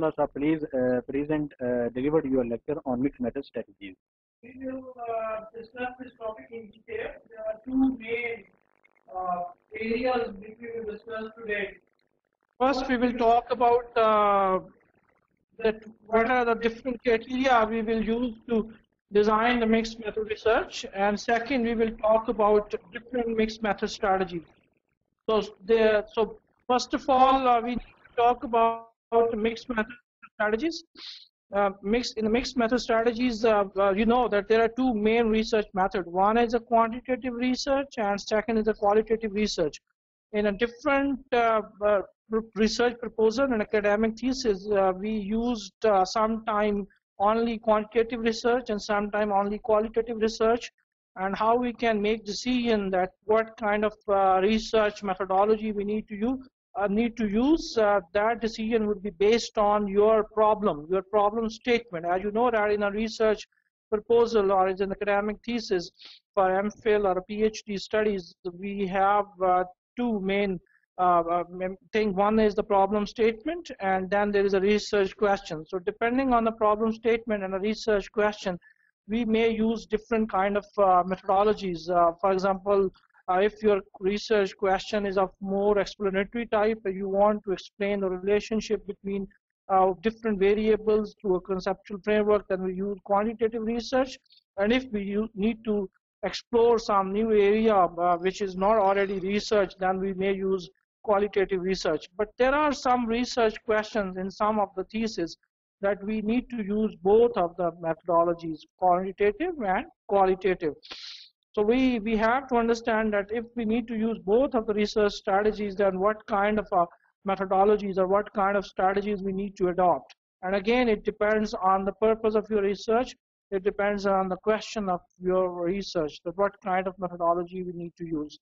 sir, please uh, present, uh, delivered your lecture on mixed method strategies. We will uh, discuss this topic in detail. There are two main uh, areas which we will discuss today. First, we will talk about uh, that what are the different criteria we will use to design the mixed method research, and second, we will talk about different mixed method strategies. So, there, so first of all, uh, we talk about mixed method strategies. Uh, mixed, in the mixed method strategies, uh, uh, you know that there are two main research methods. One is a quantitative research, and second is a qualitative research. In a different uh, uh, research proposal and academic thesis, uh, we used sometime only quantitative research and sometime only qualitative research and how we can make decision that what kind of research methodology we need to use uh, need to use uh, that decision would be based on your problem your problem statement. As you know that in a research proposal or in an academic thesis for MPhil or PhD studies we have uh, two main uh, uh thing. One is the problem statement and then there is a research question. So depending on the problem statement and a research question we may use different kind of uh, methodologies. For example uh, if your research question is of more explanatory type you want to explain the relationship between uh, different variables to a conceptual framework then we use quantitative research and if we need to explore some new area uh, which is not already researched then we may use qualitative research. But there are some research questions in some of the theses that we need to use both of the methodologies, quantitative and qualitative. So we, we have to understand that if we need to use both of the research strategies, then what kind of uh, methodologies or what kind of strategies we need to adopt. And again, it depends on the purpose of your research. It depends on the question of your research, that what kind of methodology we need to use.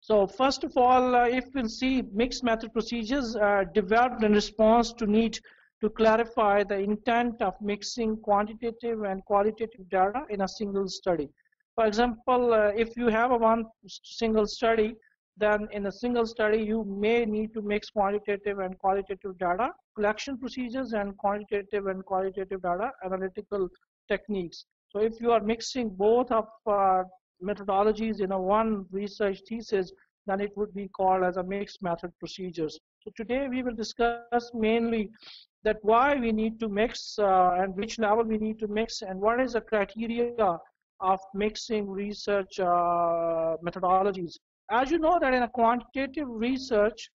So first of all, uh, if we see mixed method procedures uh, developed in response to need to clarify the intent of mixing quantitative and qualitative data in a single study. For example, uh, if you have a one single study, then in a single study you may need to mix quantitative and qualitative data, collection procedures and quantitative and qualitative data, analytical techniques. So if you are mixing both of uh, methodologies in a one research thesis, then it would be called as a mixed method procedures. So today we will discuss mainly that why we need to mix uh, and which level we need to mix and what is the criteria of mixing research uh, methodologies. As you know that in a quantitative research,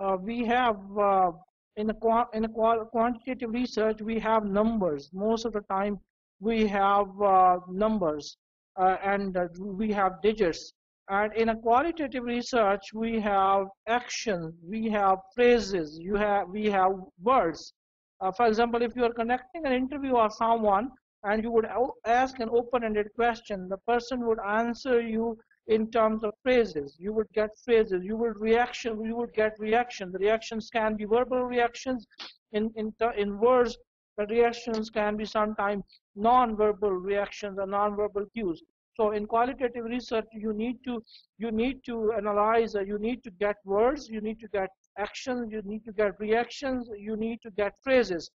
uh, we have uh, in a, in a quantitative research we have numbers. Most of the time we have uh, numbers uh, and we have digits. And in a qualitative research, we have action, we have phrases, you have we have words. Uh, for example, if you are conducting an interview of someone and you would ask an open-ended question, the person would answer you in terms of phrases. You would get phrases. You would reaction. You would get reaction. The reactions can be verbal reactions in in in words. The reactions can be sometimes non-verbal reactions or non-verbal cues. So in qualitative research, you need to you need to analyze. Uh, you need to get words. You need to get actions. You need to get reactions. You need to get phrases.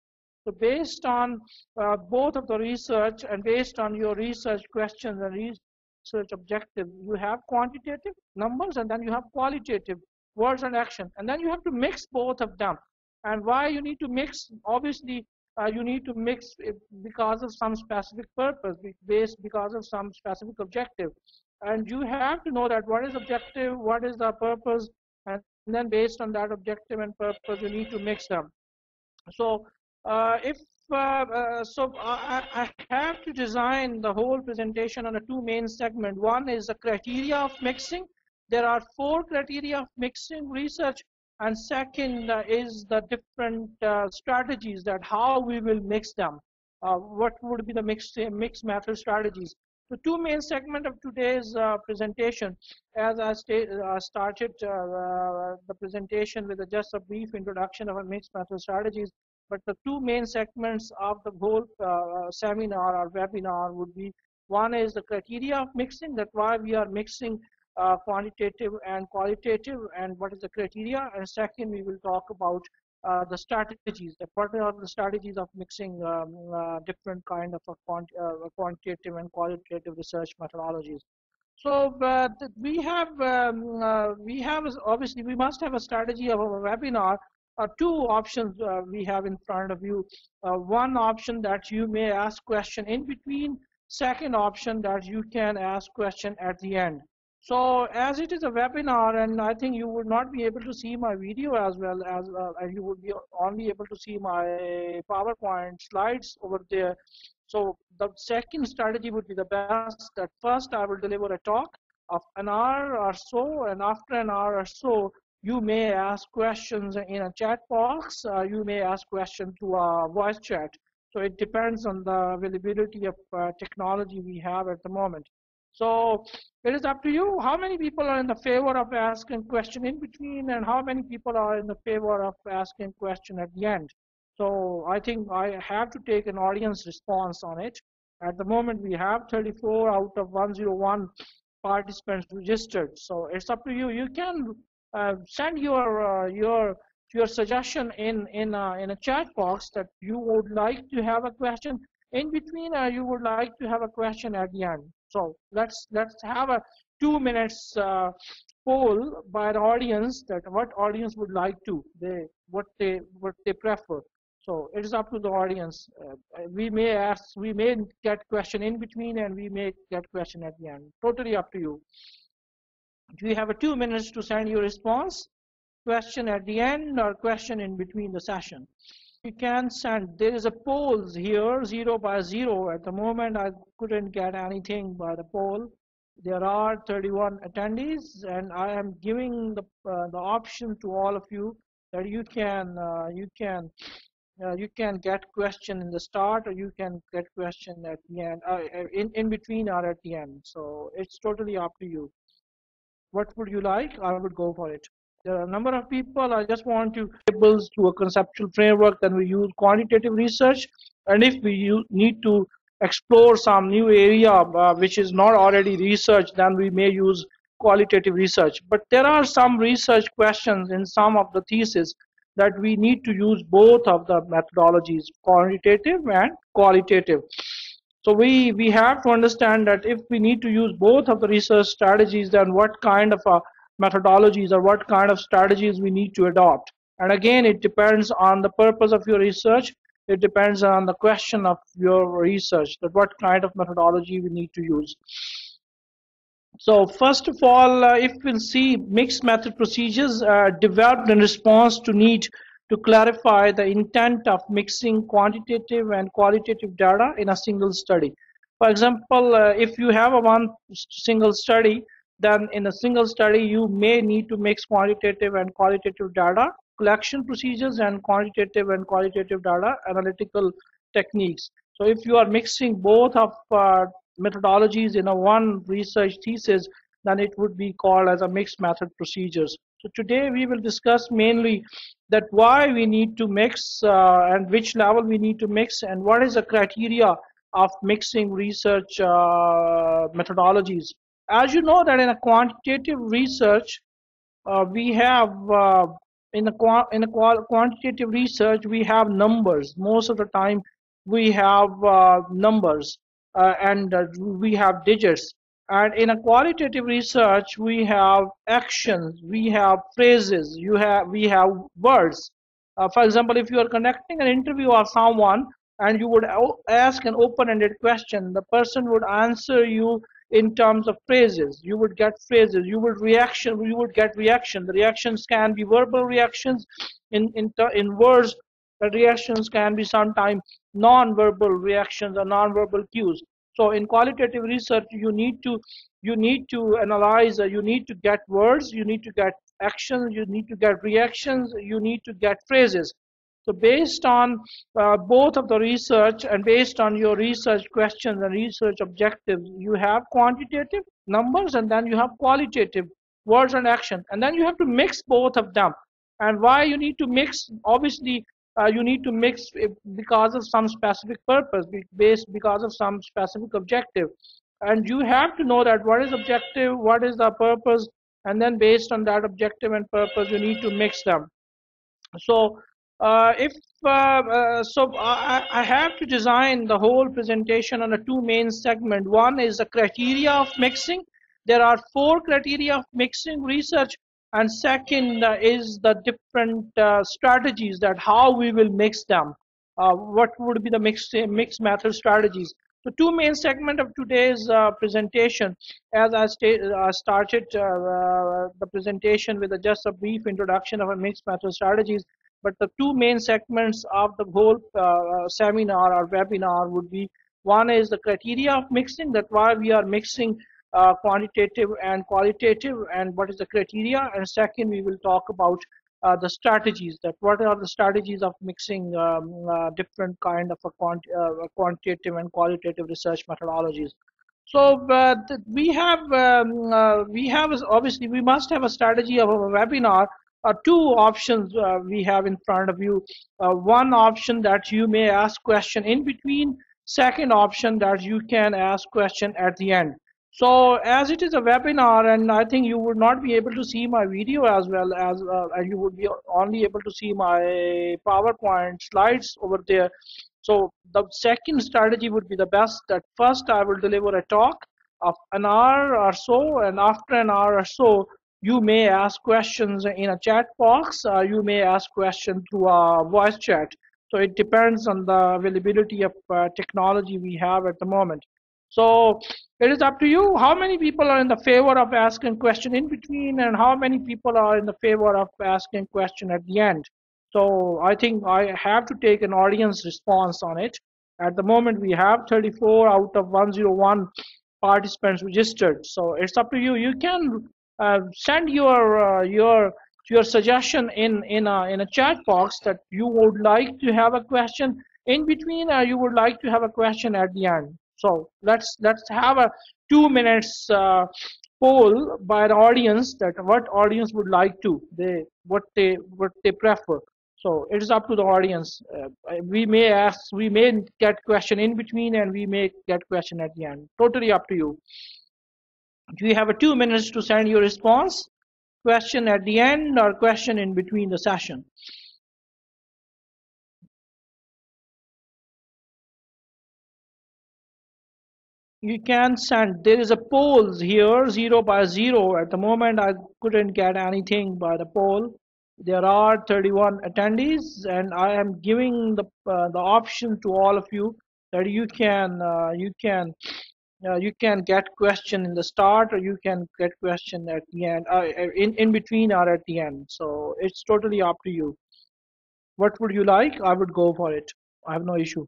So based on uh, both of the research and based on your research questions and research objective, you have quantitative numbers and then you have qualitative words and action. And then you have to mix both of them. And why you need to mix, obviously, uh, you need to mix because of some specific purpose, based because of some specific objective. And you have to know that what is objective, what is the purpose, and then based on that objective and purpose, you need to mix them. So uh, if uh, uh so I, I, have to design the whole presentation on a two main segment. One is the criteria of mixing. There are four criteria of mixing research and second uh, is the different uh, strategies that how we will mix them. Uh, what would be the mix, mix method strategies? The two main segment of today's uh, presentation, as I uh, started uh, the presentation with just a brief introduction of mixed method strategies, but the two main segments of the whole seminar or webinar would be one is the criteria of mixing, that why we are mixing uh, quantitative and qualitative and what is the criteria and second we will talk about uh, the strategies, the what are the strategies of mixing um, uh, different kind of quant uh, quantitative and qualitative research methodologies. So uh, we have um, we have obviously we must have a strategy of a webinar. Two options we have in front of you. one option that you may ask question in between. Second option that you can ask question at the end. So as it is a webinar and I think you would not be able to see my video as well as uh, you would be only able to see my PowerPoint slides over there. So the second strategy would be the best that first I will deliver a talk of an hour or so and after an hour or so you may ask questions in a chat box, uh, you may ask questions to a voice chat. So it depends on the availability of uh, technology we have at the moment. So it is up to you how many people are in the favor of asking question in between and how many people are in the favor of asking question at the end. So I think I have to take an audience response on it. At the moment we have 34 out of 101 participants registered. So it's up to you. You can uh, send your uh, your your suggestion in in a, in a chat box that you would like to have a question in between or you would like to have a question at the end. So let's let's have a two minutes uh, poll by the audience that what audience would like to they what they what they prefer. So it is up to the audience. Uh, we may ask, we may get question in between, and we may get question at the end. Totally up to you. Do you have a two minutes to send your response? Question at the end or question in between the session? You can send. There is a polls here zero by zero. At the moment I couldn't get anything by the poll. There are 31 attendees and I am giving the uh, the option to all of you that you can uh, you can uh, you can get question in the start or you can get question at the end uh, in in between or at the end. So it's totally up to you. What would you like? I would go for it there are a number of people. I just want to tables to a conceptual framework then we use quantitative research. And if we use, need to explore some new area uh, which is not already researched then we may use qualitative research. But there are some research questions in some of the theses that we need to use both of the methodologies quantitative and qualitative. So we we have to understand that if we need to use both of the research strategies then what kind of a methodologies or what kind of strategies we need to adopt. And again, it depends on the purpose of your research. It depends on the question of your research, that what kind of methodology we need to use. So first of all, uh, if we see mixed method procedures uh, developed in response to need to clarify the intent of mixing quantitative and qualitative data in a single study. For example, uh, if you have a one single study, then in a single study you may need to mix quantitative and qualitative data collection procedures and quantitative and qualitative data analytical techniques. So if you are mixing both of uh, methodologies in a one research thesis then it would be called as a mixed method procedures. So today we will discuss mainly that why we need to mix uh, and which level we need to mix and what is the criteria of mixing research uh, methodologies as you know that in a quantitative research, uh, we have uh, in a in a quantitative research we have numbers. Most of the time we have uh, numbers uh, and uh, we have digits. And in a qualitative research we have actions, we have phrases, you have we have words. Uh, for example, if you are conducting an interview of someone and you would ask an open-ended question, the person would answer you in terms of phrases. You would get phrases. You would reaction. You would get reaction. The reactions can be verbal reactions. In in in words, the reactions can be sometimes non-verbal reactions or non-verbal cues. So in qualitative research, you need to you need to analyze. You need to get words. You need to get actions. You need to get reactions. You need to get phrases. So based on uh, both of the research and based on your research questions and research objectives, you have quantitative numbers and then you have qualitative words and action. And then you have to mix both of them. And why you need to mix, obviously, uh, you need to mix because of some specific purpose, based because of some specific objective. And you have to know that what is objective, what is the purpose, and then based on that objective and purpose, you need to mix them. So if uh, uh, so, I, I have to design the whole presentation on a two main segment. One is the criteria of mixing. There are four criteria of mixing research, and second uh, is the different uh, strategies that how we will mix them. Uh, what would be the mix mix method strategies? The two main segment of today's presentation, as I started the presentation with just a brief introduction of a mixed method strategies but the two main segments of the whole uh, seminar or webinar would be one is the criteria of mixing, that why we are mixing uh, quantitative and qualitative and what is the criteria. And second, we will talk about uh, the strategies, that what are the strategies of mixing um, uh, different kind of a quant uh, quantitative and qualitative research methodologies. So uh, we have um, we have obviously we must have a strategy of a webinar uh, two options uh, we have in front of you. Uh, one option that you may ask question in between. Second option that you can ask question at the end. So as it is a webinar and I think you would not be able to see my video as well as uh, you would be only able to see my PowerPoint slides over there. So the second strategy would be the best that first I will deliver a talk of an hour or so and after an hour or so you may ask questions in a chat box uh, you may ask questions through a voice chat. So it depends on the availability of uh, technology we have at the moment. So it is up to you. How many people are in the favor of asking question in between and how many people are in the favor of asking question at the end? So i think i have to take an audience response on it. At the moment we have 34 out of 101 participants registered. So it's up to you. You can send your uh, your your suggestion in in a in a chat box that you would like to have a question. In between or you would like to have a question at the end. So let's let's have a two minutes uh, poll by the audience that what audience would like to they what they what they prefer. So it is up to the audience. Uh, we may ask we may get question in between and we may get question at the end. Totally up to you you have a two minutes to send your response question at the end or question in between the session? You can send there is a poll here zero by zero. At the moment i couldn't get anything by the poll. There are 31 attendees and i am giving the uh, the option to all of you that you can uh, you can uh, you can get question in the start or you can get question at the end uh, in in between or at the end. So it's totally up to you. What would you like? I would go for it. I have no issue.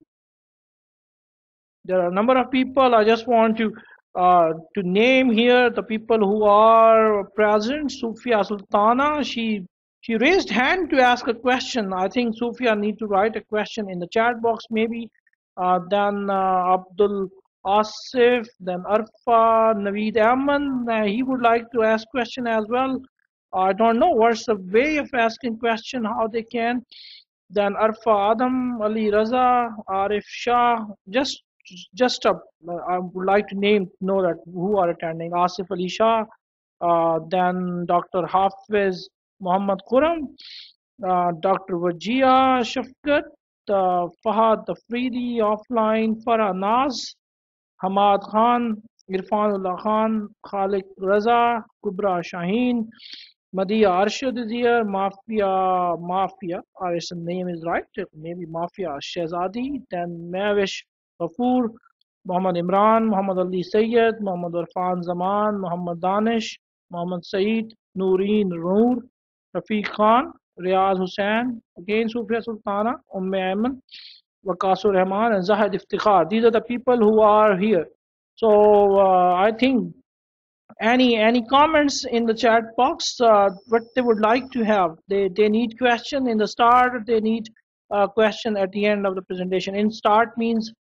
There are a number of people. I just want to uh, to name here the people who are present. Sufia sultana she she raised hand to ask a question. I think sufia need to write a question in the chat box maybe uh, then uh, abdul Asif, then Arfa, Naveed Ahmed, uh, he would like to ask question as well. I don't know what's the way of asking question, how they can. Then Arfa Adam, Ali Raza, Arif Shah, just just a, I would like to name, know that who are attending. Asif Ali Shah, uh, then Dr. Hafiz Muhammad Quram, uh, Dr. Wajia Shafkat, uh, Fahad Afridi, offline, Farah Naz, Hammad Khan Irfan Khan Khaliq Raza, Kubra Shaheen, Madiya Arshad mafia mafia are इस name is right may be Mafia Shahzadi then Mavish Kapoor Mohammad Imran, Mohammad Ali Syed, Mohammad Arfan Zaman, Mohammad Danish, Mohammad Saeed, Noorin Ruhr Rafiq Khan, Riaz Hussain, again Sufia Sultana, um Aman Waqasur Rahman and Zahid Iftikhar. These are the people who are here. So uh, I think any any comments in the chat box uh, what they would like to have? They they need question in the start they need a question at the end of the presentation. In start means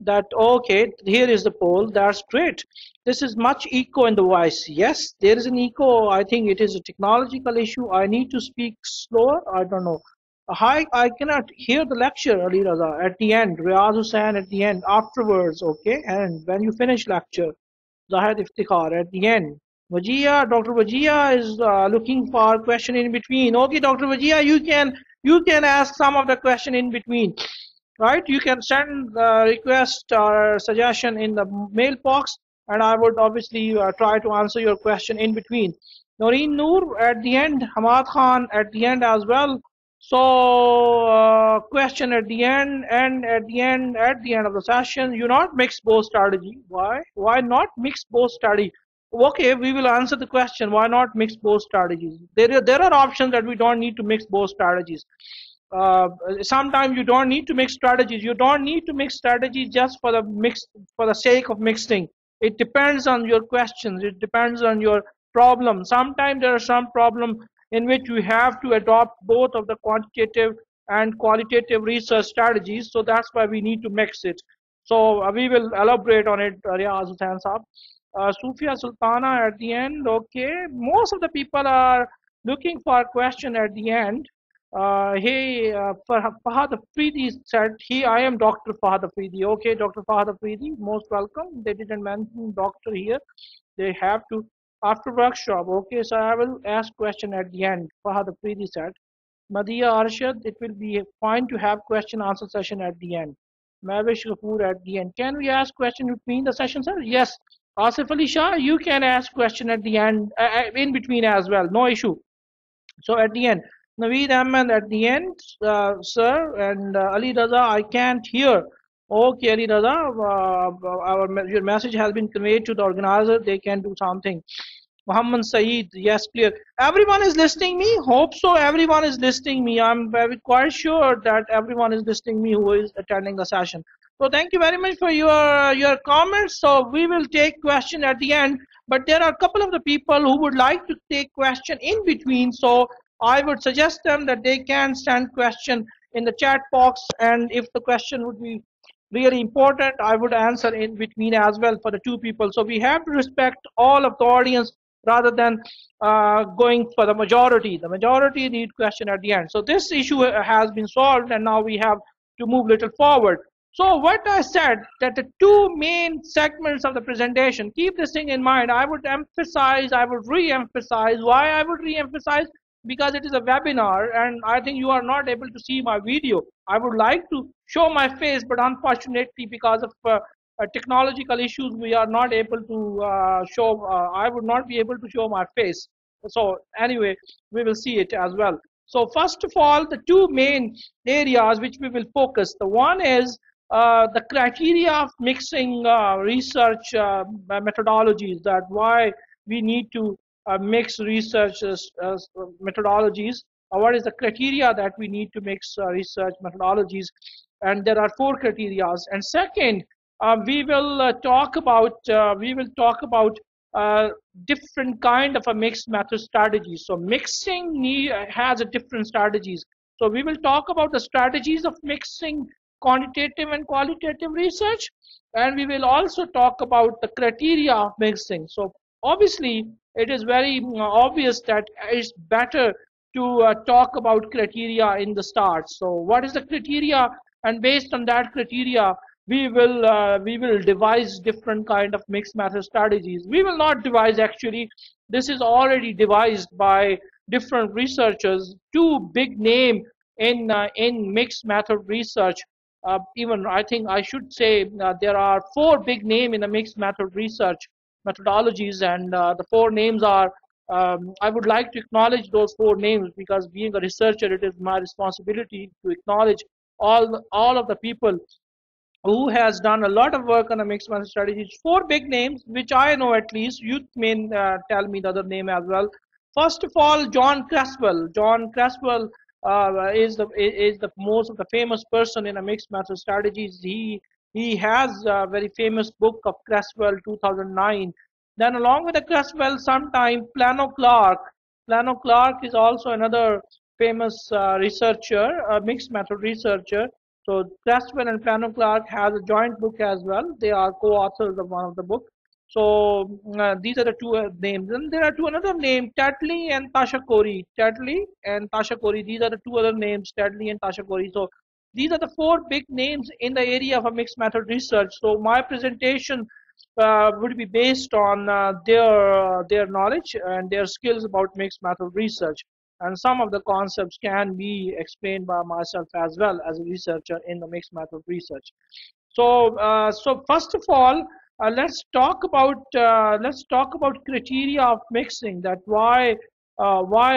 that okay here is the poll that's great. This is much echo in the voice yes there is an echo i think it is a technological issue. I need to speak slower i don't know Hi, I cannot hear the lecture, Ali Raza, at the end, Riaz Hussain at the end, afterwards, okay? And when you finish lecture, Zahid Iftikhar at the end. Wajia, Dr. Wajia is uh, looking for question in between. Okay, Dr. Wajia, you can you can ask some of the question in between right you can send the request or suggestion in the mailbox and i would obviously uh, try to answer your question in between Noreen Noor at the end Hamad Khan at the end as well so uh, question at the end and at the end at the end of the session you not mix both strategy. Why? Why not mix both strategy? Okay we will answer the question why not mix both strategies? There are, there are options that we don't need to mix both strategies. Uh, sometimes you don't need to mix strategies. You don't need to mix strategies just for the mix for the sake of mixing. It depends on your questions. It depends on your problem. Sometimes there are some problem in which we have to adopt both of the quantitative and qualitative research strategies. So that's why we need to mix it. So uh, we will elaborate on it, uh, Riaz Hussain Saab. Uh, Sufia Sultana at the end. Okay, most of the people are looking for a question at the end. Uh, hey, uh, Fahad Afridi said, he, I am Dr. Fahad Afridi. Okay, Dr. Fahad Afridi, most welcome. They didn't mention doctor here. They have to after workshop, okay, so I will ask question at the end. Fahad Afridi said. Madia Arshad, it will be fine to have question answer session at the end. Mavish Ghafoor at the end. Can we ask question between the sessions, sir? Yes. Asif Ali Shah, you can ask question at the end, uh, uh, in between as well, no issue. So at the end, Naveed Ahmed at the end, uh, sir, and uh, Ali Raza, I can't hear. Okay, Ali Raza, uh, our, your message has been conveyed to the organizer. They can do something. Muhammad Saeed, yes, clear. Everyone is listening me. Hope so. Everyone is listening me. I'm very quite sure that everyone is listening me who is attending the session. So thank you very much for your your comments. So we will take question at the end. But there are a couple of the people who would like to take question in between. So I would suggest them that they can send question in the chat box. And if the question would be really important, I would answer in between as well for the two people. So we have to respect all of the audience rather than uh, going for the majority. The majority need question at the end. So this issue has been solved and now we have to move little forward. So what I said that the two main segments of the presentation, keep this thing in mind. I would emphasize, I would re-emphasize. Why I would re-emphasize? Because it is a webinar and I think you are not able to see my video. I would like to show my face, but unfortunately because of uh, uh, technological issues, we are not able to uh, show, uh, I would not be able to show my face. So anyway, we will see it as well. So first of all, the two main areas which we will focus. The one is uh, the criteria of mixing uh, research methodologies, that why we need to Uh, mix research uh, uh, methodologies. what is the criteria that we need to mix research methodologies? And there are four criteria. And second, uh, we will uh, talk about uh, we will talk about different kind of a mixed method strategy. So mixing need, has a different strategies. So we will talk about the strategies of mixing quantitative and qualitative research, and we will also talk about the criteria of mixing. So obviously, it is very obvious that it's better to uh, talk about criteria in the start. So what is the criteria? And based on that criteria, we will uh, we will devise different kind of mixed method strategies we will not devise actually this is already devised by different researchers two big name in uh, in mixed method research uh, even i think i should say uh, there are four big name in the mixed method research methodologies and uh, the four names are um, I would like to acknowledge those four names because being a researcher, it is my responsibility to acknowledge all all of the people who has done a lot of work on a mixed method strategies. Four big names, which I know at least. You may uh, tell me the other name as well. First of all, John Creswell. John Creswell uh, is the is the most of the famous person in a mixed method strategies. He he has a very famous book of Creswell 2009. Then along with the Creswell, sometime Plano Clark. Plano Clark is also another famous uh, researcher, a mixed method researcher. So Creswell and Plano Clark has a joint book as well. They are co-authors of one of the book. So uh, these are the two uh, names. And there are two another name, Teddlie and Tasha Corey. Teddlie and Tashakkori. These are the two other names, Teddlie and Tashakkori. So these are the four big names in the area of a mixed method research. So my presentation uh, would be based on uh, their uh, their knowledge and their skills about mixed method research. and some of the concepts can be explained by myself as well as a researcher in the mixed method research. So, uh, so first of all, uh, let's talk about uh, let's talk about criteria of mixing. That why why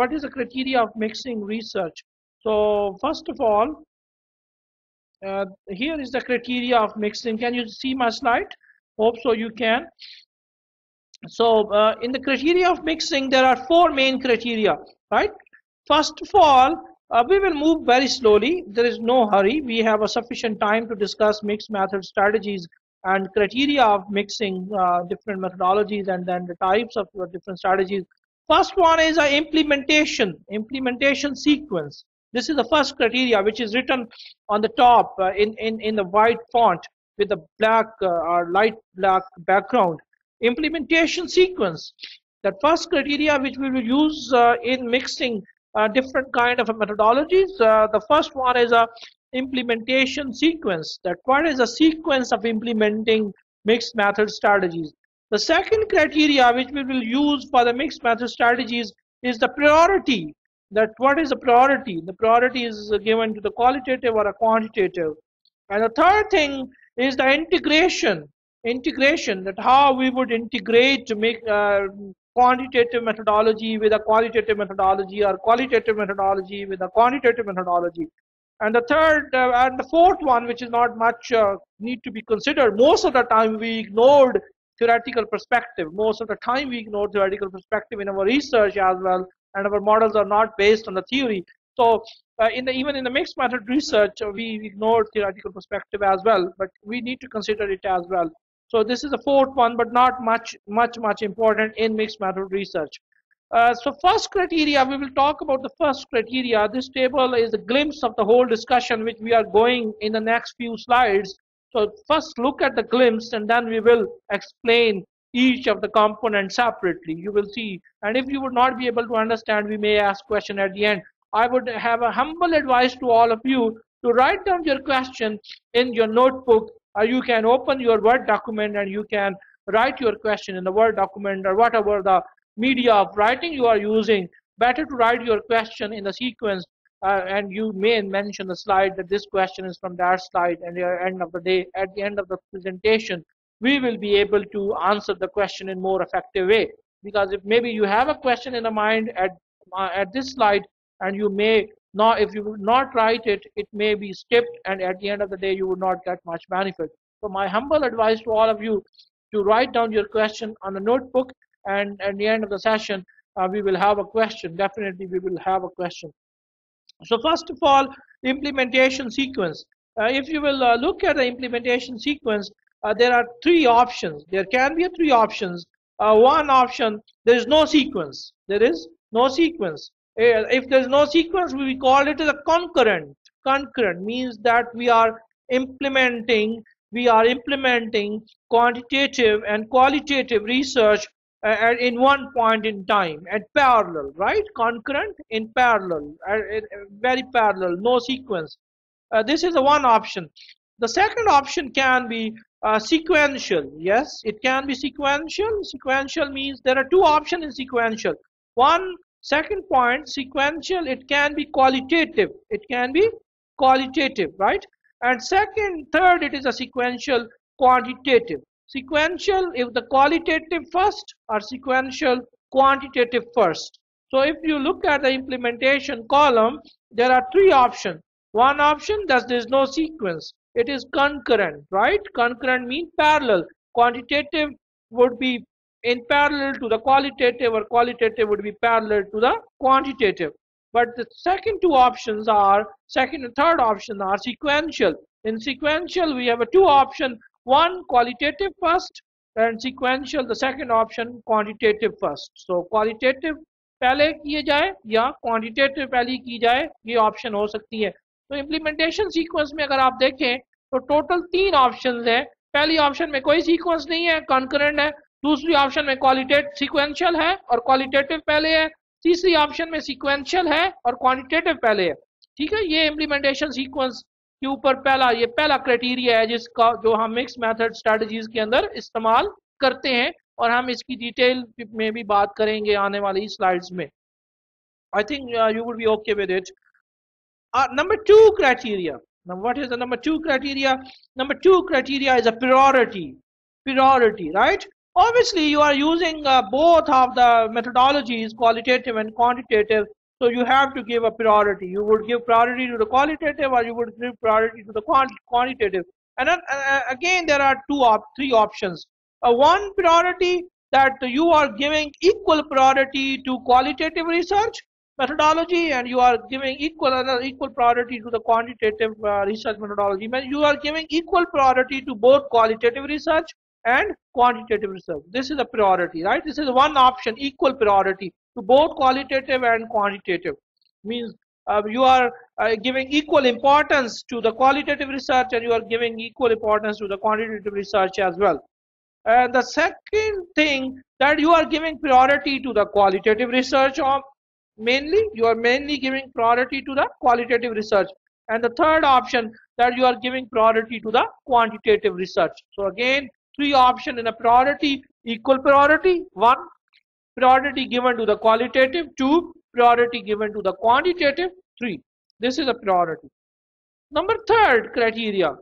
what is the criteria of mixing research? So first of all, uh, here is the criteria of mixing. Can you see my slide? Hope so you can. So uh, in the criteria of mixing, there are four main criteria, right? First of all, uh, we will move very slowly. There is no hurry. We have a sufficient time to discuss mixed method strategies and criteria of mixing uh, different methodologies and then the types of uh, different strategies. First one is a implementation, implementation sequence. This is the first criteria which is written on the top uh, in, in, in the white font with the black uh, or light black background implementation sequence. That first criteria which we will use uh, in mixing uh, different kind of methodologies. Uh, the first one is a implementation sequence. That what is a sequence of implementing mixed method strategies. The second criteria which we will use for the mixed method strategies is the priority. That what is the priority? The priority is given to the qualitative or a quantitative. And the third thing is the integration. Integration that how we would integrate to make uh, quantitative methodology with a qualitative methodology or qualitative methodology with a quantitative methodology. And the third uh, and the fourth one which is not much uh, need to be considered. Most of the time we ignored theoretical perspective. Most of the time we ignore theoretical perspective in our research as well and our models are not based on the theory so uh, in the even in the mixed method research we ignore theoretical perspective as well but we need to consider it as well so this is the fourth one, but not much, much, much important in mixed method research. Uh, so first criteria, we will talk about the first criteria. This table is a glimpse of the whole discussion which we are going in the next few slides. So first look at the glimpse and then we will explain each of the components separately. You will see. And if you would not be able to understand, we may ask question at the end. I would have a humble advice to all of you to write down your question in your notebook or you can open your Word document and you can write your question in the Word document or whatever the media of writing you are using. Better to write your question in the sequence uh, and you may mention the slide that this question is from that slide and at the end of the day, at the end of the presentation, we will be able to answer the question in more effective way. Because if maybe you have a question in the mind at, uh, at this slide and you may now, if you would not write it, it may be skipped, and at the end of the day, you would not get much benefit. So, my humble advice to all of you to write down your question on a notebook, and at the end of the session, uh, we will have a question. Definitely, we will have a question. So, first of all, implementation sequence. Uh, if you will uh, look at the implementation sequence, uh, there are three options. There can be three options. Uh, one option, there is no sequence. There is no sequence. Eh, if there's no sequence we call it as a concurrent concurrent means that we are implementing we are implementing quantitative and qualitative research uh, in one point in time at parallel right concurrent in parallel uh, very parallel no sequence uh, this is the one option the second option can be uh, sequential yes it can be sequential sequential means there are two options in sequential one Second point, sequential, it can be qualitative. It can be qualitative, right? And second, third, it is a sequential quantitative. Sequential, if the qualitative first or sequential quantitative first. So if you look at the implementation column, there are three options. One option that there is no sequence It is concurrent, right? Concurrent means parallel. Quantitative would be in parallel to the qualitative or qualitative would be parallel to the quantitative. But the second two options are, second and third option are sequential. In sequential, we have a two option, one qualitative first and sequential, the second option quantitative first. So qualitative पहले किए जाए या quantitative पहले की जाए ये option हो सकती है तो इम्प्लीमेंटेशन सीक्वेंस में अगर आप देखें तो टोटल तीन ऑप्शन है। पहली ऑप्शन में कोई सीक्वेंस नहीं है कॉन्करेंट है। दूसरी ऑप्शन में क्वालिटेट सिक्वेंशियल है और क्वालिटेटिव पहले है। तीसरी ऑप्शन में सिक्वेंशियल है और क्वांटिटेटिव पहले है। ठीक है? ये इम्प्लीमेंटेशन सीक्वेंस के ऊपर पहला ये पहला क्राइटेरिया है जिसका जो हम मिक्स मेथड स्ट्रेटजीज के अंदर इस्तेमाल करते हैं और हम इसकी डिटेल में भी बात करेंगे आने वाली स्लाइड्स में। Think uh, you would be okay with it. Uh, number two criteria. Now, what is the number two criteria? Number two criteria is a priority. Priority, right? Obviously, you are using uh, both of the methodologies, qualitative and quantitative. So you have to give a priority. You would give priority to the qualitative, or you would give priority to the quant quantitative. And uh, again, there are two op three options. Uh, one priority that you are giving equal priority to qualitative research methodology and you are giving equal equal priority to the quantitative uh, research methodology. You are giving equal priority to both qualitative research and quantitative research. This is a priority right? This is one option equal priority to both qualitative and quantitative. Means uh, you are uh, giving equal importance to the qualitative research and you are giving equal importance to the quantitative research as well. And the second thing that you are giving priority to the qualitative research of mainly you are mainly giving priority to the qualitative research. And the third option that you are giving priority to the quantitative research. So again three option in a priority equal priority. One priority given to the qualitative. Two priority given to the quantitative. Three this is a priority. Number third criteria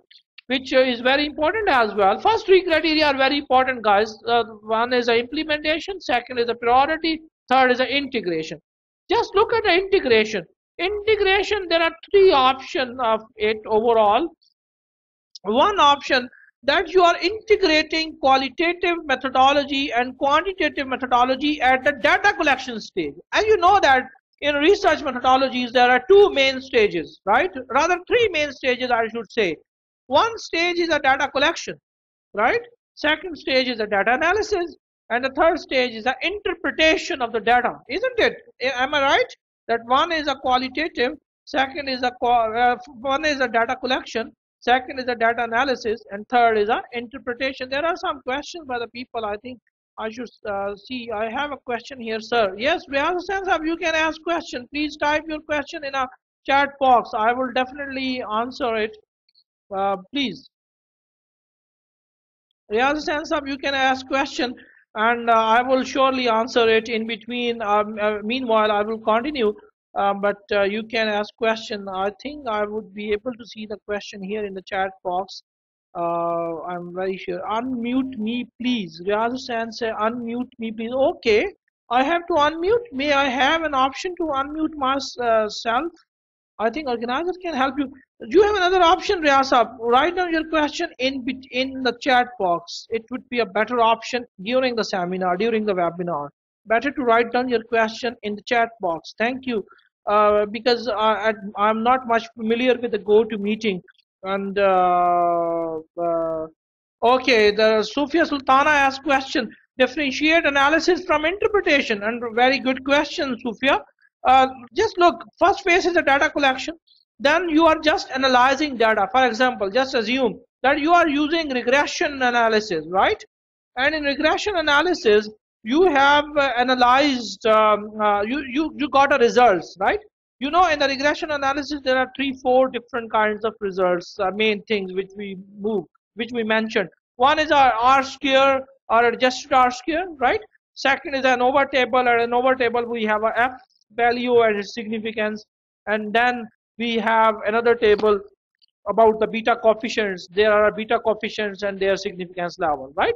which is very important as well. First three criteria are very important guys. Uh, one is the implementation second is the priority third is the integration just look at the integration. Integration, there are three options of it overall. One option that you are integrating qualitative methodology and quantitative methodology at the data collection stage. And you know that in research methodologies, there are two main stages, right? Rather, three main stages, I should say. One stage is a data collection, right? Second stage is a data analysis. And the third stage is the interpretation of the data, isn't it? Am I right? That one is a qualitative, second is a uh, one is a data collection, second is a data analysis, and third is a interpretation. There are some questions by the people. I think I should uh, see. I have a question here, sir. Yes, we have a sense of you can ask question. Please type your question in a chat box. I will definitely answer it. Uh, please. Riyaz Sansab, you can ask question and uh, I will surely answer it in between. Um, uh, meanwhile, I will continue, um, but uh, you can ask question. I think I would be able to see the question here in the chat box. Uh, I'm very sure. Unmute me, please. Riyaz Hussain say, unmute me, please. Okay, I have to unmute. May I have an option to unmute myself? I think organizer can help you. You have another option, Riyasab? Write down your question in in the chat box. It would be a better option during the seminar, during the webinar. Better to write down your question in the chat box. Thank you. Uh, because I, am not much familiar with the GoToMeeting. And uh, uh, okay, the Sufia Sultana asked question. Differentiate analysis from interpretation. And very good question, Sufia. Uh, just look, first phase is the data collection. Then you are just analyzing data. For example, just assume that you are using regression analysis, right? And in regression analysis, you have uh, analyzed, um, uh, you, you, you got a results, right? You know, in the regression analysis, there are three, four different kinds of results, uh, main things which we move, which we mentioned. One is our R square or adjusted R square, right? Second is ANOVA table. ANOVA table, we have a F value and its significance. And then we have another table about the beta coefficients. There are beta coefficients and their significance level right?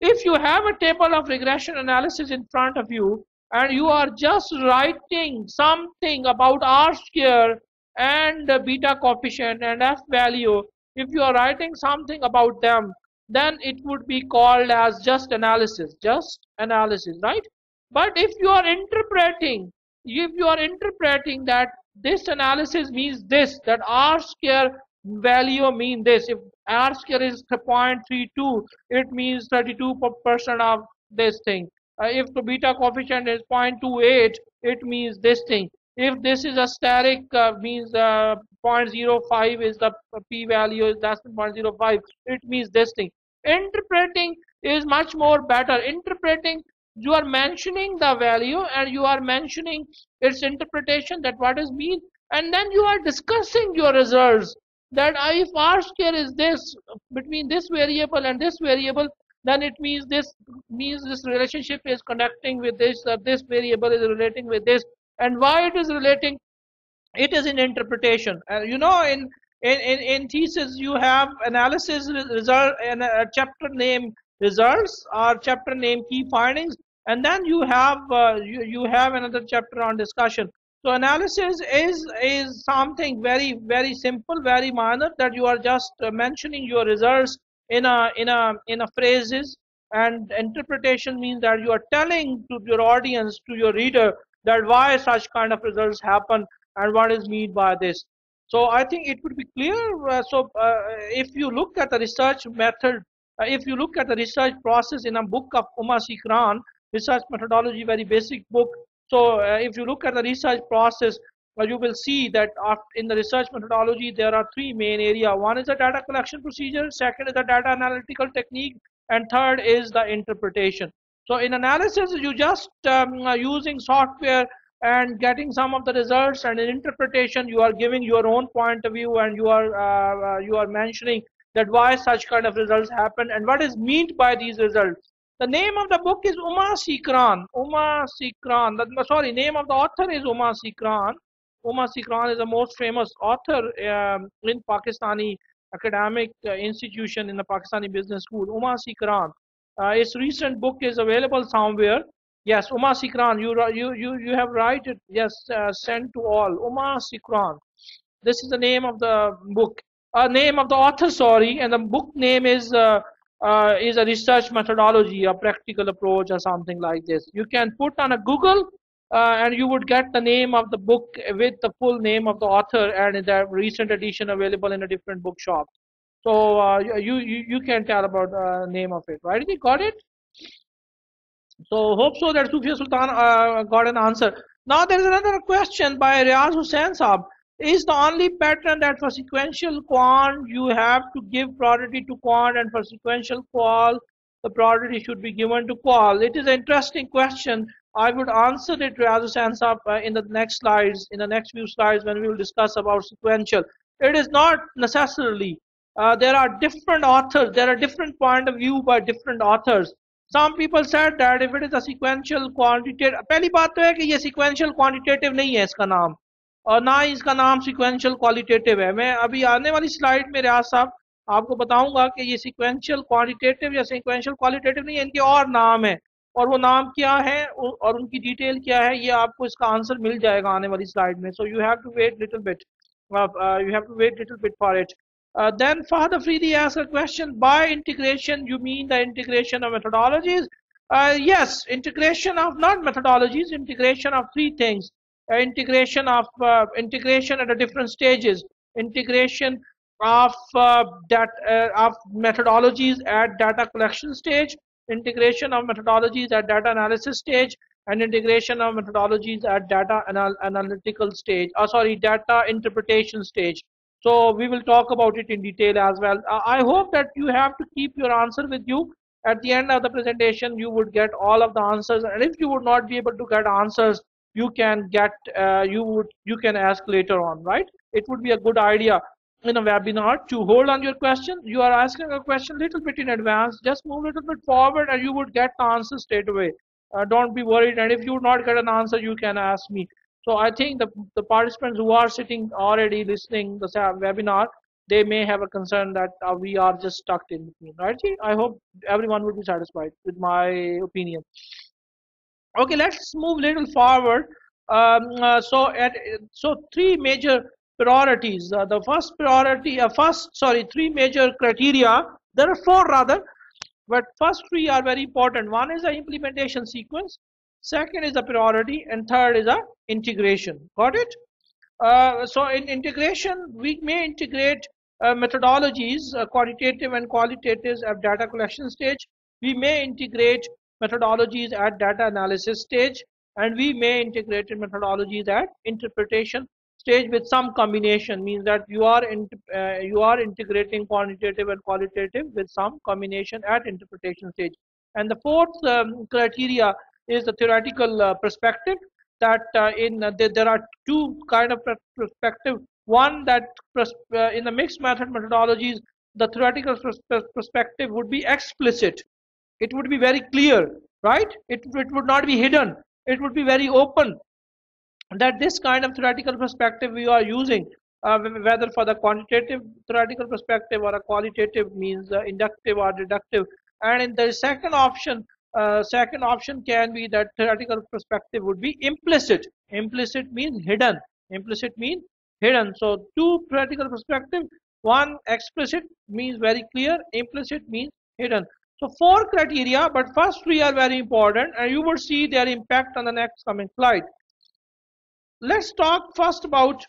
If you have a table of regression analysis in front of you and you are just writing something about r square and the beta coefficient and f value if you are writing something about them then it would be called as just analysis just analysis right? But if you are interpreting if you are interpreting that this analysis means this that r square value mean this. If r square is 0.32 it means 32 percent of this thing. Uh, if the beta coefficient is 0.28 it means this thing. If this is a steric uh, means uh, 0.05 is the p value is less than 0.05 it means this thing. Interpreting is much more better. Interpreting you are mentioning the value and you are mentioning its interpretation that what is mean and then you are discussing your results that if r square is this between this variable and this variable then it means this means this relationship is connecting with this or this variable is relating with this and why it is relating it is in interpretation. Uh, you know in, in in in thesis you have analysis result and a chapter name results or chapter name key findings and then you have uh, you, you have another chapter on discussion. So analysis is is something very very simple very minor that you are just uh, mentioning your results in a in a in a phrases. And interpretation means that you are telling to your audience to your reader that why such kind of results happen and what is meant by this. So i think it would be clear uh, so uh, if you look at the research method uh, if you look at the research process in a book of Uma Sekaran, research methodology very basic book. So uh, if you look at the research process uh, you will see that in the research methodology there are three main area. One is the data collection procedure second is the data analytical technique and third is the interpretation. So in analysis you just um, using software and getting some of the results and in interpretation you are giving your own point of view and you are uh, uh, you are mentioning that why such kind of results happen and what is meant by these results the name of the book is Uma Sekaran Uma Sekaran the, sorry name of the author is Uma Sekaran Uma Sekaran is the most famous author um, in Pakistani academic uh, institution in the Pakistani business school Uma Sekaran uh, recent book is available somewhere Yes, Uma Sekaran, you you you you have right. It, yes, uh, sent to all. Uma Sekaran. This is the name of the book. Uh, name of the author, sorry, and the book name is uh, uh, is a research methodology, a practical approach, or something like this. You can put on a Google, uh, and you would get the name of the book with the full name of the author, and the recent edition available in a different bookshop. So uh, you you you can tell about the name of it, right? You got it? So hope so that Sufia Sultan uh, got an answer. Now there is another question by Riaz Hussain Saab Is the only pattern that for sequential quant you have to give priority to quant and for sequential qual the priority should be given to qual? It is an interesting question. I would answer it Riaz Hussain Saab uh, in the next slides, in the next few slides when we will discuss about sequential. It is not necessarily. Uh, there are different authors, there are different point of view by different authors. some people said that if it is a sequential quantitative पहली बात तो है कि ये sequential quantitative नहीं है इसका नाम और ना ही इसका नाम सिक्वेंशियल क्वालिटेटिव है। मैं अभी आने वाली स्लाइड में रियाज साहब आपको बताऊँगा कि ये सिक्वेंशियल क्वानिटेटिव या सिक्वेंशियल क्वालिटेटिव नहीं है इनके और नाम है। और वो नाम क्या है और उनकी डिटेल क्या है, ये आपको इसका आंसर मिल जाएगा आने वाली स्लाइड में। So you have to wait little bit you have to wait little bit for it then for Fareedi answer question by integration you mean the integration of methodologies yes integration of not methodologies integration of three things Uh, integration of uh, integration at different stages. Integration of uh, that of methodologies at data collection stage. Integration of methodologies at data analysis stage and integration of methodologies at data anal analytical stage. Oh, sorry, data interpretation stage. So we will talk about it in detail as well. Uh, I hope that you have to keep your answer with you. At the end of the presentation, you would get all of the answers. And if you would not be able to get answers, you can get, uh, you would, you can ask later on, right? It would be a good idea in a webinar to hold on your question. You are asking a question little bit in advance. Just move a little bit forward and you would get the answer straight away. Uh, don't be worried. And if you would not get an answer, you can ask me. So I think the, the participants who are sitting already listening the webinar, they may have a concern that uh, we are just stuck in between, right? I hope everyone will be satisfied with my opinion. Okay, let's move a little forward. Um, uh, so, at, so three major priorities. Uh, the first priority, uh, first, sorry, three major criteria. There are four rather, but first three are very important. One is the implementation sequence. Second is the priority, and third is the integration. Got it? Uh, so in integration, we may integrate uh, methodologies, uh, quantitative and qualitative at data collection stage. We may integrate methodologies at data analysis stage, and we may integrate methodologies at interpretation stage with some combination. Means that you are in, uh, you are integrating quantitative and qualitative with some combination at interpretation stage. And the fourth um, criteria is the theoretical uh, perspective that uh, in uh, there are two kind of perspective one that in the mixed method methodologies the theoretical perspective would be explicit it would be very clear right? It, it would not be hidden. It would be very open that this kind of theoretical perspective we are using uh, whether for the quantitative theoretical perspective or a qualitative means uh, inductive or deductive. And in the second option uh, second option can be that theoretical perspective would be implicit. Implicit means hidden. Implicit means hidden. So two theoretical perspective one explicit means very clear implicit means hidden so four criteria but first three are very important and you will see their impact on the next coming slide let's talk first about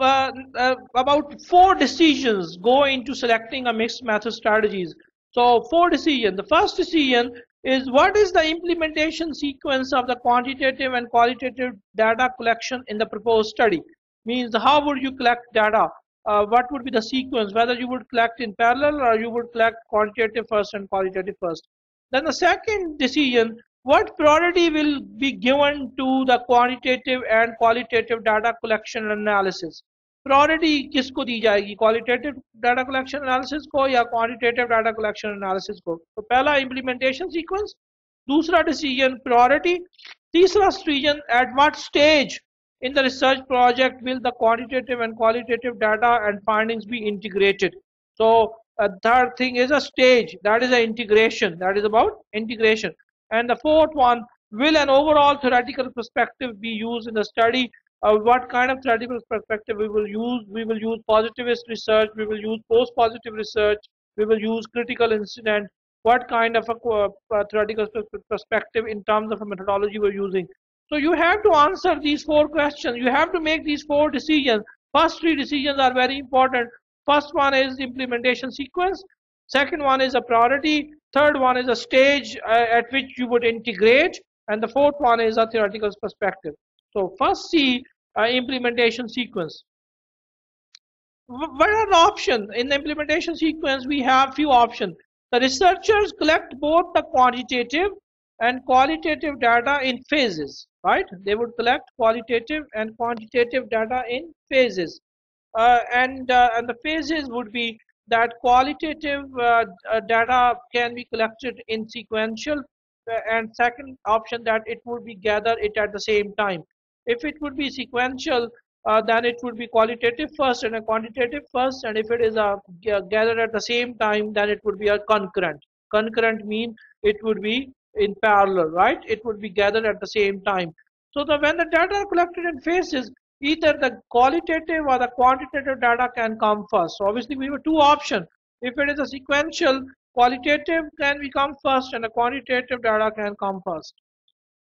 uh, uh, about four decisions go into selecting a mixed method strategies. So four decisions. The first decision is what is the implementation sequence of the quantitative and qualitative data collection in the proposed study? Means how would you collect data? Uh, what would be the sequence? Whether you would collect in parallel or you would collect quantitative first and qualitative first. Then the second decision, what priority will be given to the quantitative and qualitative data collection and analysis? Priority किसको दी जाएगी qualitative data collection analysis को या quantitative data collection analysis को तो पहला implementation sequence दूसरा decision priority तीसरा decision at what stage in the research project will the quantitative and qualitative data and findings be integrated? So a third thing is a stage. That is an integration. That is about integration. And the fourth one will an overall theoretical perspective be used in the study? Uh, what kind of theoretical perspective we will use. We will use positivist research, we will use post-positive research, we will use critical incident, what kind of a uh, theoretical perspective in terms of a methodology we're using. So you have to answer these four questions. You have to make these four decisions. First three decisions are very important. First one is implementation sequence. Second one is a priority. Third one is a stage uh, at which you would integrate. And the fourth one is a theoretical perspective. So first see uh, implementation sequence. What are the options? In the implementation sequence, we have few options. The researchers collect both the quantitative and qualitative data in phases, right? They would collect qualitative and quantitative data in phases. Uh, and, uh, and the phases would be that qualitative uh, uh data can be collected in sequential uh, and second option that it would be gathered it at the same time if it would be sequential, uh, then it would be qualitative first and a quantitative first. And if it is a gathered at the same time, then it would be a concurrent. Concurrent mean it would be in parallel, right? It would be gathered at the same time. So the when the data are collected in phases, either the qualitative or the quantitative data can come first. So obviously we have two options. If it is a sequential, qualitative can become first and a quantitative data can come first.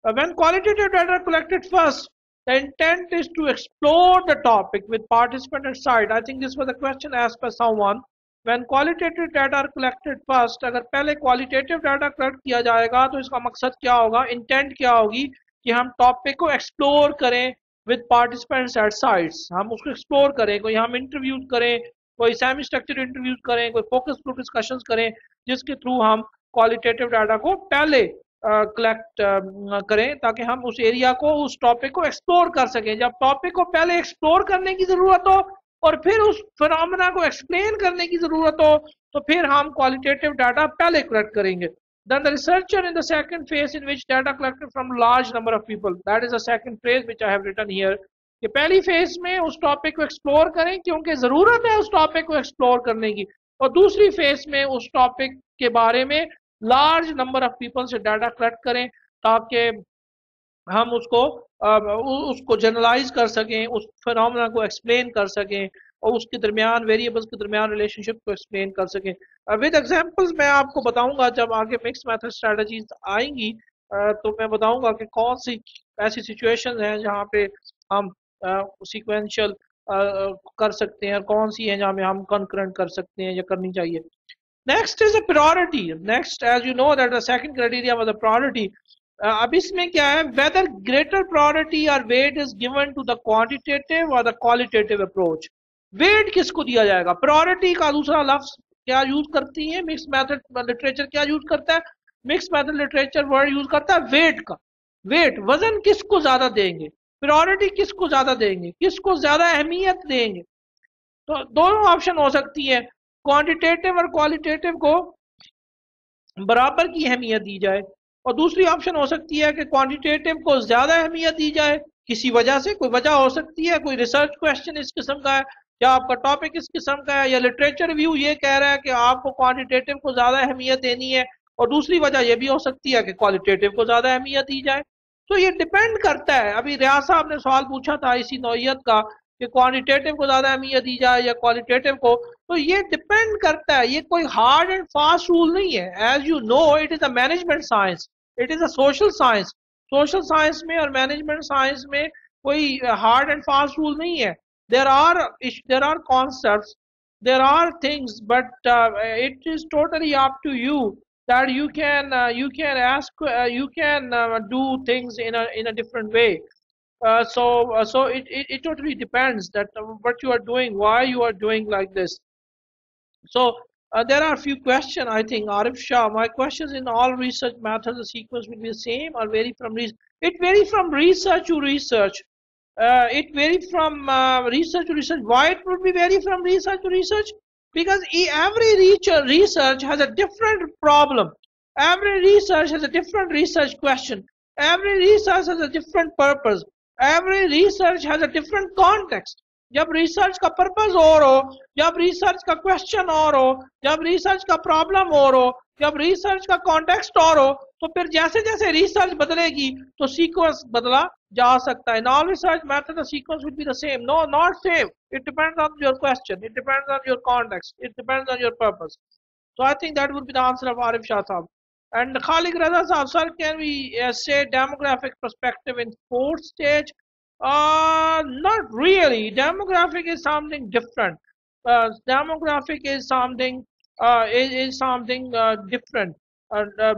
Uh, when qualitative data are collected first, the intent is to explore the topic with participant side. I think this was a question asked by someone. When qualitative data collected first अगर पहले qualitative data collect किया जाएगा तो इसका मकसद क्या होगा? Intent क्या होगी? कि हम टॉपिक को एक्सप्लोर करें विद पार्टिसिपेंट्स एट साइट्स हम उसको एक्सप्लोर करें कोई हम इंटरव्यू करें कोई सेमी स्ट्रक्चर इंटरव्यूज़ करें कोई फोकस ग्रुप डिस्कशंस करें जिसके थ्रू हम क्वालिटेटिव डाटा को पहले कलेक्ट uh, uh, करें ताकि हम उस एरिया को उस टॉपिक को एक्सप्लोर कर सकें। जब टॉपिक को पहले एक्सप्लोर करने की ज़रूरत हो और फिर उस फिनोमिना को एक्सप्लेन करने की ज़रूरत हो तो फिर हम क्वालिटेटिव डाटा पहले कलेक्ट करेंगे। Then the researcher in the second phase in which data collected from large number of people, that is the second phrase which i have written here, कि पहली फ़ेज़ में उस टॉपिक को explore करें, क्योंकि ज़रूरत है उस टॉपिक को एक्सप्लोर करने की। और दूसरी फ़ेज़ में उस टॉपिक के बारे में लार्ज नंबर ऑफ़ पीपल से डाटा कलेक्ट करें, ताकि हम उसको उसको जनरलाइज कर सकें, उस फिनोमिना को एक्सप्लेन कर सकें और उसके दरमियान वेरिएबल्स के दरमियान रिलेशनशिप को एक्सप्लेन कर सकें। विद एग्जांपल्स मैं आपको बताऊँगा, जब आगे मिक्स मेथड स्ट्रेटजीज आएँगी तो मैं बताऊँगा कि कौन सी ऐसी सिचुएशन हैं जहाँ पे हम सीक्वेंशियल कर सकते हैं कौन सी है जहाँ पे हम कॉन्करेंट कर सकते हैं या करनी चाहिए। Next is a priority next as you know that the second criteria was the priority अब इसमें क्या है? वेदर ग्रेटर प्रायोरिटी और weight is given to the quantitative और द क्वालिटेटिव अप्रोच वेट किसको दिया जाएगा? प्रायोरिटी का दूसरा लफ्ज क्या यूज़ करती है? मिक्स मेथड लिटरेचर क्या यूज़ करता है? Mix method literature word use करता है वेट का। वेट वज़न किसको ज़्यादा देंगे? प्रायोरिटी किसको ज़्यादा देंगे? किसको ज़्यादा अहमियत देंगे? तो दोनों ऑप्शन हो सकती है। क्वांटिटेटिव और क्वालिटेटिव को बराबर की अहमियत दी जाए। और दूसरी ऑप्शन हो सकती है कि क्वांटिटेटिव को ज़्यादा अहमियत दी जाए। किसी वजह से, कोई वजह हो सकती है, कोई रिसर्च क्वेश्चन इस किस्म का है, या आपका टॉपिक इस किस्म का है, या लिटरेचर व्यू ये कह रहा है कि आपको क्वांटिटेटिव को ज़्यादा अहमियत देनी है, और दूसरी वजह यह भी हो सकती है कि क्वालिटेटिव को ज़्यादा अहमियत दी जाए। तो ये डिपेंड करता है। अभी रियाज साहब ने सवाल पूछा था इसी नौीयत का कि क्वांटिटेटिव को ज़्यादा अहमियत दी जाए या क्वालिटेटिव को तो ये डिपेंड करता है। ये कोई हार्ड एंड फास्ट रूल नहीं है। As you know it is a management science it is a social science social science में और मैनेजमेंट साइंस में कोई हार्ड एंड फास्ट रूल नहीं है there are there are concepts there are things but uh, it is totally up to you that you can uh, you can ask uh, you can uh, do things in a in a different way uh, so uh, so it, it, it totally depends that what you are doing why you are doing like this so there are a few questions i think arif shah my questions in all research matters, the sequence will be the same or vary from research it vary from research to research uh, it varies from uh, research to research. Why it would be vary from research to research? Because every research has a different problem. Every research has a different research question. Every research has a different purpose. Every research has a different context. जब research का purpose और हो जब research का question और हो जब research का प्रॉब्लम और हो जब रिसर्च का कॉन्टेक्स्ट और हो तो फिर जैसे जैसे रिसर्च बदलेगी तो सीक्वेंस बदला जा सकता है। Non research method sequence will be the same no not same it depends on your question it depends on your context it depends on your purpose so I think that would be the answer of Arif Shah sahab and Khaliq Raza sahab sir can we say demographic perspective in fourth stage uh not really demographic is something different uh, demographic is something uh, is, is something uh, different um, uh,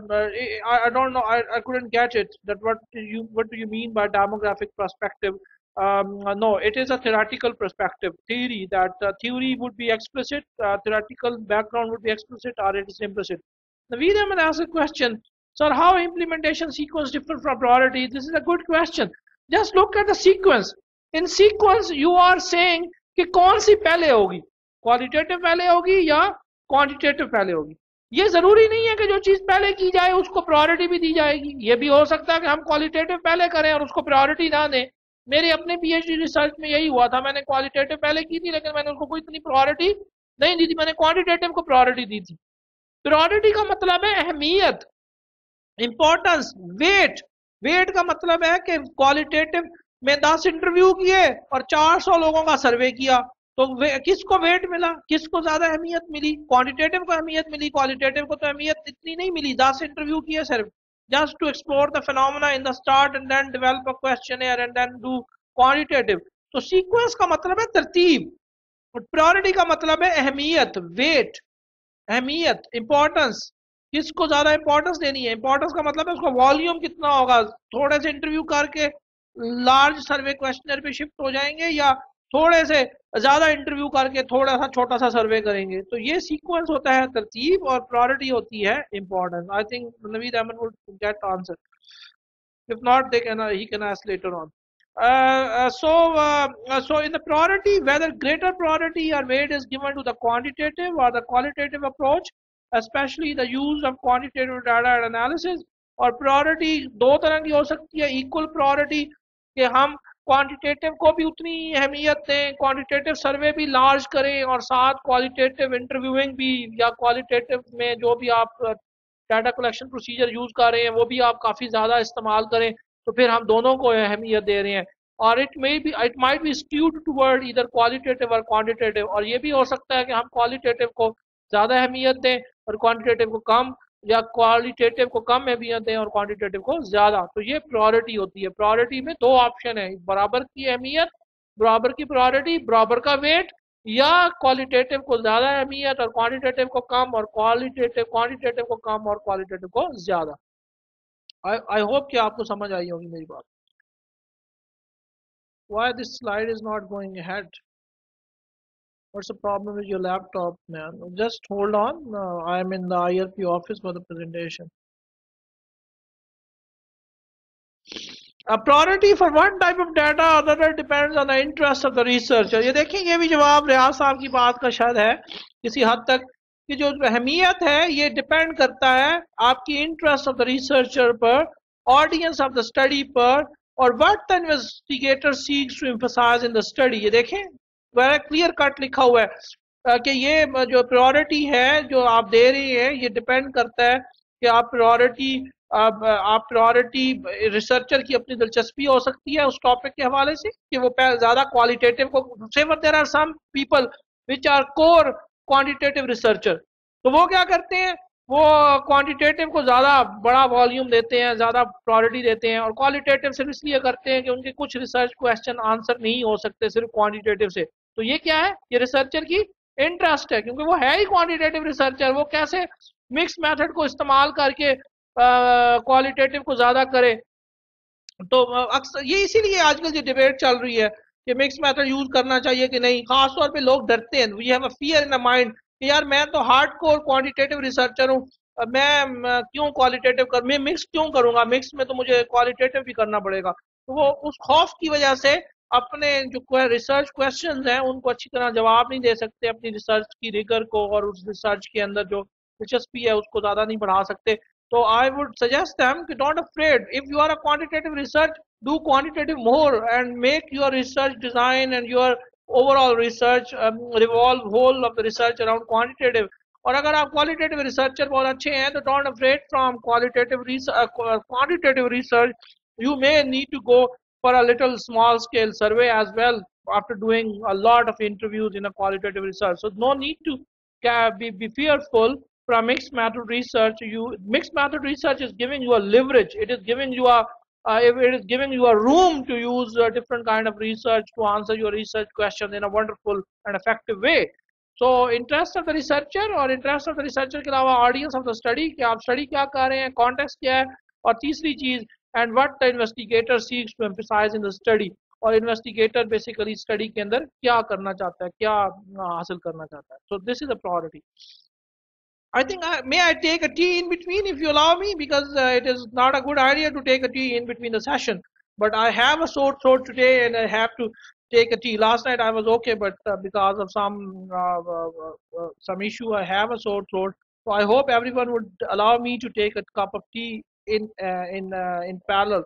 I, I, don't know. I, I couldn't get it. That what do you what do you mean by demographic perspective? Um, uh, no, it is a theoretical perspective theory. That uh, theory would be explicit, theoretical background would be explicit, or it is implicit. Now, we then ask a question. Sir, how implementation sequence differ from priority? This is a good question. Just look at the sequence. In sequence, you are saying कि कौन सी पहले होगी? Qualitative पहले होगी या quantitative पहले होगी? ये ज़रूरी नहीं है कि जो चीज़ पहले की जाए उसको प्रायोरिटी भी दी जाएगी। ये भी हो सकता है कि हम क्वालिटेटिव पहले करें और उसको प्रायोरिटी ना दें। मेरे अपने पीएचडी रिसर्च में यही हुआ था। मैंने क्वालिटेटिव पहले की थी लेकिन मैंने उसको कोई इतनी प्रायोरिटी नहीं दी थी। मैंने क्वांटिटेटिव को प्रायोरिटी दी थी। प्रायोरिटी का मतलब है अहमियत इंपॉर्टेंस वेट वेट का मतलब है कि क्वालिटेटिव में दस इंटरव्यू किए और 400 लोगों का सर्वे किया। तो वे, किसको वेट मिला? किसको ज़्यादा अहमियत मिली? क्वांटिटेटिव को अहमियत मिली? क्वालिटेटिव को तो अहमियत इतनी नहीं मिली। दस इंटरव्यू किए सिर्फ़। Just to explore the phenomena in the start and then develop a questionnaire and तो सीक्वेंस का मतलब है तरतीब। और प्रायोरिटी का मतलब है अहमियत वेट अहमियत इंपॉर्टेंस किसको ज़्यादा इंपॉर्टेंस देनी है? इंपॉर्टेंस का मतलब है उसका वॉल्यूम कितना होगा? थोड़े से इंटरव्यू करके लार्ज सर्वे क्वेश्चनर पे शिफ्ट हो जाएँगे या थोड़े से ज़्यादा इंटरव्यू करके थोड़ा सा छोटा सा सर्वे करेंगे? तो ये सीक्वेंस होता है तरतीब और प्रायोरिटी होती है importance I think Naveed Ahmed would get answer uh, he can ask later on. Uh, uh, so uh, so in the priority whether greater priority or weight is given to the quantitative or the qualitative approach especially the use of quantitative data analysis. और priority दो तरह की हो सकती है equal priority कि हम quantitative को भी उतनी अहमियत दें क्वांटिटेटिव सर्वे भी लार्ज करें और साथ क्वालिटेटिव इंटरव्यूइंग भी या क्वालिटेटिव में जो भी आप डाटा कलेक्शन प्रोसीजर यूज़ कर रहे हैं, वो भी आप काफ़ी ज़्यादा इस्तेमाल करें तो फिर हम दोनों को अहमियत दे रहे हैं। और it may be it might be skewed toward इधर क्वालिटेटिव और क्वान्टिटेटिव और ये भी हो सकता है कि हम क्वालिटेटिव को ज़्यादा अहमियत दें और क्वान्टिटेटिव को कम या क्वालिटेटिव को कम अहमियत दें और क्वांटिटेटिव को ज़्यादा। तो ये प्रायोरिटी होती है। प्रायोरिटी में दो ऑप्शन है, बराबर की अहमियत, बराबर की प्रायोरिटी बराबर का वेट या क्वालिटेटिव को ज़्यादा अहमियत और क्वांटिटेटिव को कम और क्वालिटेटिव क्वांटिटेटिव को कम और क्वालिटेटिव को ज़्यादा। आई होप कि आपको समझ आई होगी मेरी बात। Why this slide is not going ahead? What's the problem with your laptop, man? Just hold on. Uh, I'm in the IRP office for the presentation. A priority for one type of data other depends on the interest of the researcher. ये देखें ये भी जवाब रियाज साहब की बात का शायद है किसी हद तक कि जो अहमियत है ये डिपेंड करता है आपकी इंटरेस्ट ऑफ़ द रिसर्चर पर ऑडियंस ऑफ़ द स्टडी पर और what the investigator seeks to emphasize in the study ये देखें क्लियर कट लिखा हुआ है। कि ये जो प्रायोरिटी है, जो आप दे रही हैं, ये डिपेंड करता है कि आप प्रायोरिटी आप आप प्रायोरिटी रिसर्चर की अपनी दिलचस्पी हो सकती है उस टॉपिक के हवाले से कि वो ज़्यादा क्वालिटेटिव को saver there are some people which are core quantitative researcher तो वो क्या करते हैं? वो क्वांटिटेटिव को ज़्यादा बड़ा वॉल्यूम देते हैं, ज़्यादा प्रायोरिटी देते हैं और क्वालिटेटिव सिर्फ़ इसलिए करते हैं कि उनके कुछ रिसर्च क्वेश्चन आंसर नहीं हो सकते सिर्फ़ क्वांटिटेटिव से। तो ये क्या है? ये रिसर्चर की इंटरेस्ट है, क्योंकि वो है ही क्वांटिटेटिव रिसर्चर वो कैसे मिक्स मेथड को इस्तेमाल करके क्वालिटेटिव को ज़्यादा करे। तो अक्सर ये इसीलिए आजकल जो डिबेट चल रही है कि मिक्स मेथड यूज़ करना चाहिए कि नहीं। खास तौर पे लोग डरते हैं। We have a fear in the mind कि यार मैं तो हार्ड कोर क्वान्टिटेटिव रिसर्चर हूँ मैं क्यों क्वालिटेटिव कर, मैं मिक्स क्यों करूँगा? मिक्स में तो मुझे क्वालिटेटिव भी करना पड़ेगा। तो वो उस खौफ की वजह से अपने जो रिसर्च क्वेश्चंस हैं उनको अच्छी तरह जवाब नहीं दे सकते अपनी रिसर्च की रिगर को और उस रिसर्च के अंदर जो दिलचस्पी है उसको ज़्यादा नहीं बढ़ा सकते। तो आई वुड सजेस्ट दैम कि don't afraid if you are a quantitative research do quantitative more and make your research design and your overall research um, revolve whole of the research around और अगर आप qualitative researcher बहुत अच्छे हैं तो don't afraid from qualitative quantitative research you may need to go for a little small scale survey as well after doing a lot of interviews in a qualitative research so no need to be, be fearful from mixed method research you mixed method research is giving you a leverage it is giving you a uh, if it is giving you a room to use a different kind of research to answer your research question in a wonderful and effective way. So interest of the researcher or interest of the researcher के अलावा audience of the study कि आप study क्या कर रहे हैं context क्या है और तीसरी चीज and what the investigator seeks to emphasize in the study और investigator basically study के अंदर क्या करना चाहता है क्या हासिल करना चाहता है so this is a priority I think I, may I take a tea in between if you allow me because uh, it is not a good idea to take a tea in between the session. But I have a sore throat today and I have to take a tea. Last night I was okay, but uh, because of some uh, uh, uh some issue, I have a sore throat. So I hope everyone would allow me to take a cup of tea in uh, in in parallel.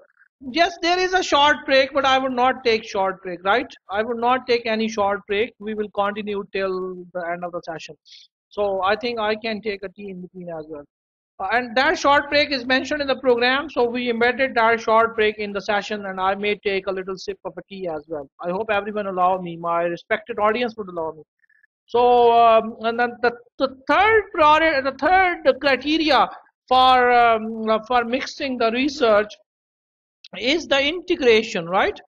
Yes, there is a short break, but I would not take short break. Right? I would not take any short break. We will continue till the end of the session. So I think I can take a tea in between as well. Uh, and that short break is mentioned in the program. So we embedded that short break in the session and I may take a little sip of a tea as well. I hope everyone allow me, my respected audience would allow me. So, um, and then the, the third product, the third criteria for, um, for mixing the research is the integration, right?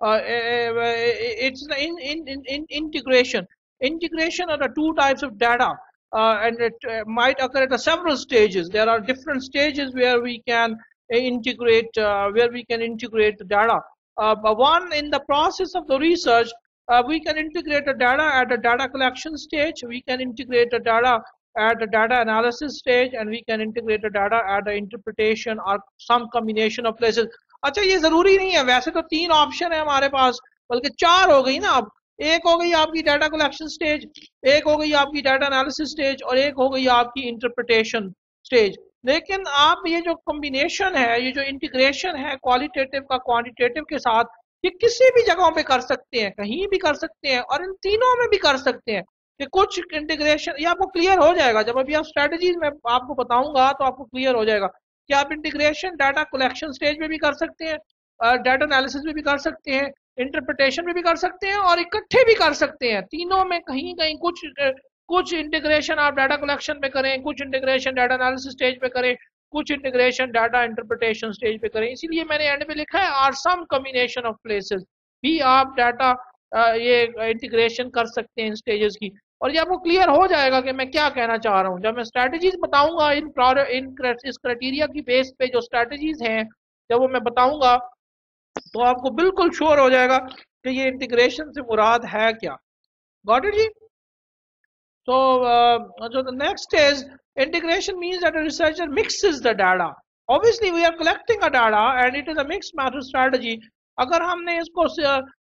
Uh, eh, eh, it's the in, in, in, integration. Integration are the two types of data uh, and it uh, might occur at several stages. There are different stages where we can integrate, uh, where we can integrate the data. Uh, one in the process of the research, uh, we can integrate the data at the data collection stage. We can integrate the data at the data analysis stage and we can integrate the data at the interpretation or some combination of places. अच्छा ये ज़रूरी नहीं है। वैसे तो तीन option है हमारे पास, बल्कि चार हो गई ना अब। एक हो गई आपकी डाटा कलेक्शन स्टेज एक हो गई आपकी डाटा एनालिसिस स्टेज और एक हो गई आपकी इंटरप्रिटेशन स्टेज लेकिन आप ये जो कॉम्बिनेशन है, ये जो इंटीग्रेशन है क्वालिटेटिव का क्वांटिटेटिव के साथ, ये किसी भी जगहों पे कर सकते हैं, कहीं भी कर सकते हैं और इन तीनों में भी कर सकते हैं। कि कुछ इंटीग्रेशन ये आपको क्लियर हो जाएगा। जब अभी आप स्ट्रेटजीज में आपको बताऊँगा तो आपको क्लियर हो जाएगा कि आप इंटीग्रेशन डाटा कलेक्शन स्टेज में भी कर सकते हैं डाटा एनालिसिस में भी कर सकते हैं इंटरप्रिटेशन में भी कर सकते हैं और इकट्ठे भी कर सकते हैं। तीनों में कहीं कहीं कुछ कुछ इंटीग्रेशन आप डाटा कलेक्शन में करें, कुछ इंटीग्रेशन डाटा एनालिसिस स्टेज पे करें, कुछ इंटीग्रेशन डाटा इंटरप्रिटेशन स्टेज पे करें। इसीलिए मैंने एंड में लिखा है are some combination of places भी आप डाटा ये इंटीग्रेशन कर सकते हैं इन स्टेजेस की। और ये आपको क्लियर हो जाएगा कि मैं क्या कहना चाह रहा हूँ, जब मैं स्ट्रेटजीज बताऊँगा इन इन इस क्राइटेरिया की बेस पे जो स्ट्रेटजीज हैं, जब वो मैं बताऊँगा तो आपको बिल्कुल श्योर हो जाएगा कि ये इंटीग्रेशन से मुराद है क्या। गॉट इट जी? Is, integration means that a researcher mixes the data. Obviously, we are collecting a data and it is a mixed method strategy. अगर हमने इसको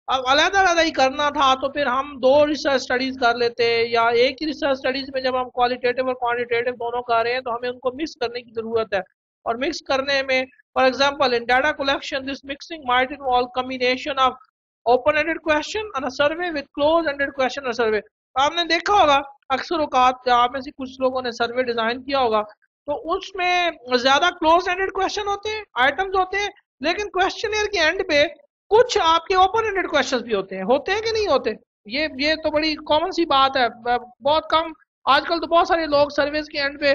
अब अलहदा अलहदा ही करना था तो फिर हम दो रिसर्च स्टडीज़ कर लेते या एक ही रिसर्च स्टडीज़ में जब हम क्वालिटेटिव और क्वान्टिटेटिव दोनों कर रहे हैं तो हमें उनको मिक्स करने की ज़रूरत है। और मिक्स करने में for example in data collection this mixing might involve combination of open ended question survey with close ended question survey आपने देखा होगा, अक्सर औकात, आप में से कुछ लोगों ने सर्वे डिज़ाइन किया होगा। तो उसमें ज़्यादा क्लोज एंडेड क्वेश्चन होते हैं आइटम्स होते हैं, लेकिन क्वेश्चन के एंड पे कुछ आपके ओपन एंडेड क्वेश्चन भी होते हैं। होते हैं कि नहीं होते? ये ये तो बड़ी कॉमन सी बात है। बहुत कम, आजकल तो बहुत सारे लोग सर्विस के एंड पे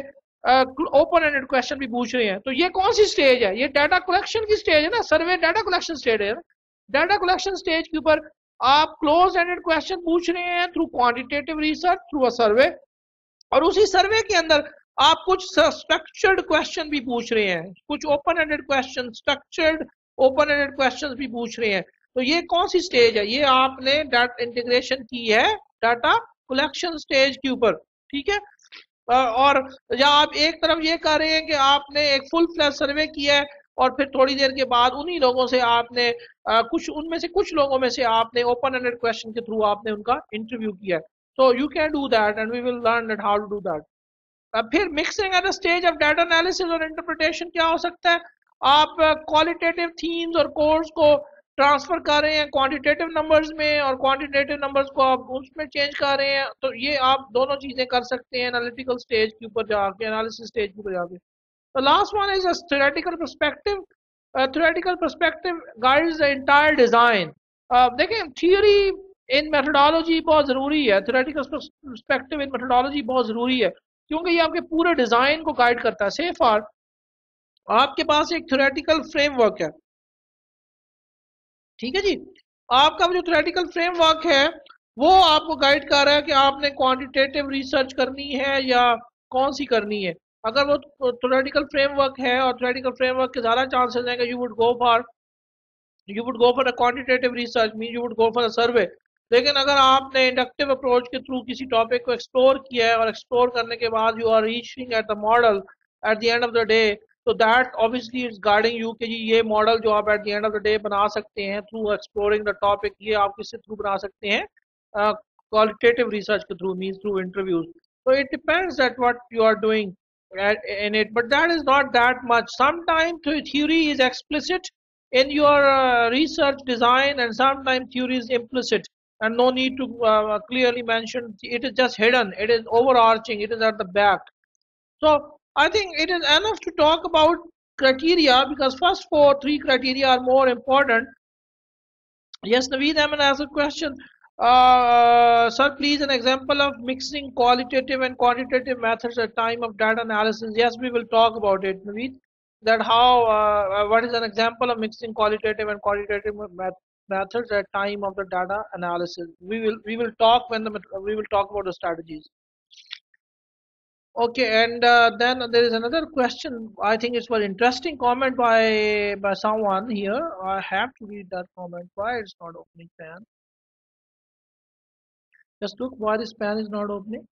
ओपन एंडेड क्वेश्चन भी पूछ रहे हैं। तो ये कौन सी स्टेज है? ये डाटा कलेक्शन की स्टेज है ना? सर्वे डाटा कलेक्शन स्टेज है डाटा कलेक्शन स्टेज के ऊपर आप क्लोज एंडेड क्वेश्चन पूछ रहे हैं through quantitative research through a survey और उसी सर्वे के अंदर आप कुछ स्ट्रक्चर्ड क्वेश्चन भी पूछ रहे हैं। कुछ open ended question structured open ended question भी पूछ रहे हैं। तो ये कौन सी स्टेज है? ये आपने डाटा इंटीग्रेशन की है डाटा कलेक्शन स्टेज के ऊपर ठीक है? और या आप एक तरफ़ ये कर रहे हैं कि आपने एक फुल फ्लैश सर्वे किया है और फिर थोड़ी देर के बाद उन्हीं लोगों से आपने आ, कुछ उनमें से कुछ लोगों में से आपने ओपन एंडेड क्वेश्चन के थ्रू आपने उनका इंटरव्यू किया है। So you can do that and we will learn that how to do that फिर mixing at the stage of data analysis और इंटरप्रिटेशन क्या हो सकता है? आप क्वालिटेटिव थीम्स और कोर्स को ट्रांसफ़र कर रहे हैं क्वांटिटेटिव नंबर्स में और क्वांटिटेटिव नंबर्स को आप उसमें चेंज कर रहे हैं तो ये आप दोनों चीज़ें कर सकते हैं एनालिटिकल स्टेज के ऊपर जाके एनालिसिस स्टेज के ऊपर जाके। तो last one is theoretical perspective theoretical perspective guides the entire design देखें थियोरी इन मेथोडोलॉजी बहुत ज़रूरी है थ्योरेटिकल परस्पेक्टिव इन मेथोडोलॉजी बहुत ज़रूरी है, क्योंकि ये आपके पूरे डिज़ाइन को गाइड करता है से फॉर आपके पास एक थ्योरेटिकल फ्रेमवर्क है। ठीक है जी? आपका जो थ्योरेटिकल फ्रेमवर्क है, वो आपको गाइड कर रहा है कि आपने क्वांटिटेटिव रिसर्च करनी है या कौन सी करनी है। अगर वो थ्योरेटिकल फ्रेमवर्क है और थ्योरेटिकल फ्रेमवर्क के ज़्यादा चांसेस हैं कि you would go for you would go for a quantitative research mean you would go for a survey लेकिन अगर आपने इंडक्टिव अप्रोच के थ्रू किसी टॉपिक को एक्सप्लोर किया है और एक्सप्लोर करने के बाद you are reaching at the model at the end of the day तो that obviously is guarding you कि जी ये मॉडल जो आप eight the end of the day बना सकते हैं थ्रू एक्सप्लोरिंग द टॉपिक ये आप किससे थ्रू बना सकते हैं क्वालिटेटिव रिसर्च के through mean through interviews so it depends at what you are doing in it but that is not that much sometimes theory is explicit in your uh, research design and sometimes theory is implicit and no need to uh, clearly mention it is just hidden it is overarching it is at the back so I think it is enough to talk about criteria because first four, three criteria are more important. Yes, Naveed Ahmed has a question. Uh, sir, please an example of mixing qualitative and quantitative methods at time of data analysis. Yes, we will talk about it, Naveed. That how, uh, what is an example of mixing qualitative and quantitative methods at time of the data analysis? We will we will talk when the we will talk about the strategies. Okay, and uh, then there is another question. I think it's very interesting comment by by someone here. I have to read that comment. Why it's not opening pan? Just look why this pan is not opening.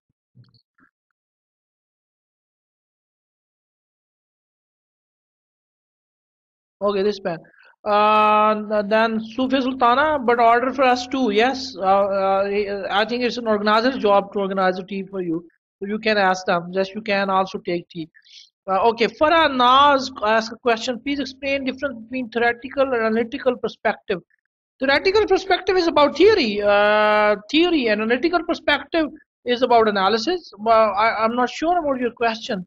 Okay, this pan. Uh, then Sufi Sultana, but order for us too. Yes, uh, uh, I think it's an organizer's job to organize a team for you you can ask them. Just you can also take tea. Uh, okay Farah Naz ask a question. Please explain difference between theoretical and analytical perspective. Theoretical perspective is about theory. Uh, theory analytical perspective is about analysis. Well, I, am not sure about your question.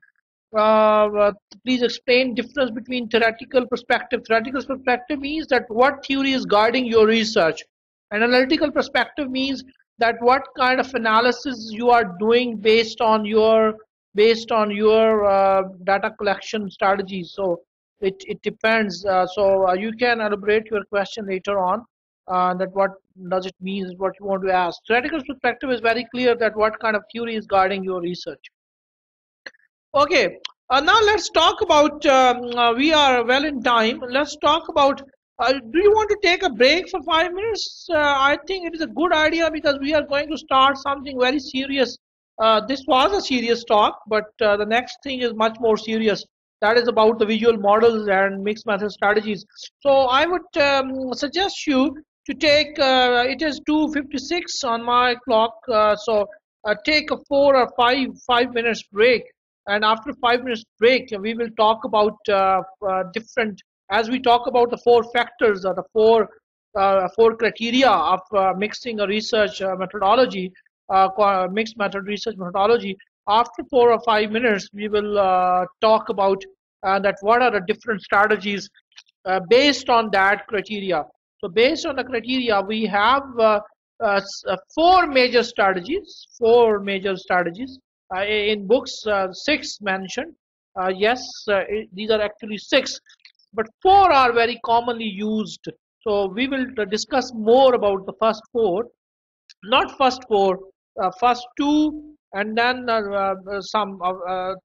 Uh, please explain difference between theoretical perspective. Theoretical perspective means that what theory is guiding your research. And analytical perspective means that what kind of analysis you are doing based on your based on your uh, data collection strategies so it, it depends. Uh, so uh, you can elaborate your question later on uh, that what does it mean what you want to ask. Theoretical perspective is very clear that what kind of theory is guiding your research. Okay uh, now let's talk about um, uh, we are well in time. Let's talk about uh, do you want to take a break for five minutes? Uh, I think it is a good idea because we are going to start something very serious. Uh, this was a serious talk, but uh, the next thing is much more serious. That is about the visual models and mixed method strategies. So I would um, suggest you to take, uh, it is 2.56 on my clock, uh, so take a four or five, five minutes break. And after five minutes break, we will talk about different, as we talk about the four factors or the four, uh, four criteria of uh, mixing a research uh, methodology, uh, mixed method research methodology. After four or five minutes, we will talk about that what are the different strategies based on that criteria. So based on the criteria, we have uh, uh, uh, four major strategies, four major strategies. in books, six mentioned. yes, these are actually six, but four are very commonly used. So we will discuss more about the first four, not first four, uh, first two, and then uh, uh, some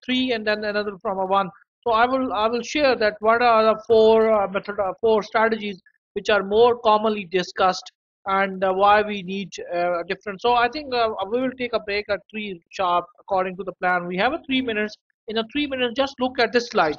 three, and then another from a one. So I will I will share that what are the four method four strategies which are more commonly discussed and uh, why we need uh, different. So I think uh, we will take a break at three sharp according to the plan. We have a three minutes. In a three minutes, just look at this slide.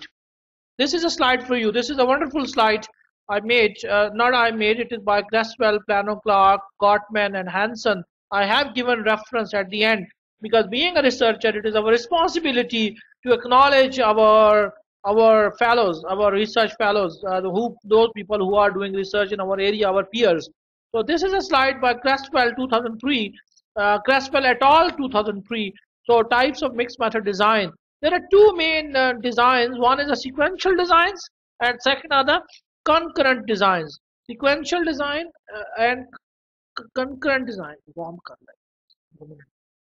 This is a slide for you. This is a wonderful slide I made. Uh, not I made it is by Creswell, Plano Clark, Gutmann, and Hanson. I have given reference at the end because being a researcher, it is our responsibility to acknowledge our our fellows, our research fellows, uh, who those people who are doing research in our area, our peers. So this is a slide by Creswell 2003, uh, Creswell et al 2003. So types of mixed method design. There are two main uh, designs. One is a sequential designs, and second are the concurrent designs. Sequential design uh, and concurrent design.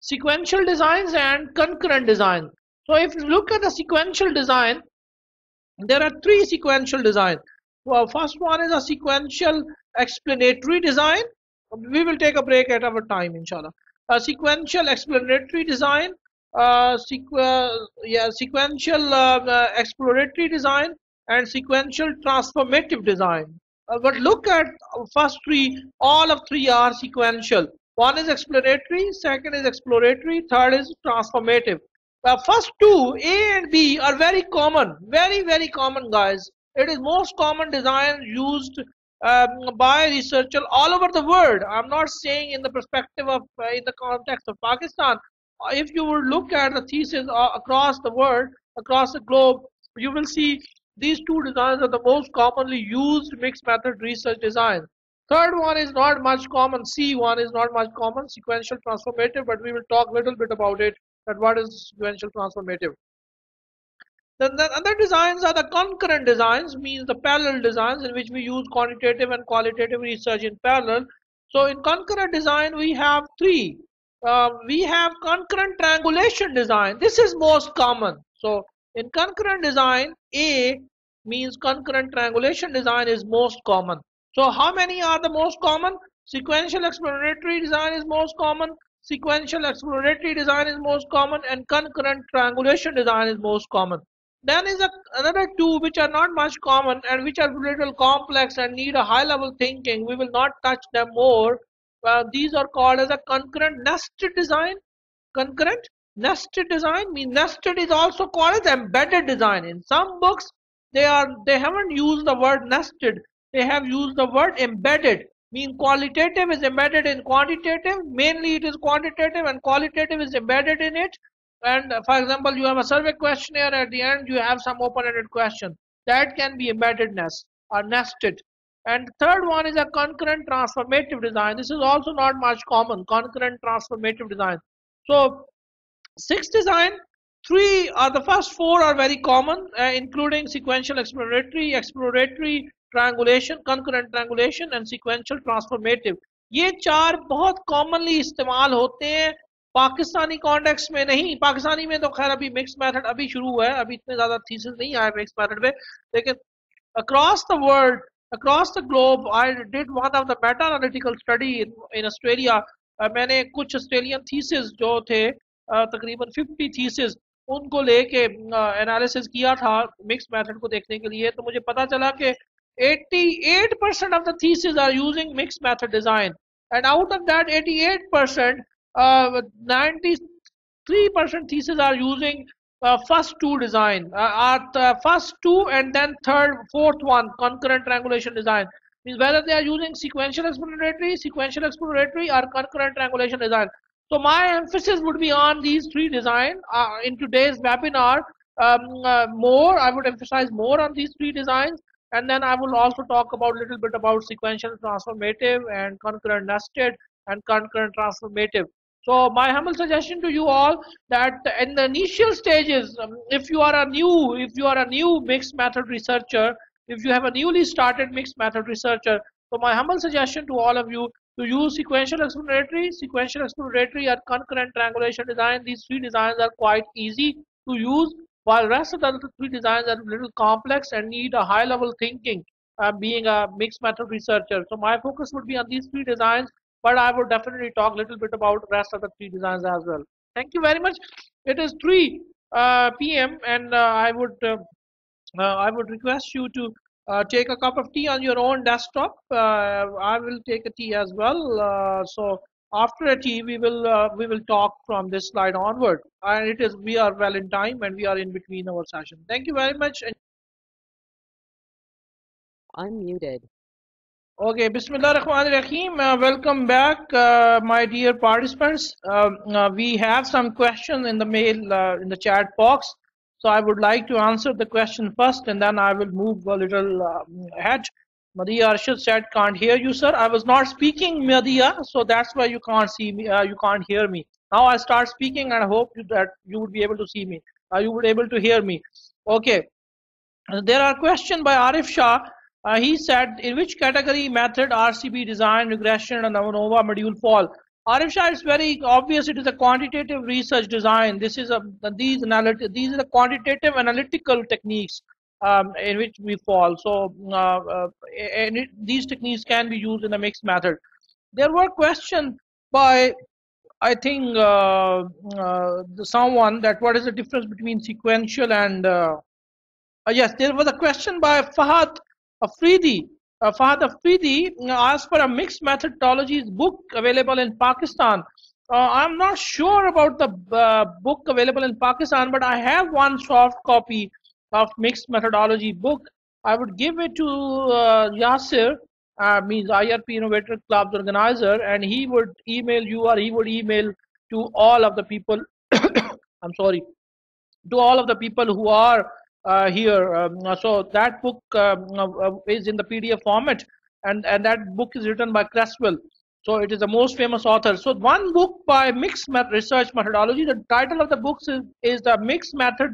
Sequential designs and concurrent design. So if you look at the sequential design, there are three sequential design. Well, first one is a sequential explanatory design. We will take a break at our time, inshallah. A sequential explanatory design, uh, sequ yeah, sequential uh, uh, exploratory design, and sequential transformative design. Uh, but look at first three, all of three are sequential. One is exploratory, second is exploratory, third is transformative. The first two, A and B, are very common. Very, very common, guys. It is most common design used um, by researchers all over the world. I'm not saying in the perspective of, uh, in the context of Pakistan. Uh, if you would look at the thesis uh, across the world, across the globe, you will see these two designs are the most commonly used mixed method research designs. Third one is not much common. C one is not much common, sequential transformative, but we will talk a little bit about it that what is sequential transformative. Then the other designs are the concurrent designs, means the parallel designs in which we use quantitative and qualitative research in parallel. So in concurrent design, we have three. Uh, we have concurrent triangulation design. This is most common. So in concurrent design, A means concurrent triangulation design is most common. So how many are the most common? Sequential exploratory design is most common. Sequential exploratory design is most common and concurrent triangulation design is most common. Then is a, another two which are not much common and which are little complex and need a high level thinking. We will not touch them more. Uh, these are called as a concurrent nested design. Concurrent nested design means nested is also called as embedded design. In some books, they are they haven't used the word nested. They have used the word embedded mean qualitative is embedded in quantitative mainly it is quantitative and qualitative is embedded in it and for example you have a survey questionnaire at the end you have some open-ended question that can be embeddedness or nested and third one is a concurrent transformative design this is also not much common concurrent transformative design so six design three are the first four are very common uh, including sequential exploratory exploratory triangulation concurrent triangulation and sequential transformative ये चार बहुत commonly इस्तेमाल होते हैं Pakistani context में नहीं पाकिस्तानी में तो खैर अभी मिक्स मेथड अभी शुरू हुआ है अभी इतने ज्यादा थीसिस नहीं आए मिक्स मेथड में लेकिन across the world across the globe i did one of the meta analytical study in, in australia. Uh, मैंने कुछ ऑस्ट्रेलियन थीसिस जो थे uh, तकरीबन 50 थीसिस उनको लेके uh, एनालिसिस किया था मिक्स मेथड को देखने के लिए। तो मुझे पता चला कि 88 percent of the thesis are using mix method design and out of that 88 percent 93 percent thesis are using uh, first two design. Uh, at uh, first two and then third, fourth one, concurrent triangulation design. Means whether they are using sequential exploratory, sequential exploratory, or concurrent triangulation design. So my emphasis would be on these three design uh, in today's webinar. Um, uh, more, I would emphasize more on these three designs, and then I will also talk about a little bit about sequential transformative and concurrent nested and concurrent transformative. So my humble suggestion to you all that in the initial stages, um, if you are a new, if you are a new mixed method researcher, if you have a newly started mixed method researcher, so my humble suggestion to all of you to use sequential exploratory, sequential exploratory or concurrent triangulation design. These three designs are quite easy to use while rest of the three designs are a little complex and need a high level thinking uh, being a mixed method researcher. So my focus would be on these three designs but I would definitely talk a little bit about rest of the three designs as well. Thank you very much. It is 3 uh, p.m. and uh, I would uh, uh, I would request you to uh, take a cup of tea on your own desktop. I will take a tea as well. so after a tea, we will we will talk from this slide onward. And it is we are well in time and we are in between our session. Thank you very much. Unmuted. Okay, Bismillah Rahman Rahim. Uh, welcome back, uh, my dear participants. Um, uh, we have some questions in the mail, uh, in the chat box. So I would like to answer the question first and then I will move a little um, ahead. Madia Arshad said, can't hear you, sir. I was not speaking, Madia, so that's why you can't see me, uh, you can't hear me. Now I start speaking and I hope that you would be able to see me. Uh, you would be able to hear me. Okay. There are questions by Arif Shah. Uh, he said, in which category method RCB design, regression, and ANOVA module fall? Arif Shah, very obvious it is a quantitative research design. This is a these analytic these are the quantitative analytical techniques um, in which we fall. So uh, uh, it, these techniques can be used in a mixed method. There were questions by I think uh, uh someone that what is the difference between sequential and uh, uh, yes, there was a question by Fahad Afridi, uh, Fahad Afridi asked for a mixed methodologies book available in Pakistan. Uh, I'm not sure about the uh, book available in Pakistan, but I have one soft copy of mixed methodology book. I would give it to uh, Yasir, uh, means IRP Innovator Club's organizer, and he would email you or he would email to all of the people. I'm sorry, to all of the people who are uh, here. Um, so that book um, uh, is in the PDF format, and and that book is written by Creswell. So it is the most famous author. So one book by mixed research methodology. The title of the book is, is the mixed method,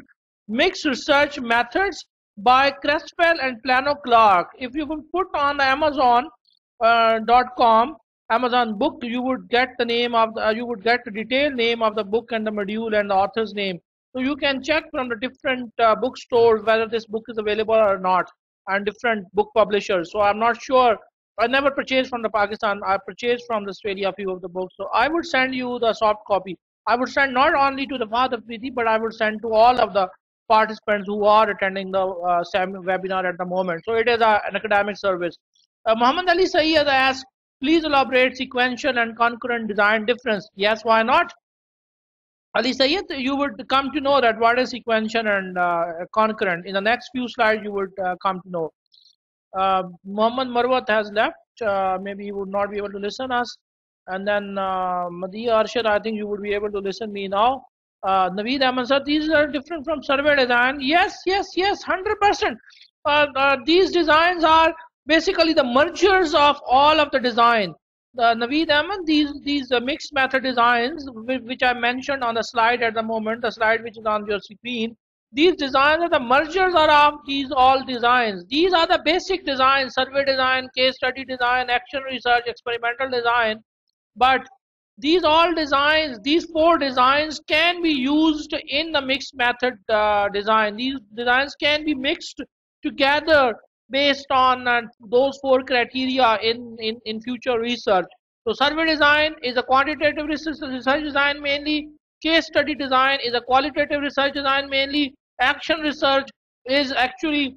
mixed research methods by Creswell and Plano Clark. If you would put on Amazon uh, .com Amazon book, you would get the name of the, uh, you would get the detailed name of the book and the module and the author's name. So you can check from the different uh, bookstores whether this book is available or not and different book publishers. So I'm not sure. I never purchased from the Pakistan. I purchased from the Australia a few of the books. So I would send you the soft copy. I would send not only to the Fahad Afridi, but I would send to all of the participants who are attending the uh, webinar at the moment. So it is a, an academic service. Uh, Muhammad Ali Sayyid asked, please elaborate sequential and concurrent design difference. Yes, why not? Ali Sayyid, you would come to know that what is sequential and uh, concurrent. In the next few slides, you would uh, come to know. Uh, Muhammad Marwat has left. Uh, maybe he would not be able to listen us. And then uh, Madi Arshad, I think you would be able to listen me now. Uh, Naveed Ahmed said, these are different from survey design. Yes, yes, yes, 100%. Uh, uh, these designs are basically the mergers of all of the design uh, Naveed Ahmed, these these uh, mixed method designs, which I mentioned on the slide at the moment, the slide which is on your screen, these designs are the mergers are of these all designs. These are the basic designs, survey design, case study design, action research, experimental design. But these all designs, these four designs can be used in the mixed method uh, design. These designs can be mixed together based on uh, those four criteria in, in, in future research. So survey design is a quantitative research, research design mainly, case study design is a qualitative research design mainly, action research is actually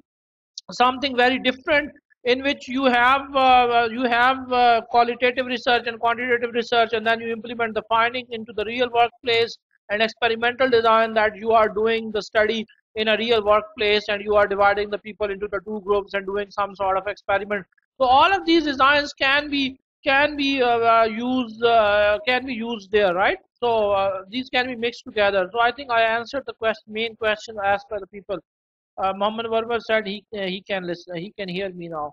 something very different in which you have uh, you have uh, qualitative research and quantitative research and then you implement the finding into the real workplace and experimental design that you are doing the study in a real workplace and you are dividing the people into the two groups and doing some sort of experiment So all of these designs can be can be uh, uh, used uh, can be used there, right? So uh, these can be mixed together. So I think I answered the question, main question asked by the people. Uh, Muhammad Warber said he he can listen, he can hear me now.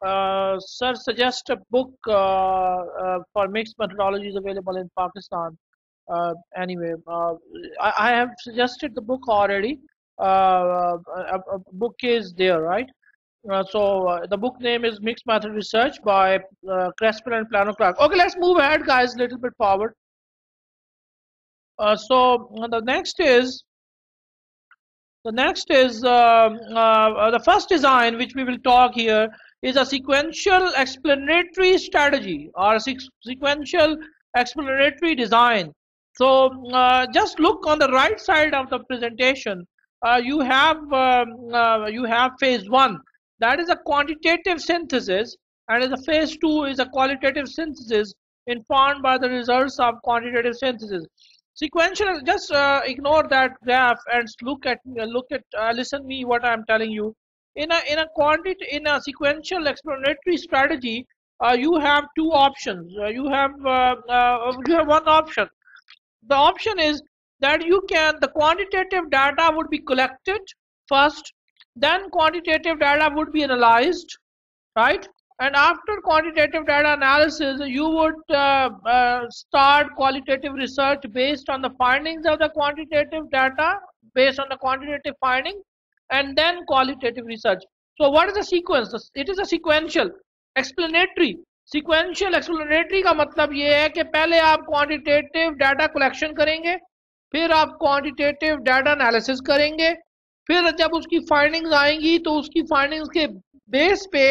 Uh, sir, suggest a book uh, for mixed methodologies available in Pakistan. Anyway, I, I have suggested the book already. Uh, a, a book is there, right? Uh, so uh, the book name is Mixed Method Research by uh, Creswell and Plano Clark. Okay, let's move ahead, guys, a little bit forward. Uh, so the next is the next is um, uh, the first design which we will talk here is a sequential explanatory strategy or sequential explanatory design. So just look on the right side of the presentation. You have um, you have phase one that is a quantitative synthesis and the phase two is a qualitative synthesis informed by the results of quantitative synthesis. Sequential, just uh, ignore that graph and look at uh, look at uh, listen me what I'm telling you. In a in a quantity in a sequential explanatory strategy, uh, you have two options. Uh, you have uh, you have one option. The option is that you can the quantitative data would be collected first then quantitative data would be analyzed, right? And after quantitative data analysis, you would uh, uh, start qualitative research based on the findings of the quantitative data, based on the quantitative finding, and then qualitative research. So what is the sequence? It is a sequential, explanatory. Sequential explanatory का मतलब ये है कि पहले आप quantitative data collection करेंगे फिर आप quantitative डाटा analysis करेंगे। फिर जब उसकी फाइंडिंग्स आएँगी तो उसकी फाइंडिंग्स के बेस पे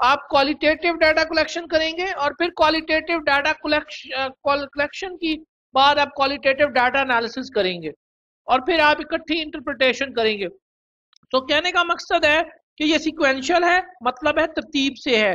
आप क्वालिटेटिव डाटा कलेक्शन करेंगे और फिर क्वालिटेटिव डाटा कलेक्शन की बाद आप क्वालिटेटिव डाटा एनालिसिस करेंगे और फिर आप इकट्ठी इंटरप्रिटेशन करेंगे। तो कहने का मकसद है कि ये सिक्वेंशियल है मतलब है तरतीब से है।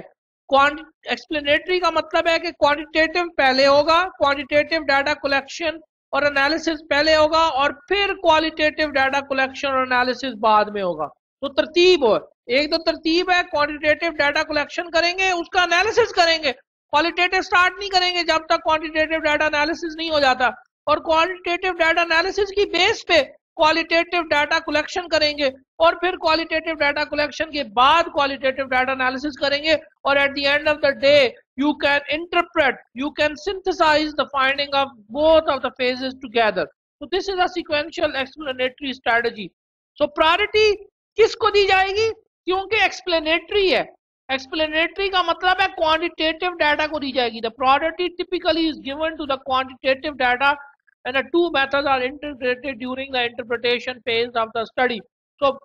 एक्सप्लेनेटरी का मतलब है कि क्वांटिटेटिव पहले होगा क्वांटिटेटिव डाटा कलेक्शन और एनालिसिस पहले होगा और फिर क्वालिटेटिव डाटा कलेक्शन और एनालिसिस बाद में होगा। तो तरतीब हो एक तो तरतीब है क्वांटिटेटिव डाटा कलेक्शन करेंगे, उसका एनालिसिस करेंगे। क्वालिटेटिव स्टार्ट नहीं करेंगे जब तक क्वांटिटेटिव डाटा एनालिसिस नहीं हो जाता। और क्वालिटेटिव डाटा एनालिसिस की बेस पे क्वालिटेटिव डाटा कलेक्शन करेंगे और फिर क्वालिटेटिव डाटा कलेक्शन के बाद क्वालिटेटिव डाटा एनालिसिस करेंगे। और at the end of the day you can interpret you can synthesize the finding of both of the phases together so this is a sequential explanatory strategy so priority किसको दी जाएगी क्योंकि explanatory है explanatory का मतलब है quantitative data को दी जाएगी the priority typically is given to the quantitative data and the two methods are integrated during the interpretation phase of the study so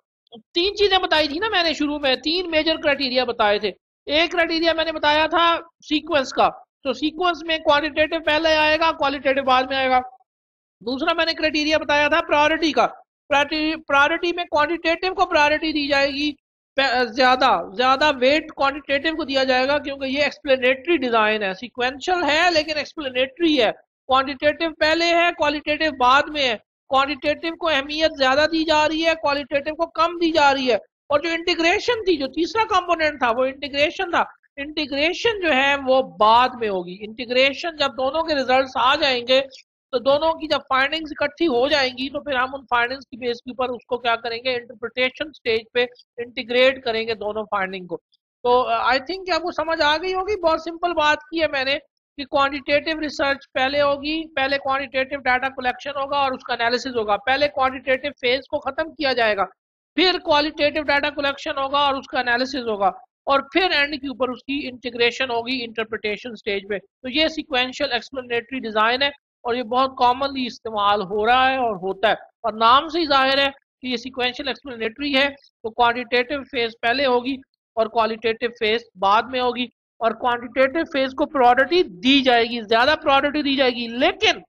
तीन चीजें बताई थी ना मैंने शुरू में तीन मेजर क्राइटेरिया बताए थे एक क्राइटेरिया मैंने बताया था सीक्वेंस का। तो सीक्वेंस में क्वालिटेटिव पहले आएगा क्वालिटेटिव बाद में आएगा। दूसरा मैंने क्राइटेरिया बताया था प्रायोरिटी का। प्रायोरिटी में क्वांटिटेटिव को प्रायोरिटी दी जाएगी ज़्यादा ज़्यादा वेट क्वांटिटेटिव को दिया जाएगा, क्योंकि ये एक्सप्लेनेटरी डिज़ाइन है। सीक्वेंशियल है, लेकिन एक्सप्लेनेटरी है। क्वांटिटेटिव पहले है क्वालिटेटिव बाद में है। क्वांटिटेटिव को अहमियत ज़्यादा दी जा रही है क्वालिटेटिव को कम दी जा रही है। और जो इंटीग्रेशन थी जो तीसरा कंपोनेंट था वो इंटीग्रेशन था। इंटीग्रेशन जो है वो बाद में होगी। इंटीग्रेशन जब दोनों के रिजल्ट्स आ जाएँगे तो दोनों की जब फाइंडिंग्स इकट्ठी हो जाएँगी तो फिर हम उन फाइंडिंग्स की बेस के ऊपर उसको क्या करेंगे इंटरप्रिटेशन स्टेज पे इंटीग्रेट करेंगे दोनों फाइंडिंग को। तो आई uh, थिंक आपको समझ आ गई होगी? बहुत सिंपल बात की है मैंने कि क्वांटिटेटिव रिसर्च पहले होगी पहले क्वांटिटेटिव डाटा कलेक्शन होगा और उसका एनालिसिस होगा। पहले क्वांटिटेटिव फ़ेज़ को खत्म किया जाएगा। फिर क्वालिटेटिव डाटा कलेक्शन होगा और उसका एनालिसिस होगा। और फिर एंड के ऊपर उसकी इंटीग्रेशन होगी इंटरप्रिटेशन स्टेज पे। तो ये सिक्वेंशियल एक्सप्लेनेटरी डिज़ाइन है और ये बहुत कॉमनली इस्तेमाल हो रहा है और होता है। और नाम से ही ज़ाहिर है कि ये सिक्वेंशियल एक्सप्लेनेटरी है तो क्वांटिटेटिव फ़ेज़ पहले होगी और क्वालिटेटिव फ़ेज़ बाद में होगी। और क्वांटिटेटिव फ़ेज़ को प्रायोरिटी दी जाएगी, ज़्यादा प्रायोरिटी दी जाएगी, लेकिन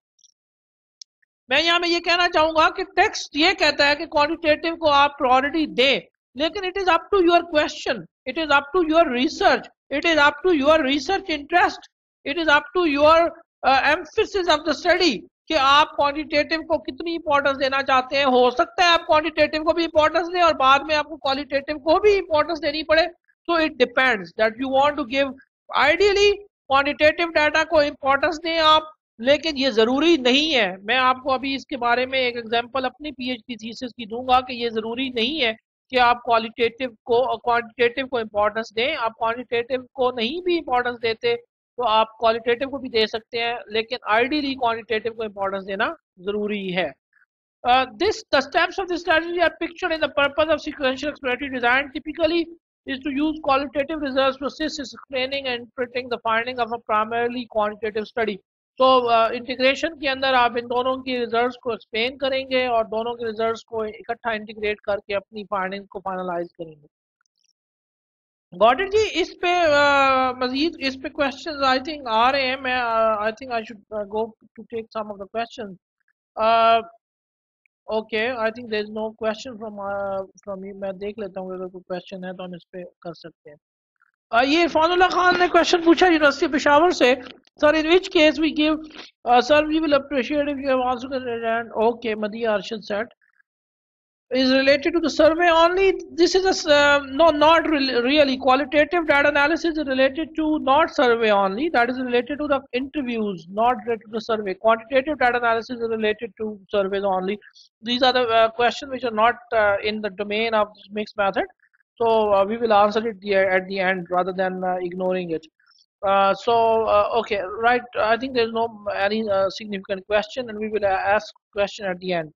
मैं यहाँ में ये कहना चाहूँगा कि टेक्स्ट ये कहता है कि क्वांटिटेटिव को आप प्रायोरिटी दें, लेकिन it is up to your question it is up to your research it is up to your research interest it is up to your emphasis of the study कि आप क्वांटिटेटिव को कितनी importance देना चाहते हैं। हो सकता है आप क्वांटिटेटिव को भी इंपॉर्टेंस दें और बाद में आपको क्वालिटेटिव को भी इंपॉर्टेंस देनी पड़े। तो it depends that you want to give ideally quantitative data को इंपॉर्टेंस दें आप लेकिन ये ज़रूरी नहीं है। मैं आपको अभी इसके बारे में एक एग्ज़ाम्पल अपनी पी एच डी थीसिस की दूँगा कि ये ज़रूरी नहीं है कि आप क्वालिटेटिव को क्वांटिटेटिव को इम्पोर्टेंस दें। आप क्वांटिटेटिव को नहीं भी इम्पोर्टेंस देते तो आप क्वालिटेटिव को भी दे सकते हैं, लेकिन आइडियली क्वान्टिटेटिव को इम्पोर्टेंस देना ज़रूरी है। This the steps of दिसजी are picture in the purpose of sequential explanatory design typically is to use qualitative research to assist in explaining and interpreting the finding of a primarily quantitative study. तो integration के अंदर आप इन दोनों की results को explain करेंगे और दोनों के रिजल्ट्स को इकट्ठा इंटीग्रेट करके अपनी फाइंडिंग को फाइनलाइज करेंगे। गॉडेड जी, इस पे मजीद, इस पे क्वेश्चंस आई थिंक आ रहे हैं। मैं I think I should go to take some of the questions okay I think there is no question from from you मैं देख लेता हूँ, अगर कोई क्वेश्चन है तो हम इस पे कर सकते हैं। ये इरफानुल्लाह खान ने क्वेश्चन पूछा यूनिवर्सिटी पेशावर से sir in which case we give sir we will appreciate if you have also okay मदिया Arshad set is related to the survey only this is a uh, no not re really qualitative data analysis is related to not survey only that is related to the interviews not related to the survey quantitative data analysis is related to surveys only these are the uh, questions which are not uh, in the domain of this mixed method so uh, we will answer it at the end rather than uh, ignoring it uh, so okay right i think there's no any significant question and we will ask question at the end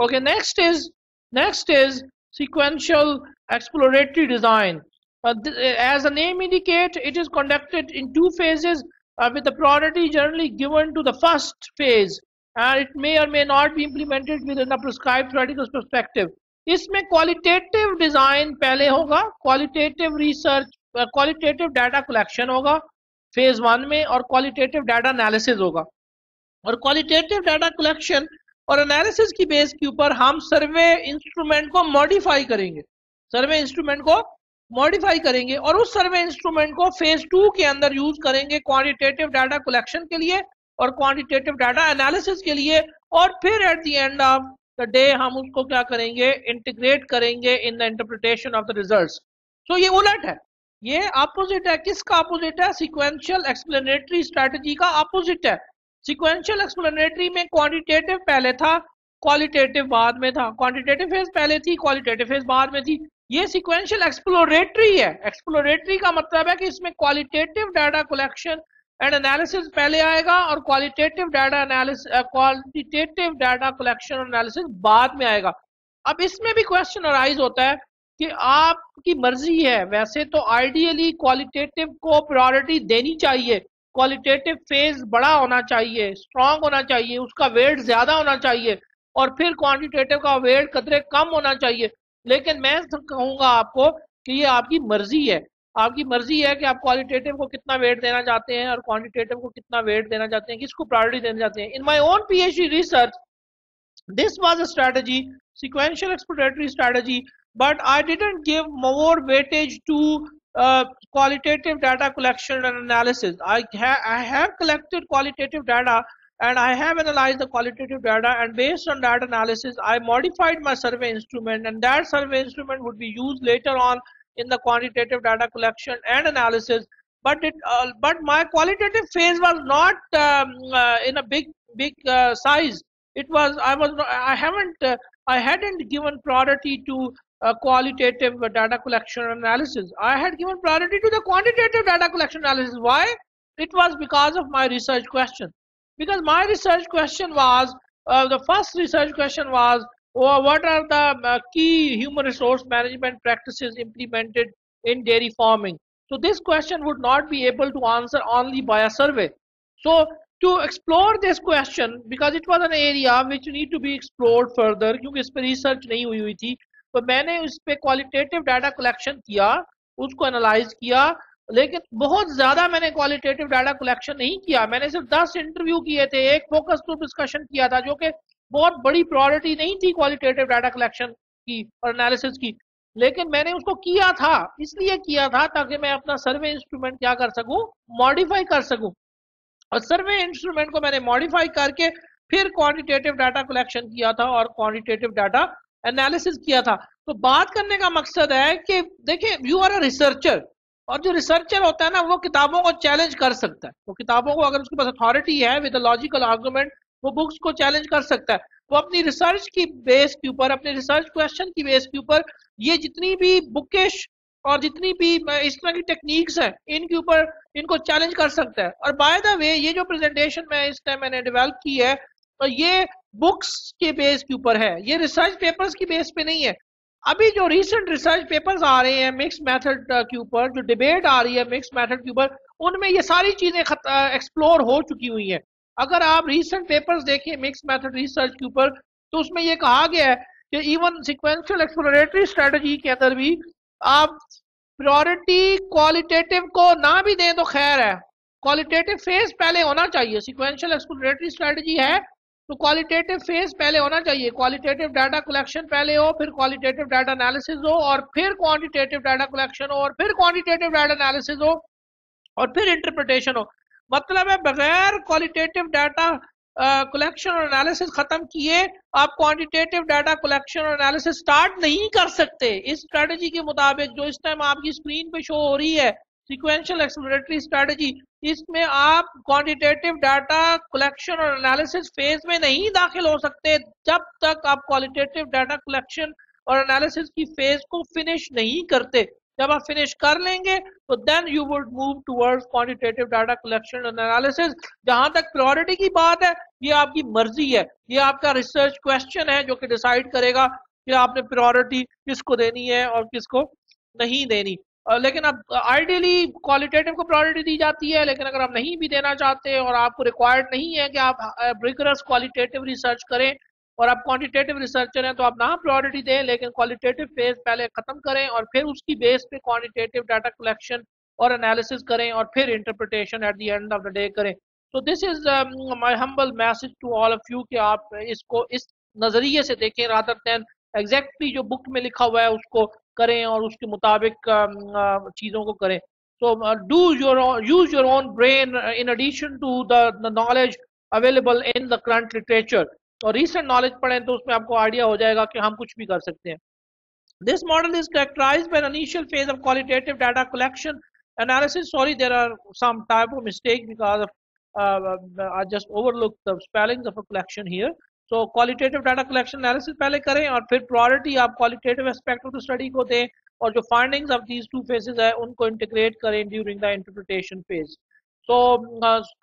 okay next is Next is sequential exploratory design. Uh, as the name indicates, it is conducted in two phases uh, with the priority generally given to the first phase and it may or may not be implemented within a prescribed theoretical perspective. इसमें qualitative design पहले होगा qualitative research qualitative data collection होगा phase one में और qualitative data analysis होगा। और qualitative data collection और analysis की बेस के ऊपर हम सर्वे इंस्ट्रूमेंट को मॉडिफाई करेंगे। सर्वे इंस्ट्रूमेंट को मॉडिफाई करेंगे और उस सर्वे इंस्ट्रूमेंट को फ़ेज़ टू के अंदर यूज़ करेंगे क्वांटिटेटिव डाटा कलेक्शन के लिए और क्वांटिटेटिव डाटा एनालिसिस के लिए और फिर at the end of the day हम उसको क्या करेंगे? इंटीग्रेट करेंगे in the interpretation of the result तो ये उलट है। ये अपोजिट है। किसका अपोजिट है? सिक्वेंशियल एक्सप्लेनेटरी स्ट्रेटजी का अपोजिट है। सिक्वेंशियल एक्सप्लेनेटरी में क्वांटिटेटिव पहले था क्वालिटेटिव बाद में था। क्वांटिटेटिव फ़ेज़ पहले थी क्वालिटेटिव फ़ेज़ बाद में थी। ये सिक्वेंशियल एक्सप्लोरेटरी है। एक्सप्लोरेटरी का मतलब है कि इसमें qualitative data collection and analysis पहले आएगा और qualitative data analysis qualitative data collection और एनालिसिस बाद में आएगा। अब इसमें भी क्वेश्चन अराइज होता है कि आपकी मर्ज़ी है, वैसे तो आइडियली क्वालिटेटिव को प्रायोरिटी देनी चाहिए। क्वालिटेटिव फ़ेज़ बड़ा होना चाहिए स्ट्रांग होना चाहिए, उसका वेट ज़्यादा होना चाहिए और फिर क्वांटिटेटिव का वेट कदरे कम होना चाहिए। लेकिन मैं कहूँगा आपको कि ये आपकी मर्ज़ी है। आपकी मर्ज़ी है कि आप क्वालिटेटिव को कितना वेट देना चाहते हैं और क्वांटिटेटिव को कितना वेट देना चाहते हैं, किसको प्रायोरिटी देना चाहते हैं। In my own PhD research this was a strategy sequential exploratory strategy but I didn't give more weightage to qualitative data collection and analysis I have collected qualitative data and I have analyse the qualitative data and based on data analysis I modified my survey instrument and that survey instrument would be use later on in the quantitative data collection and analysis. But it, uh, but my qualitative phase was not um, uh, in a big, big uh, size. It was, I was, I haven't, uh, I hadn't given priority to qualitative data collection analysis. I had given priority to the quantitative data collection analysis. Why? It was because of my research question. Because my research question was, uh, the first research question was, oh, what are the uh, key human resource management practices implemented in dairy farming? So this question would not be able to answer only by a survey. So to explore this question, because it was an area which need to be explored further, क्योंकि इस पर research नहीं हुई हुई थी तो मैंने उस पर क्वालिटेटिव डाटा कलेक्शन किया उसको एनालाइज किया लेकिन बहुत ज़्यादा मैंने क्वालिटेटिव डाटा कलेक्शन नहीं किया मैंने सिर्फ़ दस इंटरव्यू किए थे एक फोकस ग्रुप डिस्कशन किया था जो कि बहुत बड़ी प्रायोरिटी नहीं थी क्वालिटेटिव डाटा कलेक्शन की और एनालिसिस की। लेकिन मैंने उसको किया था, इसलिए किया था ताकि मैं अपना सर्वे इंस्ट्रूमेंट क्या कर सकूँ मॉडिफाई कर सकूँ। और सर्वे इंस्ट्रूमेंट को मैंने मॉडिफाई करके फिर क्वांटिटेटिव डाटा कलेक्शन किया था और क्वांटिटेटिव डाटा एनालिसिस किया था। तो बात करने का मकसद है कि देखिए यू आर अ रिसर्चर और जो रिसर्चर होता है ना, वो किताबों को चैलेंज कर सकता है। वो किताबों को अगर उसके पास अथॉरिटी है विद लॉजिकल आर्गूमेंट वो बुक्स को चैलेंज कर सकता है। वो अपनी रिसर्च की बेस के ऊपर, अपने रिसर्च क्वेश्चन की बेस के ऊपर, ये जितनी भी बुकिश और जितनी भी इस तरह की टेक्निक्स हैं, इनके ऊपर इनको चैलेंज कर सकता है। और बाय द वे ये जो प्रेजेंटेशन मैं इस टाइम मैंने डेवलप की है तो ये बुक्स के बेस के ऊपर है। ये रिसर्च पेपर्स की बेस पे नहीं है। अभी जो रिसेंट रिसर्च पेपर्स आ रहे हैं मिक्स मेथड के ऊपर, जो डिबेट आ रही है मिक्स मेथड के ऊपर, उनमें ये सारी चीज़ें एक्सप्लोर हो चुकी हुई हैं। अगर आप रिसेंट पेपर्स देखें मिक्स मेथड रिसर्च के ऊपर तो उसमें ये कहा गया है कि इवन सिक्वेंशियल एक्सप्लोरेटरी स्ट्रेटजी के अंदर भी आप प्रायोरिटी क्वालिटेटिव को ना भी दें तो खैर है। क्वालिटेटिव फ़ेज़ पहले होना चाहिए। सिक्वेंशियल एक्सप्लोरेटरी स्ट्रेटजी है तो क्वालिटेटिव फ़ेज़ पहले होना चाहिए। क्वालिटेटिव डाटा कलेक्शन पहले हो, फिर क्वालिटेटिव डाटा एनालिसिस हो, और फिर क्वांटिटेटिव डाटा कलेक्शन हो, और फिर क्वांटिटेटिव डाटा एनालिसिस हो, और फिर इंटरप्रिटेशन हो। मतलब है, बगैर क्वालिटेटिव डाटा कलेक्शन और एनालिसिस खत्म किए, आप क्वांटिटेटिव डाटा कलेक्शन और एनालिसिस स्टार्ट नहीं कर सकते। इस स्ट्रेटजी के मुताबिक जो इस टाइम आपकी स्क्रीन पे शो हो रही है सिक्वेंशियल एक्सप्लोरेटरी स्ट्रेटजी इसमें आप क्वांटिटेटिव डाटा कलेक्शन और एनालिसिस फ़ेज़ में नहीं दाखिल हो सकते, जब तक आप क्वालिटेटिव डाटा कलेक्शन और एनालिसिस की फ़ेज़ को फिनिश नहीं करते। जब आप फिनिश कर लेंगे तो then you would move towards quantitative data collection and analysis जहाँ तक प्रायोरिटी की बात है, ये आपकी मर्ज़ी है। ये आपका रिसर्च क्वेश्चन है जो कि डिसाइड करेगा कि आपने प्रायोरिटी किसको देनी है और किसको नहीं देनी। लेकिन अब आइडियली क्वालिटेटिव को प्रायोरिटी दी जाती है, लेकिन अगर आप नहीं भी देना चाहते और आपको रिक्वायर्ड नहीं है कि आप रिगरस क्वालिटेटिव रिसर्च करें और आप क्वांटिटेटिव रिसर्चर हैं तो आप ना प्रायोरिटी दें लेकिन क्वालिटेटिव फ़ेज़ पहले खत्म करें और फिर उसकी बेस पे क्वांटिटेटिव डाटा कलेक्शन और एनालिसिस करें और फिर interpretation at the end of the day करें। तो this is my humble message to all of you कि आप इसको इस नज़रिए से देखें रादर देन एग्जैक्टली जो बुक में लिखा हुआ है उसको करें और उसके मुताबिक चीज़ों को करें। Uh, own, use your own brain uh, in addition to the, the knowledge available in the current literature और recent knowledge पढ़ें तो उसमें आपको आइडिया हो जाएगा कि हम कुछ भी कर सकते हैं this model is characterized by an initial phase of qualitative data collection analysis sorry there are some type of mistake because of uh, I just overlooked the spellings of a collection here so qualitative data collection analysis पहले करें और फिर priority आप qualitative aspect of the study को दें और जो findings of these two phases है उनको इंटीग्रेट करें during the interpretation phase so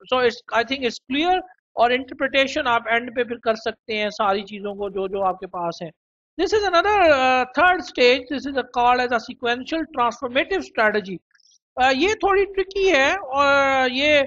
so it's I think it's clear और इंटरप्रिटेशन आप एंड पे फिर कर सकते हैं सारी चीज़ों को जो जो आपके पास है this is another third stage this is called as a sequential transformative strategy ये थोड़ी ट्रिकी है और ये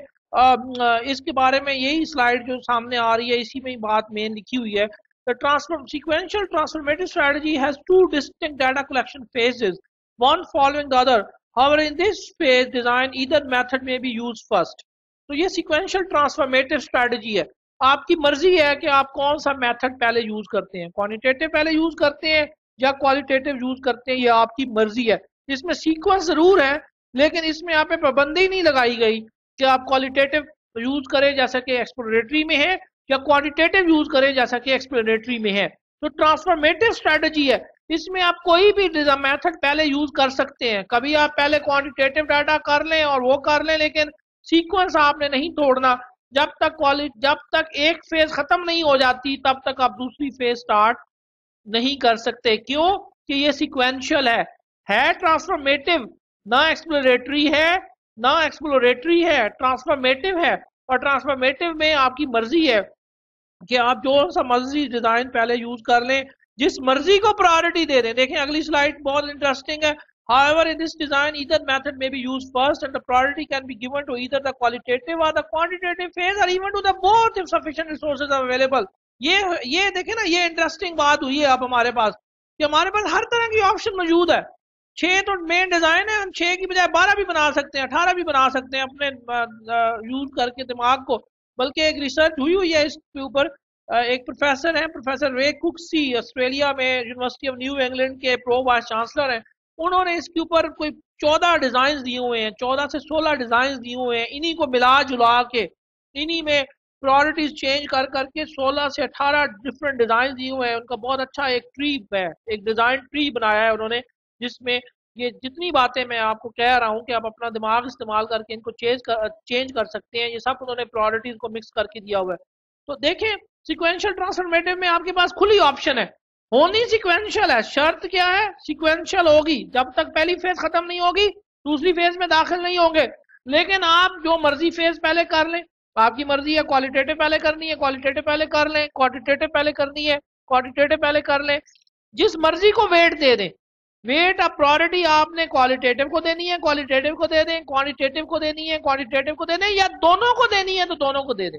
इसके बारे में यही स्लाइड जो सामने आ रही है इसी में ही बात मेन लिखी हुई है The transform, sequential transformative strategy has two distinct data collection phases, one following the other. However, in this phase, design either method may be used first. तो ये sequential ट्रांसफॉर्मेटिव strategy है। आपकी मर्ज़ी है कि आप कौन सा मेथड पहले यूज़ करते हैं क्वानिटेटिव पहले यूज़ करते हैं या क्वालिटेटिव यूज़ करते हैं, ये आपकी मर्ज़ी है। इसमें सीक्वेंस ज़रूर है, लेकिन इसमें यहाँ पे पाबंदी नहीं लगाई गई कि आप क्वालिटेटिव यूज़ करें जैसा कि एक्सप्लोरेटरी में है या क्वांटिटेटिव यूज़ करें जैसा कि एक्सप्लोरेटरी में है। तो ट्रांसफॉर्मेटिव स्ट्रेटजी है। इसमें आप कोई भी मेथड पहले यूज़ कर सकते हैं। कभी आप पहले क्वांटिटेटिव डाटा कर लें और वो कर लें, लेकिन सीक्वेंस आपने नहीं तोड़ना। जब तक क्वालिटी जब तक एक फ़ेज़ खत्म नहीं हो जाती, तब तक आप दूसरी फ़ेज़ स्टार्ट नहीं कर सकते। क्यों? कि ये सिक्वेंशियल है। है ट्रांसफॉर्मेटिव ना एक्सप्लोरेटरी है, ना एक्सप्लोरेटरी है। ट्रांसफॉर्मेटिव है और ट्रांसफॉर्मेटिव में आपकी मर्ज़ी है कि आप जो सा मर्ज़ी डिज़ाइन पहले यूज़ कर लें। जिस मर्ज़ी को प्रायोरिटी दे दें। देखें, अगली स्लाइड बहुत इंटरेस्टिंग है। However, in this design, either method may be used first and the priority can be given to either the qualitative or the quantitative phase or even to the both if sufficient resources are available. ये ये देखें ना ये interesting बात हुई है अब हमारे पास कि हमारे पास हर तरह की ऑप्शन मौजूद है। छह तो मेन डिज़ाइन है हम छह की बजाय बारह भी बना सकते हैं अठारह भी बना सकते हैं अपने यूज़ करके दिमाग को। बल्कि एक रिसर्च हुई हुई है इसके ऊपर एक प्रोफेसर है प्रोफेसर रे कुक्सी ऑस्ट्रेलिया में यूनिवर्सिटी ऑफ़ न्यू इंग्लैंड के प्रो वाइस चांसलर हैं। उन्होंने इसके ऊपर कोई चौदह डिज़ाइन दिए हुए हैं, चौदह से सोलह डिज़ाइन दिए हुए हैं। इन्हीं को मिला जुला के, इन्हीं में प्रायोरिटीज चेंज कर करके 16 से 18 डिफरेंट डिज़ाइन दिए हुए हैं। उनका बहुत अच्छा एक ट्री है, एक डिज़ाइन ट्री बनाया है उन्होंने, जिसमें ये जितनी बातें मैं आपको कह रहा हूँ कि आप अपना दिमाग इस्तेमाल करके इनको चेंज कर चेंज कर सकते हैं, ये सब उन्होंने प्रायोरिटीज को मिक्स करके दिया हुआ है। तो देखें सिक्वेंशियल ट्रांसफॉर्मेटिव में आपके पास खुली ऑप्शन है। होनी सिक्वेंशियल है। शर्त क्या है? सिक्वेंशियल होगी। जब तक पहली फ़ेज़ खत्म नहीं होगी, दूसरी फ़ेज़ में दाखिल नहीं होंगे। लेकिन आप जो मर्ज़ी फ़ेज़ पहले कर लें। आपकी मर्ज़ी है क्वालिटेटिव पहले करनी है क्वालिटेटिव पहले कर लें क्वांटिटेटिव पहले करनी है क्वांटिटेटिव पहले कर लें। जिस मर्ज़ी को वेट दे दें। वेट ऑफ़ प्रायोरिटी आपने क्वालिटेटिव को देनी है क्वालिटेटिव को दे दें क्वांटिटेटिव को देनी है क्वांटिटेटिव को दे दें, या दोनों को देनी है तो दोनों को दे दें।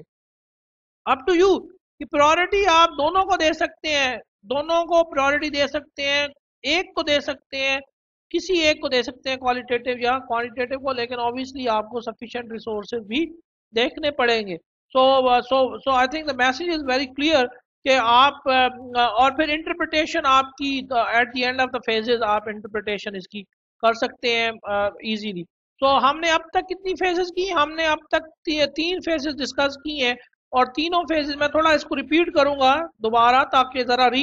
अप टू यू कि प्रायोरिटी आप दोनों को दे सकते हैं। दोनों को प्रायोरिटी दे सकते हैं एक को दे सकते हैं किसी एक को दे सकते हैं क्वालिटेटिव या क्वांटिटेटिव को लेकिन ऑब्वियसली आपको सफिशिएंट रिसोर्सेज भी देखने पड़ेंगे। So so so I think the message is very clear कि आप uh, और फिर इंटरप्रिटेशन आपकी at the end of the phases आप इंटरप्रिटेशन इसकी कर सकते हैं इजीली uh, तो so, हमने अब तक कितनी फेजेस की? हमने अब तक ती, तीन फेजेस डिस्कस की हैं। और तीनों फेजेज में थोड़ा इसको रिपीट करूँगा दोबारा ताकि जरा री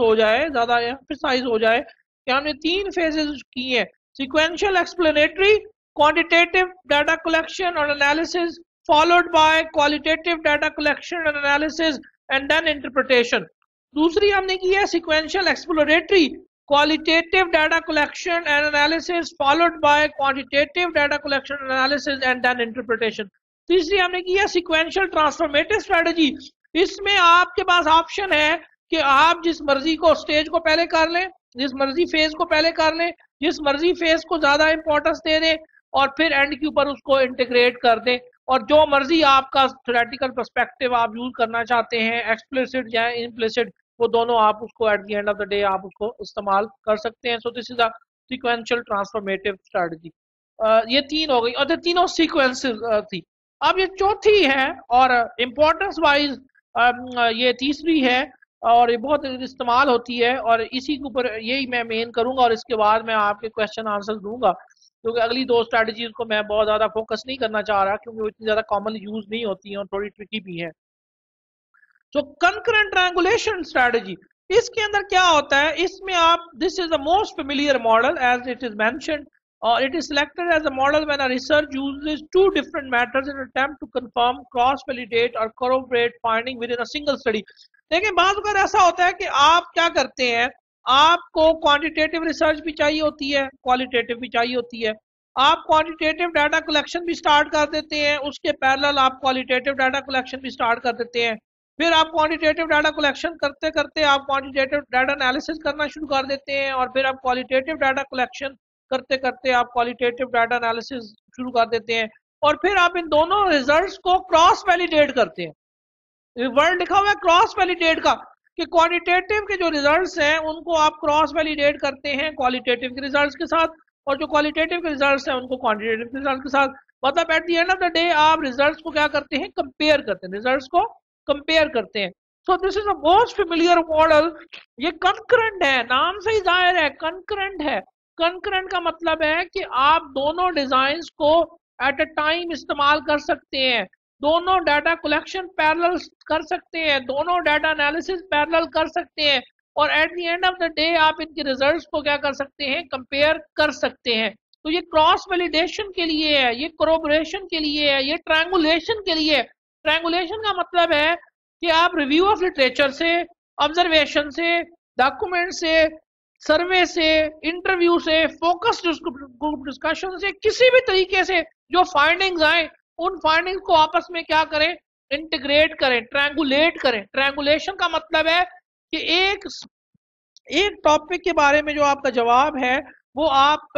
हो जाए, ज़्यादा एम्फिसाइज हो जाए कि हमने तीन फेजेज की हैं। Sequential explanatory quantitative data collection और analysis followed by qualitative data collection and analysis and then interpretation दूसरी हमने की है sequential exploratory qualitative data collection and analysis followed by quantitative data collection analysis and then interpretation तीसरी हमने की है sequential transformative strategy इसमें आपके पास ऑप्शन है कि आप जिस मर्ज़ी को स्टेज को पहले कर लें, जिस मर्ज़ी फ़ेज़ को पहले कर लें, जिस मर्ज़ी फ़ेज़ को ज़्यादा इंपॉर्टेंस दे दें और फिर एंड के ऊपर उसको इंटीग्रेट कर दें। और जो मर्ज़ी आपका थोरेटिकल परस्पेक्टिव आप यूज़ करना चाहते हैं एक्सप्लिसिट या इम्प्लिसिट वो दोनों आप उसको at the end of the day आप उसको इस्तेमाल कर सकते हैं। So this is a sequential transformative strategy ये तीन हो गई। और तीनों सीक्वेंसेस थी अब ये चौथी है और इम्पोर्टेंस वाइज ये तीसरी है और ये बहुत इस्तेमाल होती है और इसी के ऊपर यही मैं मेन करूँगा और इसके बाद मैं आपके क्वेश्चन आंसर दूँगा। क्योंकि अगली दो स्ट्रैटेजीज को मैं बहुत ज़्यादा फोकस नहीं करना चाह रहा क्योंकि वो इतनी ज़्यादा कॉमन यूज़ नहीं होती हैं और थोड़ी ट्रिकी भी है। तो कंकरेंट ट्रैंगुलेशन स्ट्रैटेजी इसके अंदर क्या होता है? इसमें आप this is the most familiar model as it is और it is selected as a model when a research uses two different matters in attempt to confirm cross validate और corroborate finding within a single study लेकिन बात अगर ऐसा होता है कि आप क्या करते हैं, आपको क्वांटिटेटिव रिसर्च भी चाहिए होती है क्वालिटेटिव भी चाहिए होती है। आप क्वांटिटेटिव डाटा कलेक्शन भी स्टार्ट कर देते हैं, उसके पैरेलल आप क्वालिटेटिव डाटा कलेक्शन भी स्टार्ट कर देते हैं। फिर आप क्वांटिटेटिव डाटा कलेक्शन करते करते आप क्वांटिटेटिव डाटा एनालिसिस करना शुरू कर देते हैं, और फिर आप क्वालिटेटिव डाटा कलेक्शन करते करते आप क्वालिटेटिव डाटा एनालिसिस शुरू कर देते हैं और फिर आप इन दोनों रिजल्ट्स को क्रॉस वैलिडेट करते हैं। वर्ड लिखा हुआ है क्रॉस वैलिडेट का कि क्वालिटेटिव के जो रिजल्ट्स हैं, उनको आप क्रॉस वैलिडेट करते हैं क्वालिटेटिव के रिजल्ट्स के साथ और जो क्वालिटेटिव के रिजल्ट्स हैं, उनको क्वांटिटेटिव के रिज़ल्ट के साथ। मतलब at the end of the day आप रिजल्ट्स को क्या करते हैं? कंपेयर करते हैं। रिजल्ट्स को कंपेयर करते हैं। So this is a most familiar model ये कंकरेंट है। नाम से ही ज़ाहिर है। कंकरेंट है। कंकरेंट का मतलब है कि आप दोनों डिज़ाइन को एट अ टाइम इस्तेमाल कर सकते हैं। दोनों डाटा कलेक्शन पैरेलल कर सकते हैं। दोनों डाटा एनालिसिस पैरेलल कर सकते हैं। और at the end of the day आप इनके रिजल्ट्स को क्या कर सकते हैं? कंपेयर कर सकते हैं। तो ये क्रॉस वैलिडेशन के लिए है, ये कोरोबरेशन के लिए है, ये ट्रैंगुलेशन के लिए ट्रैंगुलेशन का मतलब है कि आप रिव्यू ऑफ़ लिटरेचर से ऑब्जर्वेशन से डॉक्यूमेंट से सर्वे से इंटरव्यू से फोकस ग्रुप डिस्कशन से, किसी भी तरीके से जो फाइंडिंग्स आए, उन फाइंडिंग्स को आपस में क्या करें? इंटीग्रेट करें ट्रैंगुलेट करें। ट्रैंगुलेशन का मतलब है कि एक एक टॉपिक के बारे में जो आपका जवाब है, वो आप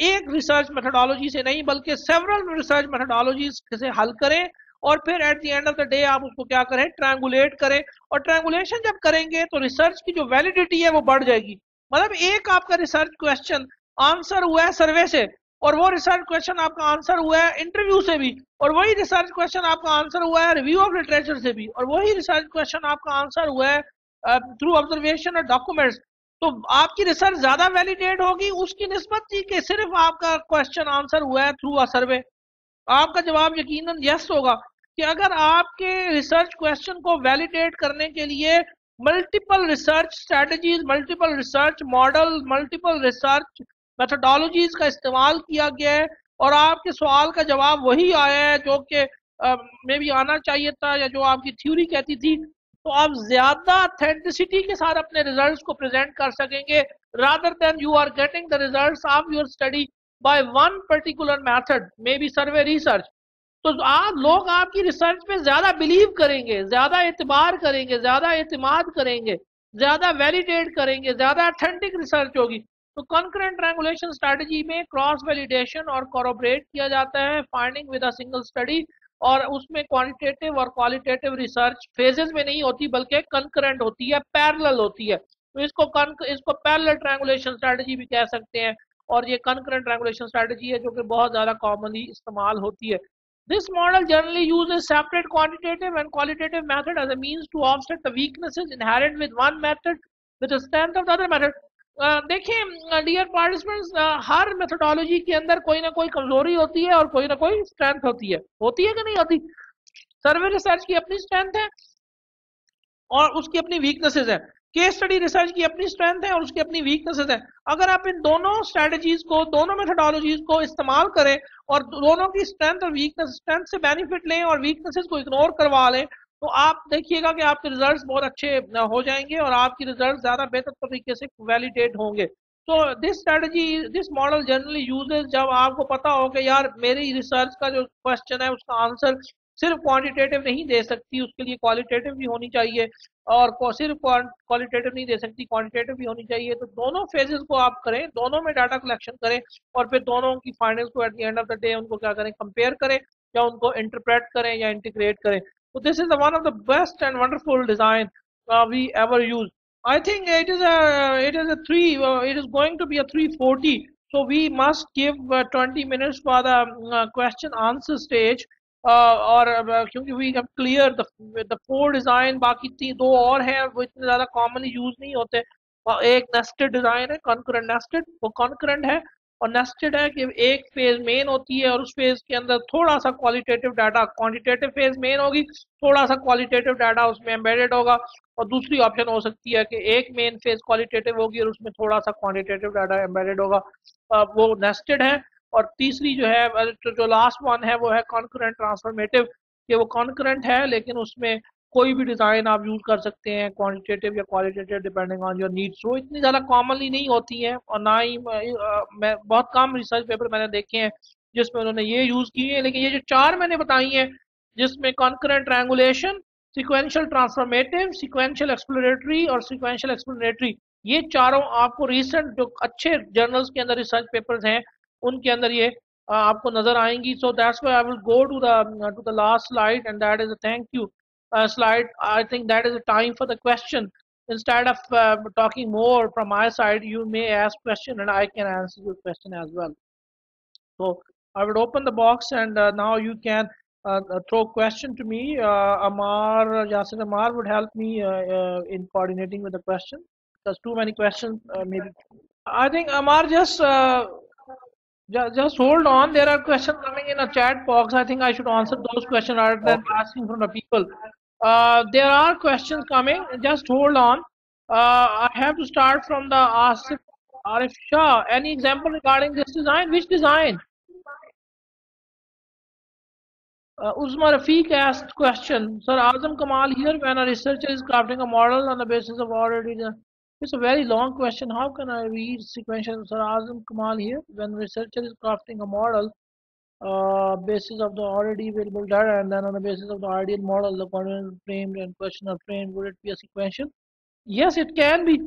एक रिसर्च मेथोडोलॉजी से नहीं, बल्कि सेवरल रिसर्च मेथोडोलॉजी से हल करें। और फिर at the end of the day आप उसको क्या करें? ट्रैंगुलेट करें और ट्रैंगुलेशन जब करेंगे तो रिसर्च की जो वैलिडिटी है वो बढ़ जाएगी। मतलब एक आपका रिसर्च क्वेश्चन आंसर हुआ है सर्वे से और वो रिसर्च क्वेश्चन आपका आंसर हुआ है इंटरव्यू से भी और वही रिसर्च क्वेश्चन आपका आंसर हुआ है रिव्यू ऑफ़ लिटरेचर से भी और वही रिसर्च क्वेश्चन आपका आंसर हुआ है थ्रू ऑब्जर्वेशन और डॉक्यूमेंट्स तो आपकी रिसर्च ज़्यादा वैलिडेट होगी, उसकी नस्बत थी कि सिर्फ़ आपका क्वेश्चन आंसर हुआ है थ्रू अ सर्वे आपका जवाब यकीनन यस होगा। कि अगर आपके रिसर्च क्वेश्चन को वैलिडेट करने के लिए multiple research strategies multiple research model multiple research methodologies का इस्तेमाल किया गया है और आपके सवाल का जवाब वही आया है जो कि मे भी आना चाहिए था या जो आपकी थ्योरी कहती थी तो आप ज़्यादा अथेंटिसिटी के साथ अपने रिजल्ट्स को प्रेजेंट कर सकेंगे rather than you are getting the results of your study by one particular method maybe survey research तो आप लोग आपकी रिसर्च पे ज़्यादा बिलीव करेंगे, ज़्यादा एतबार करेंगे, ज़्यादा एतमाद करेंगे, ज़्यादा वैलिडेट करेंगे, ज़्यादा अथेंटिक रिसर्च होगी। तो कंकरेंट रेगुलेशन स्ट्रेटजी में क्रॉस वैलिडेशन और कॉरोबरेट किया जाता है finding with a single study और उसमें क्वांटिटेटिव और क्वालिटेटिव रिसर्च फेजेस में नहीं होती, बल्कि कंकरेंट होती है पैरेलल होती है। तो इसको इसको पैरेलल ट्रायंगुलेशन स्ट्रेटजी भी कह सकते हैं और ये कंकरेंट ट्रायंगुलेशन स्ट्रेटजी है जो कि बहुत ज़्यादा कॉमनली इस्तेमाल होती है। This model generally uses separate quantitative and qualitative method as a means to offset the weaknesses inherent with one method with the strength of the other method. देखिए dear participants हर मेथोडोलॉजी के अंदर कोई ना कोई कमज़ोरी होती है और कोई ना कोई स्ट्रेंथ होती है होती है कि नहीं होती सर्वे रिसर्च की अपनी स्ट्रेंथ है और उसकी अपनी वीकनेसेस है केस स्टडी रिसर्च की अपनी स्ट्रेंथ है और उसकी अपनी वीकनेसेस है। अगर आप इन दोनों स्ट्रेटजीज को, दोनों मेथडोलॉजीज को इस्तेमाल करें और दोनों की स्ट्रेंथ और वीकनेस स्ट्रेंथ से बेनिफिट लें और वीकनेसेस को इग्नोर करवा लें तो आप देखिएगा कि आपके रिजल्ट्स बहुत अच्छे हो जाएँगे और आपकी रिज़ल्ट ज़्यादा बेहतर तरीके से वैलिडेट होंगे। तो this strategy this model generally uses जब आपको पता हो कि यार मेरी रिसर्च का जो क्वेश्चन है, उसका आंसर सिर्फ़ क्वांटिटेटिव नहीं दे सकती उसके लिए क्वालिटेटिव भी होनी चाहिए और सिर्फ़ क्वालिटेटिव नहीं दे सकती क्वांटिटेटिव भी होनी चाहिए तो दोनों फेजेस को आप करें दोनों में डाटा कलेक्शन करें और फिर दोनों की फाइंडिंग्स को at the end of the day उनको क्या करें कंपेयर करें या उनको इंटरप्रेट करें या इंटीग्रेट करें is the one of the best and wonderful design uh, we ever used. I think it is a it is a three. Uh, it is going to be a 340. So we must give uh, 20 minutes for uh. और क्योंकि we have clear the four design बाकी तीन दो और हैं, वो इतने ज़्यादा कॉमनली यूज़ नहीं होते। एक नेस्टेड डिज़ाइन है कॉन्करेंट नेस्टेड वो कॉन्करेंट है, और नेस्टेड है कि एक फ़ेज़ मेन होती है और उस फ़ेज़ के अंदर थोड़ा सा qualitative data quantitative phase main होगी थोड़ा सा क्वालिटेटिव डाटा उसमें एम्बेडेड होगा, और दूसरी ऑप्शन हो सकती है कि एक मेन फ़ेज़ क्वालिटेटिव होगी और उसमें थोड़ा सा क्वांटिटेटिव डाटा एम्बेडेड होगा वो नेस्टेड है और तीसरी जो है जो लास्ट वन है, वो है कॉन्करेंट ट्रांसफॉर्मेटिव कि वो कॉन्करेंट है, लेकिन उसमें कोई भी डिज़ाइन आप यूज़ कर सकते हैं क्वांटिटेटिव या qualitative depending on your needs वो इतनी ज़्यादा कॉमनली नहीं होती हैं, और ना ही मैं बहुत कम रिसर्च पेपर मैंने देखे हैं, जिसमें उन्होंने ये यूज़ किए हैं, लेकिन ये जो चार मैंने बताई हैं, जिसमें concurrent triangulation sequential transformative sequential exploratory और सिक्वेंशियल एक्सप्लोरेटरी ये चारों आपको रिसेंट जो अच्छे जर्नल्स के अंदर रिसर्च पेपर्स हैं उनके अंदर ये आपको नजर आएंगी so that's why I will go to the to the last slide and that is thank you uh, slide, I think that is the time for the question. Instead of uh, talking more from my side, you may ask question and I can answer your question as well. So I would open the box and uh, now you can uh, uh, throw question to me. Uh, Amar, Yasir Amar would help me in coordinating with the question. There's too many questions, maybe. I think Amar just just, just hold on. There are questions coming in a chat box. I think I should answer those questions rather than okay. asking from the people. Uh, there are questions coming. Just hold on. Uh, I have to start from the Asif Arif Shah. Any example regarding this design? Which design? Uh, Uzma Rafiq asked question. Sir, Azam Kamal here when a researcher is crafting a model on the basis of already the it's a very long question. How can I read sequential? Sir Azam Kamal here when researcher is crafting a model uh, basis of the already available data and then on the basis of the ideal model the coordinate framed and questioner framed would it be a sequential yes it can be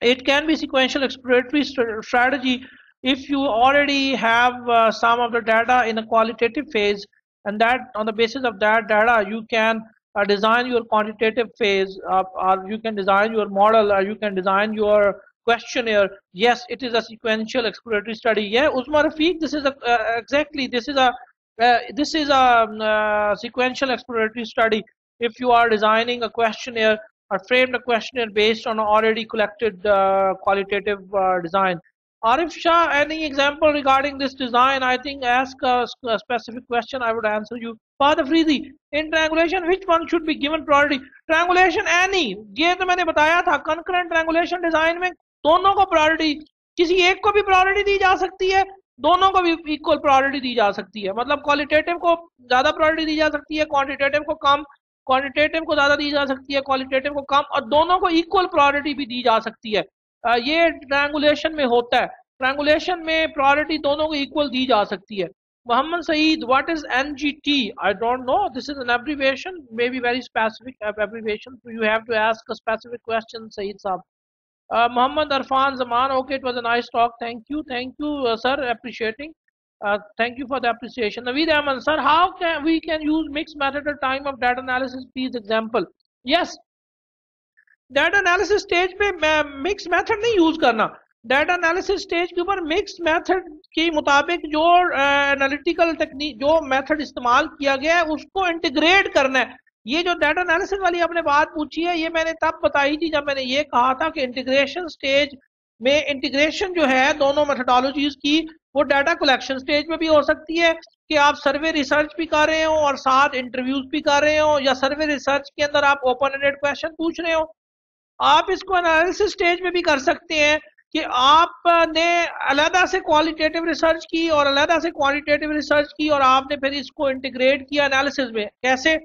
it can be sequential exploratory st strategy if you already have uh, some of the data in a qualitative phase and that on the basis of that data you can uh, design your quantitative phase or you can design your model or you can design your questionnaire yes it is a sequential exploratory study yeah usma rafiq this is a uh, exactly this is a uh, this is a um, uh, sequential exploratory study if you are designing a questionnaire or framed a questionnaire based on already collected uh, qualitative uh, design Arif Shah, any example regarding this design? I think ask a, a specific question, I would answer you. Father Freezy, in triangulation, which one should be given priority? Triangulation any ये तो मैंने बताया था concurrent triangulation design में दोनों को priority किसी एक को भी प्रायोरिटी दी जा सकती है दोनों को भी इक्वल प्रायोरिटी दी जा सकती है। मतलब क्वालिटेटिव को ज़्यादा प्रायोरिटी दी जा सकती है क्वांटिटेटिव को कम क्वांटिटेटिव को ज़्यादा दी जा सकती है क्वालिटेटिव को कम और दोनों को इक्वल प्रायोरिटी भी दी जा सकती है। ये ट्रायंगुलेशन में होता है। ट्रायंगुलेशन में प्रायोरिटी दोनों को इक्वल दी जा सकती है। Muhammad Saeed, what is NGT? I don't know. This is an abbreviation, maybe very specific abbreviation. You have to ask a specific question, Saeed Saab. Uh, Muhammad Arfan Zaman, okay, it was a nice talk. Thank you, thank you, uh, sir, appreciating. Uh, thank you for the appreciation. Naveed Ahmed, sir, how can we can use mixed method at time of data analysis? Please example. Yes, data analysis stage पे mix method नहीं use करना data analysis stage के ऊपर mix method के मुताबिक जो analytical technique जो method इस्तेमाल किया गया है, उसको इंटीग्रेट करना है। ये जो डाटा एनालिसिस वाली आपने बात पूछी है, ये मैंने तब बताई थी जब मैंने ये कहा था कि इंटीग्रेशन स्टेज में इंटीग्रेशन जो है, दोनों मेथडोलॉजीज की, वो डाटा कलेक्शन स्टेज में भी हो सकती है कि आप सर्वे रिसर्च भी कर रहे हो और साथ इंटरव्यूज़ भी कर रहे हो या सर्वे रिसर्च के अंदर आप ओपन एंडेड क्वेश्चन पूछ रहे हो। आप इसको एनालिसिस स्टेज में भी कर सकते हैं। कि आपने अलहदा से क्वालिटेटिव रिसर्च की और अलहदा से क्वालिटेटिव रिसर्च की और आपने फिर इसको इंटीग्रेट किया एनालिसिस में। कैसे?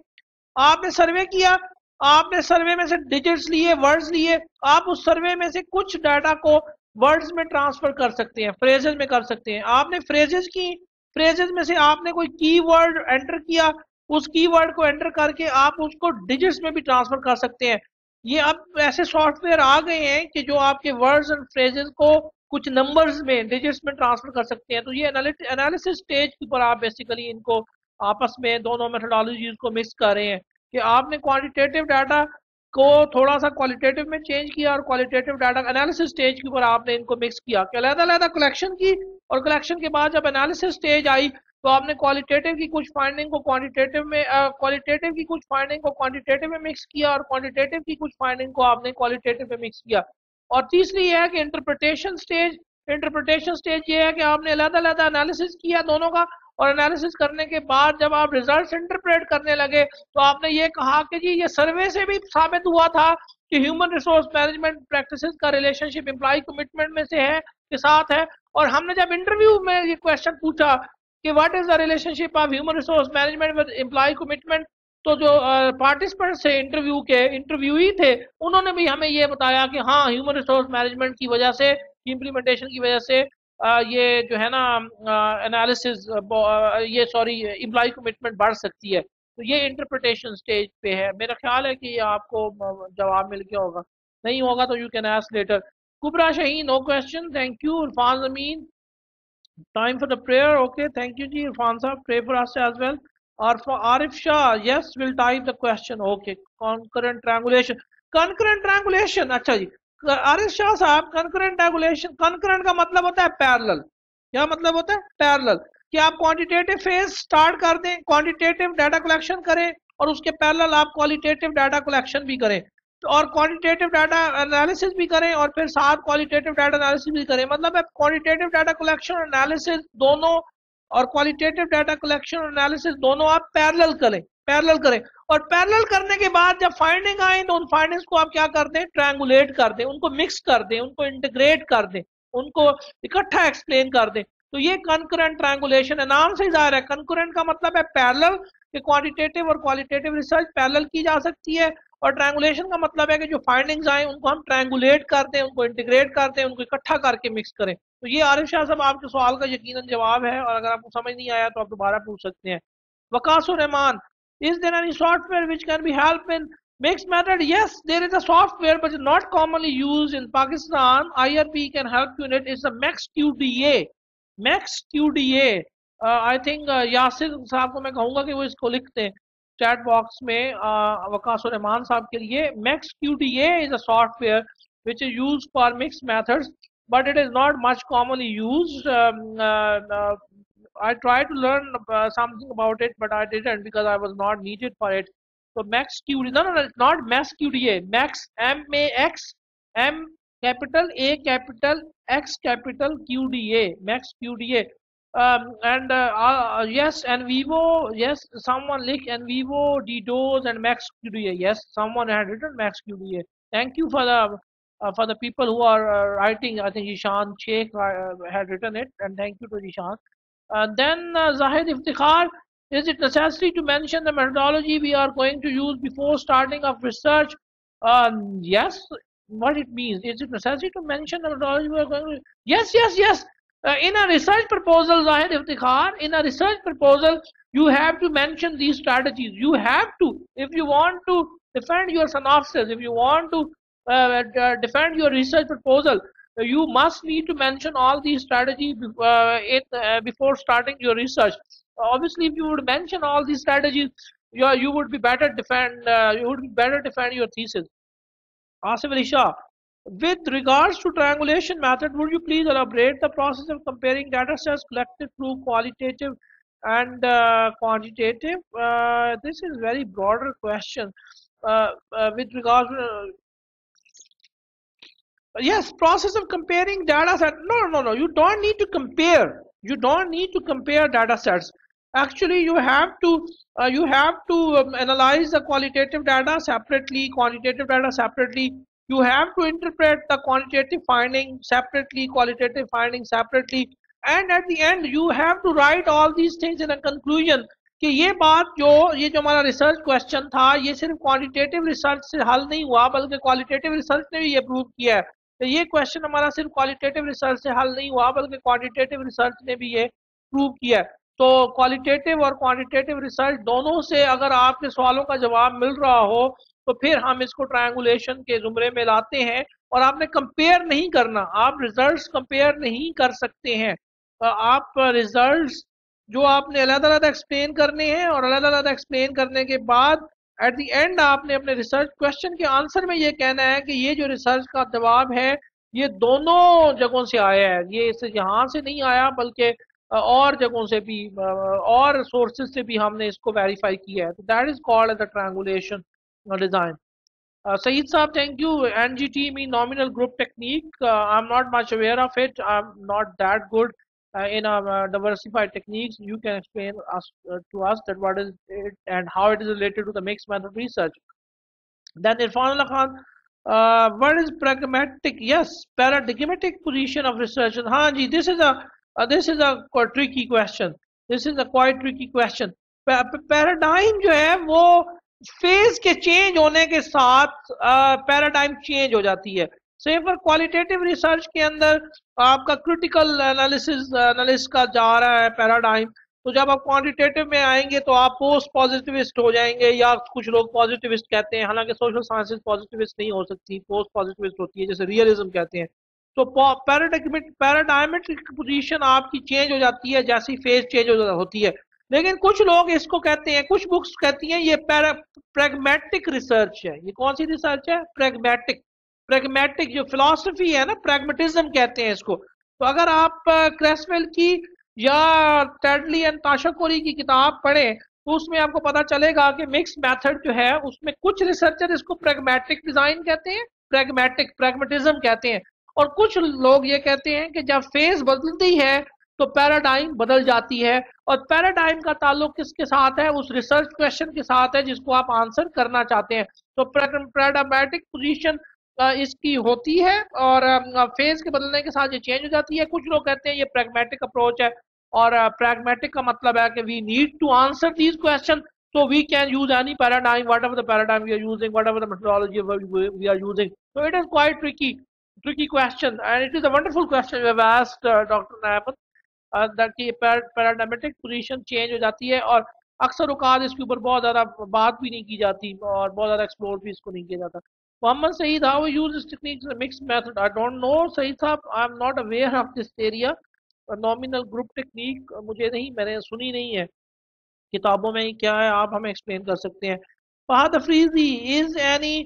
आपने सर्वे किया, आपने सर्वे में से डिजिट्स लिए वर्ड्स लिए, आप उस सर्वे में से कुछ डाटा को वर्ड्स में ट्रांसफ़र कर सकते हैं फ्रेजेस में कर सकते हैं। आपने फ्रेजेस की फ्रेजेस में से आपने कोई की एंटर किया, उस की को एंटर करके आप उसको डिजिट्स में भी ट्रांसफ़र कर सकते हैं। ये अब ऐसे सॉफ्टवेयर आ गए हैं कि जो आपके वर्ड्स एंड फ्रेजेस को कुछ नंबर्स में डिजिट्स में ट्रांसफ़र कर सकते हैं। तो ये एनालिसिस स्टेज के ऊपर आप बेसिकली इनको आपस में दोनों मेथडोलॉजीज को मिक्स कर रहे हैं कि आपने क्वांटिटेटिव डाटा को थोड़ा सा क्वालिटेटिव में चेंज किया और क्वालिटेटिव डाटा एनालिसिस स्टेज के ऊपर आपने इनको मिक्स किया। कि अलग अलग कलेक्शन की और कलेक्शन के बाद जब एनालिसिस स्टेज आई तो आपने क्वालिटेटिव की कुछ फाइंडिंग को क्वांटिटेटिव में क्वालिटेटिव की कुछ फाइंडिंग को क्वांटिटेटिव में मिक्स किया और क्वांटिटेटिव की कुछ फाइंडिंग को आपने क्वालिटेटिव में मिक्स किया। और तीसरी यह है कि इंटरप्रिटेशन स्टेज इंटरप्रिटेशन स्टेज ये है कि आपने अलग अलग एनालिसिस किया दोनों का और एनालिसिस करने के बाद जब आप रिजल्ट्स इंटरप्रेट करने लगे तो आपने ये कहा कि जी, ये सर्वे से भी साबित हुआ था कि ह्यूमन रिसोर्स मैनेजमेंट प्रैक्टिसेस का रिलेशनशिप एम्प्लॉय कमिटमेंट में से है, के साथ है। और हमने जब इंटरव्यू में ये क्वेश्चन पूछा कि what is the relationship of human resource management with employee commitment तो जो पार्टिसिपेंट थे इंटरव्यू के इंटरव्यूई थे उन्होंने भी हमें ये बताया कि हाँ ह्यूमन रिसोर्स मैनेजमेंट की वजह से इम्प्लीमेंटेशन की वजह से आ, ये जो है ना एनालिसिस ये सॉरी एम्प्लॉय कमिटमेंट बढ़ सकती है। तो ये इंटरप्रिटेशन स्टेज पे है। मेरा ख्याल है कि आपको जवाब मिल गया होगा। नहीं होगा तो you can ask later Kubra Shaheen no question thank you Irfan Zameen Time for the prayer. Okay, thank you, Ji. Irfan sahab, pray for us as well. Or for Arif Shah, yes, we'll type the question. Okay, concurrent triangulation. Concurrent triangulation, अच्छा जी. आरिफ शाह साहब concurrent triangulation, concurrent का मतलब होता है parallel. क्या मतलब होता है पैरेलल कि आप क्वांटिटेटिव फ़ेज़ स्टार्ट कर दें क्वांटिटेटिव डाटा कलेक्शन करें और उसके पैरेलल आप क्वालिटेटिव डाटा कलेक्शन भी करें और क्वांटिटेटिव डाटा एनालिसिस भी करें और फिर साथ क्वालिटेटिव डाटा एनालिसिस भी करें। मतलब है क्वांटिटेटिव डाटा कलेक्शन और एनालिसिस दोनों और क्वालिटेटिव डाटा कलेक्शन और एनालिसिस दोनों आप पैरेलल करें पैरेलल करें। और पैरेलल करने के बाद जब फाइंडिंग आए तो उन फाइंडिंग्स को आप क्या कर दें? ट्रैंगुलेट कर दें, उनको मिक्स कर दें, उनको इंटीग्रेट कर दें, उनको इकट्ठा एक्सप्लेन कर दें। तो ये कंकरेंट ट्रैंगुलेशन है नाम से ज़ाहिर है। कंकरेंट का मतलब है पैरेलल क्वांटिटेटिव और क्वालिटेटिव रिसर्च पैरेलल की जा सकती है। और ट्रायंगुलेशन का मतलब है कि जो फाइंडिंग्स आए उनको हम ट्रायंगुलेट करते हैं उनको इंटीग्रेट करते हैं उनको इकट्ठा करके मिक्स करें। तो ये आरिफ शाह साहब आपके सवाल का यकीन जवाब है और अगर आपको समझ नहीं आया तो आप दोबारा पूछ सकते हैं। Vakasur Rahman is there any software which can be help in mixed method? Yes there is a software but it's not commonly used in pakistan. Irb can help you in a max qda max qda uh, i think uh, Yasir साहब को मैं कहूँगा कि वो इसको लिखते हैं। Chat box में वकास साहब के लिए MAX Q T as a software which is use for mix methods but it is not much commonly use I try to learn something about it but I did because I was not needed for it तो MAX Q D not MAX Q D A MAX M A X M capital A capital X capital Q D A MAX Q D A um, and uh, uh, yes NVivo yes someone lick NVivo DDoS and max QDA yes someone had written MaxQDA thank you for the uh, for the people who are uh, writing I think Ishan Sheikh uh, had written it and thank you to Ishan uh, then uh, Zahid Iftikhar is it necessary to mention the methodology we are going to use before starting of research um, yes what it means. Is it necessary to mention the methodology we are going to? Yes, yes, yes. Uh, in a research proposal, Zahid Iftikhar, in a research proposal, you have to mention these strategies. You have to, if you want to defend your synopsis, if you want to uh, uh defend your research proposal, uh, you must need to mention all these strategies uh, uh, before starting your research. Obviously, if you would mention all these strategies, you, you would be better defend. you would be better defend your thesis. Asif Ali with regards to triangulation method, would you please elaborate the process of comparing data sets collected through qualitative and uh, quantitative? Uh, this is very broader question. Uh, uh with regards to uh, yes, process of comparing data set. No, no, no. You don't need to compare. You don't need to compare data sets actually you have to uh, you have to um, analyze the qualitative data separately quantitative data separately you have to interpret the quantitative finding separately, qualitative finding separately, and at the end, you have to write all these things in a conclusion कि ये बात जो, ये जो हमारा research question था, ये सिर्फ़ क्वांटिटेटिव रिसर्च से हल नहीं हुआ, बल्कि क्वालिटेटिव रिसर्च ने भी ये प्रूव किया है। तो ये क्वेश्चन हमारा सिर्फ़ क्वालिटेटिव रिसर्च से हल नहीं हुआ, बल्कि क्वांटिटेटिव रिसर्च ने भी ये प्रूव किया है। तो क्वालिटेटिव और क्वांटिटेटिव रिसर्च दोनों से अगर आपके सवालों का जवाब मिल रहा हो तो फिर हम इसको ट्रायंगुलेशन के जुमरे में लाते हैं और आपने कंपेयर नहीं करना। आप रिजल्ट्स कंपेयर नहीं कर सकते हैं। आप रिजल्ट्स जो आपने अलग अलग एक्सप्लेन करने हैं और अलग अलग एक्सप्लेन करने के बाद एट द एंड आपने अपने रिसर्च क्वेश्चन के आंसर में ये कहना है कि ये जो रिसर्च का जवाब है, ये दोनों जगहों से आया है। ये इस यहाँ से नहीं आया, बल्कि और जगहों से भी और सोर्सेज से भी हमने इसको वेरीफाई किया है। तो that is called the triangulation design Saeed साहब thank you N G T me nominal group technique I am not much aware of it I am not that good in uh, diversified techniques you can explain us uh, to us that what is it and how it is related to the mixed method research then Irfan Khan uh, what is pragmatic yes paradigmatic position of research हाँ जी this is a Uh, this is a tricky question. This is a quite tricky question. Paradigm जो है वो phase के change होने के साथ paradigm change हो जाती है। से फॉर क्वालिटेटिव रिसर्च के अंदर आपका क्रिटिकल एनालिसिस एनालिस का जा रहा है पैराडाइम तो जब आप क्वांटिटेटिव में आएँगे तो आप पोस्ट पॉजिटिविस्ट हो जाएँगे या कुछ लोग पॉजिटिविस्ट कहते हैं। हालाँकि सोशल साइंसेज पॉजिटिविस्ट नहीं हो सकती पोस्ट पॉजिटिविस्ट होती है, जैसे रियलिज्म कहते हैं। तो पैराडायमेट्रिक पोजीशन आपकी चेंज हो जाती है, जैसी फ़ेज़ चेंज हो, होती है। लेकिन कुछ लोग इसको कहते हैं, कुछ बुक्स कहती हैं, ये प्रेगमेटिक रिसर्च है। ये कौन सी रिसर्च है? प्रेगमेटिक प्रेगमेटिक जो फिलोसफी है ना प्रेगमेटिज्म कहते हैं इसको। तो अगर आप क्रेसवेल की या टेडली एंड ताशाकोरी की किताब पढ़ें तो उसमें आपको पता चलेगा कि मिक्स मेथड जो है, उसमें कुछ रिसर्चर इसको प्रेगमेटिक डिज़ाइन कहते हैं प्रेगमेटिक प्रेगमेटिज्म कहते हैं। और कुछ लोग ये कहते हैं कि जब फ़ेज़ बदलती है तो पैराडाइम बदल जाती है। और पैराडाइम का ताल्लुक किसके साथ है? उस रिसर्च क्वेश्चन के साथ है जिसको आप आंसर करना चाहते हैं। तो पैराडामेटिक पोजीशन इसकी होती है और फ़ेज़ के बदलने के साथ ये चेंज हो जाती है। कुछ लोग कहते हैं ये प्रैग्मेटिक अप्रोच है और प्रैग्मेटिक का मतलब है कि we need to answer these question तो we can use any paradigm whatever the paradigm we are using whatever the methodology we are using it is quite tricky tricky question and it is a wonderful question you have asked uh, dr that कि पैराडामेटिक position change हो जाती है और अक्सर उकात इसके ऊपर बहुत ज़्यादा बात भी नहीं की जाती और बहुत ज़्यादा एक्सप्लोर भी इसको नहीं किया जाता। Mohammad Saeed how use this technique mix method I don't know Saeed साहब I am not aware of this area nominal group technique मुझे नहीं, मैंने सुनी नहीं है। किताबों में क्या है, आप हमें एक्सप्लेन कर सकते हैं। Fahad Afridi is any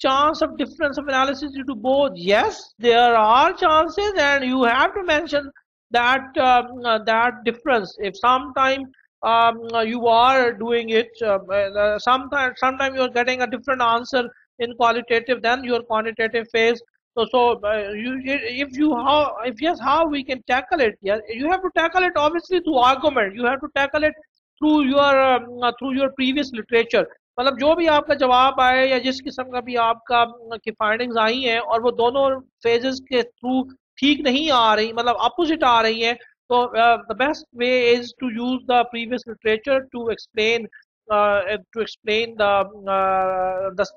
chance of difference of analysis due to both? Yes, there are chances and you have to mention that um, uh, that difference if sometime um, you are doing it uh, uh, sometimes sometimes you are getting a different answer in qualitative than your quantitative phase So, so uh, you, if you how if yes, how we can tackle it? Yeah, you have to tackle it obviously through argument. You have to tackle it through your um, uh, through your previous literature. मतलब जो भी आपका जवाब आए या जिस किस्म का भी आपका की फाइंडिंग्स आई हैं और वो दोनों फेजेस के थ्रू ठीक नहीं आ रही मतलब अपोजिट आ रही है। तो the best way is to use the previous literature to explain to explain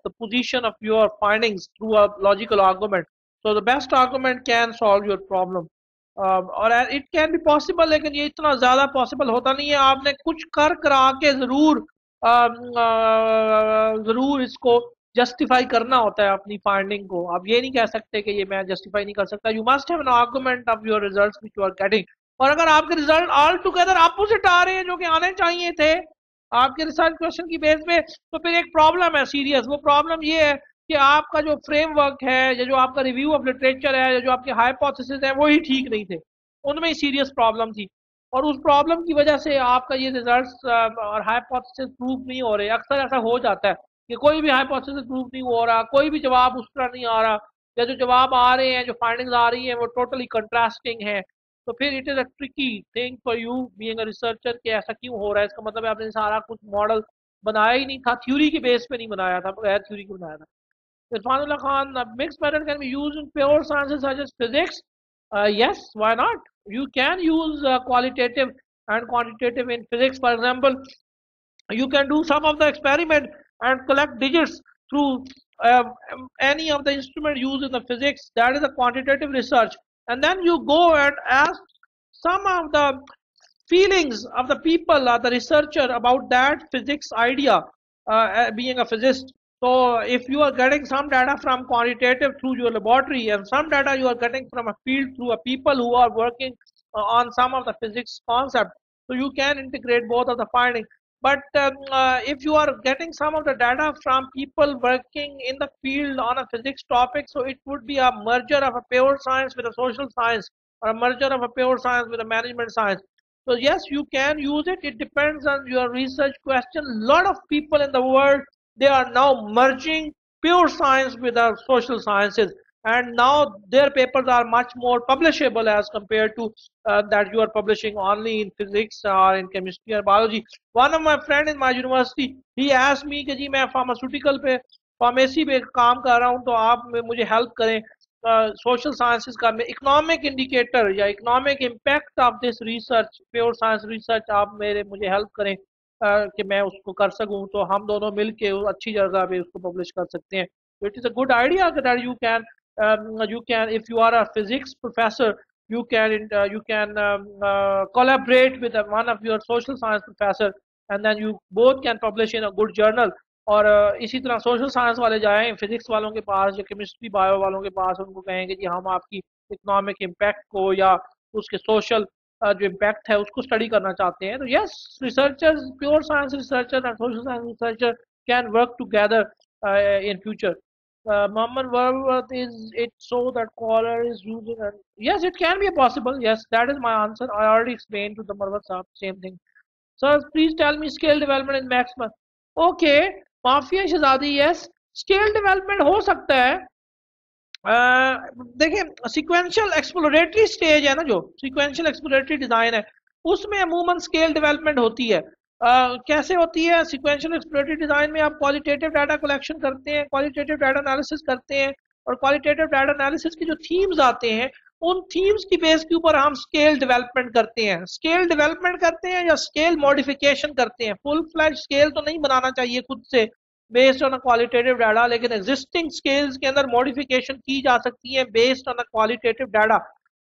position of your finding through a logical argument so the best argument can solve your problem और it can भी possible लेकिन ये इतना ज़्यादा possible होता नहीं है। आपने कुछ कर करा के ज़रूर um, uh, uh, ज़रूर इसको जस्टिफाई करना होता है अपनी फाइंडिंग को। आप ये नहीं कह सकते कि ये मैं जस्टिफाई नहीं कर सकता। You must have an argument of your results which you are getting और अगर आपके रिज़ल्ट ऑल टुगेदर अपोजिट आ रहे हैं जो कि आने चाहिए थे, आपके रिसर्च क्वेश्चन की बेस पे तो फिर एक प्रॉब्लम है सीरियस वो प्रॉब्लम ये है कि आपका जो फ्रेमवर्क है, या जो आपका रिव्यू ऑफ़ लिटरेचर है, या जो आपके हाइपोथेसिस है, वो ही ठीक नहीं थे। उनमें ही सीरियस प्रॉब्लम थी। और उस प्रॉब्लम की वजह से आपका ये रिज़ल्ट और हाइपोथेसिस प्रूव नहीं हो रहे। अक्सर ऐसा हो जाता है। कि कोई भी हाइपोथेसिस प्रूव नहीं हो रहा, कोई भी जवाब उस तरह नहीं आ रहा। या जो जवाब आ रहे हैं, जो फाइंडिंग्स आ रही है, वो टोटली कंट्रास्टिंग है। तो फिर it is a tricky thing for you being a researcher कि ऐसा क्यों हो रहा है? इसका मतलब आपने सारा कुछ मॉडल बनाया ही नहीं था थ्यूरी के बेस पर नहीं बनाया था बगैर थ्यूरी को बनाया था। Irfan Khan mix pattern can be use in pure sciences physics yes why not you can use qualitative and quantitative in physics for example you can do some of the experiment and collect digits through uh, any of the instrument used in the physics. That is a quantitative research. And then you go and ask some of the feelings of the people or the researcher about that physics idea uh, uh, being a physicist. So if you are getting some data from quantitative through your laboratory and some data you are getting from a field through a people who are working uh, on some of the physics concept so you can integrate both of the findings but um, uh, if you are getting some of the data from people working in the field on a physics topic, so it would be a merger of a pure science with a social science or a merger of a pure science with a management science. So yes, you can use it. It depends on your research question. A lot of people in the world, they are now merging pure science with our social sciences and now their papers are much more publishable as compared to uh, that you are publishing only in physics or in chemistry or biology one of my friend in my university he asked me कि जी मैं pharmaceutical पे pharmacy पे काम कर रहा हूँ तो आप मुझे help सोशल uh, साइंसेस का इकोनॉमिक इंडिकेटर या economic impact of this research pure science research आप मेरे मुझे हेल्प करें uh, कि मैं उसको कर सकूँ तो हम दोनों मिलके अच्छी जगह पे उसको पब्लिश कर सकते हैं it is a good idea that you can um, you can if you are a physics professor you can uh, you can um, uh, collaborate with a, one of your social science professor and then you both can publish in a good journal. और uh, इसी तरह social science वाले जाएँ physics वालों के पास या chemistry bio वालों के पास उनको कहेंगे कि हम आपकी इकोनॉमिक इम्पैक्ट को या उसके सोशल uh, जो इम्पैक्ट है उसको स्टडी करना चाहते हैं। तो yes researchers pure science researcher and social science researcher can work together in future uh, Muhammad Warworth is it so that caller is using and yes it can be possible yes that is my answer I already explained to the Marwat Saab same thing sir please tell me scale development in maximum okay Mafia Shahzadi yes scale development हो सकता है देखिए sequential exploratory stage है ना जो sequential exploratory design है उसमें अमूमन स्केल डेवलपमेंट होती है कैसे होती है? सिक्वेंशियल एक्सप्लोरेटरी डिज़ाइन में आप क्वालिटेटिव डाटा कलेक्शन करते हैं क्वालिटेटिव डाटा एनालिसिस करते हैं और क्वालिटेटिव डाटा एनालिसिस की जो थीम्स आते हैं, उन थीम्स की बेस के ऊपर हम स्केल डेवलपमेंट करते हैं। स्केल डेवलपमेंट करते हैं या स्केल मॉडिफिकेशन करते हैं? फुल फ्लैश स्केल तो नहीं बनाना चाहिए खुद से based on a qualitative data लेकिन एग्जिस्टिंग स्केल्स के अंदर मॉडिफिकेशन की जा सकती है based on a qualitative data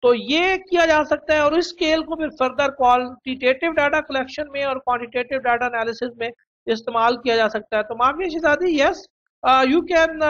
तो ये किया जा सकता है और इस स्केल को फिर फर्दर क्वालिटेटिव डाटा कलेक्शन में और क्वान्टिटेटिव डाटा एनालिसिस में इस्तेमाल किया जा सकता है। तो Mafia Shahzadi yes you can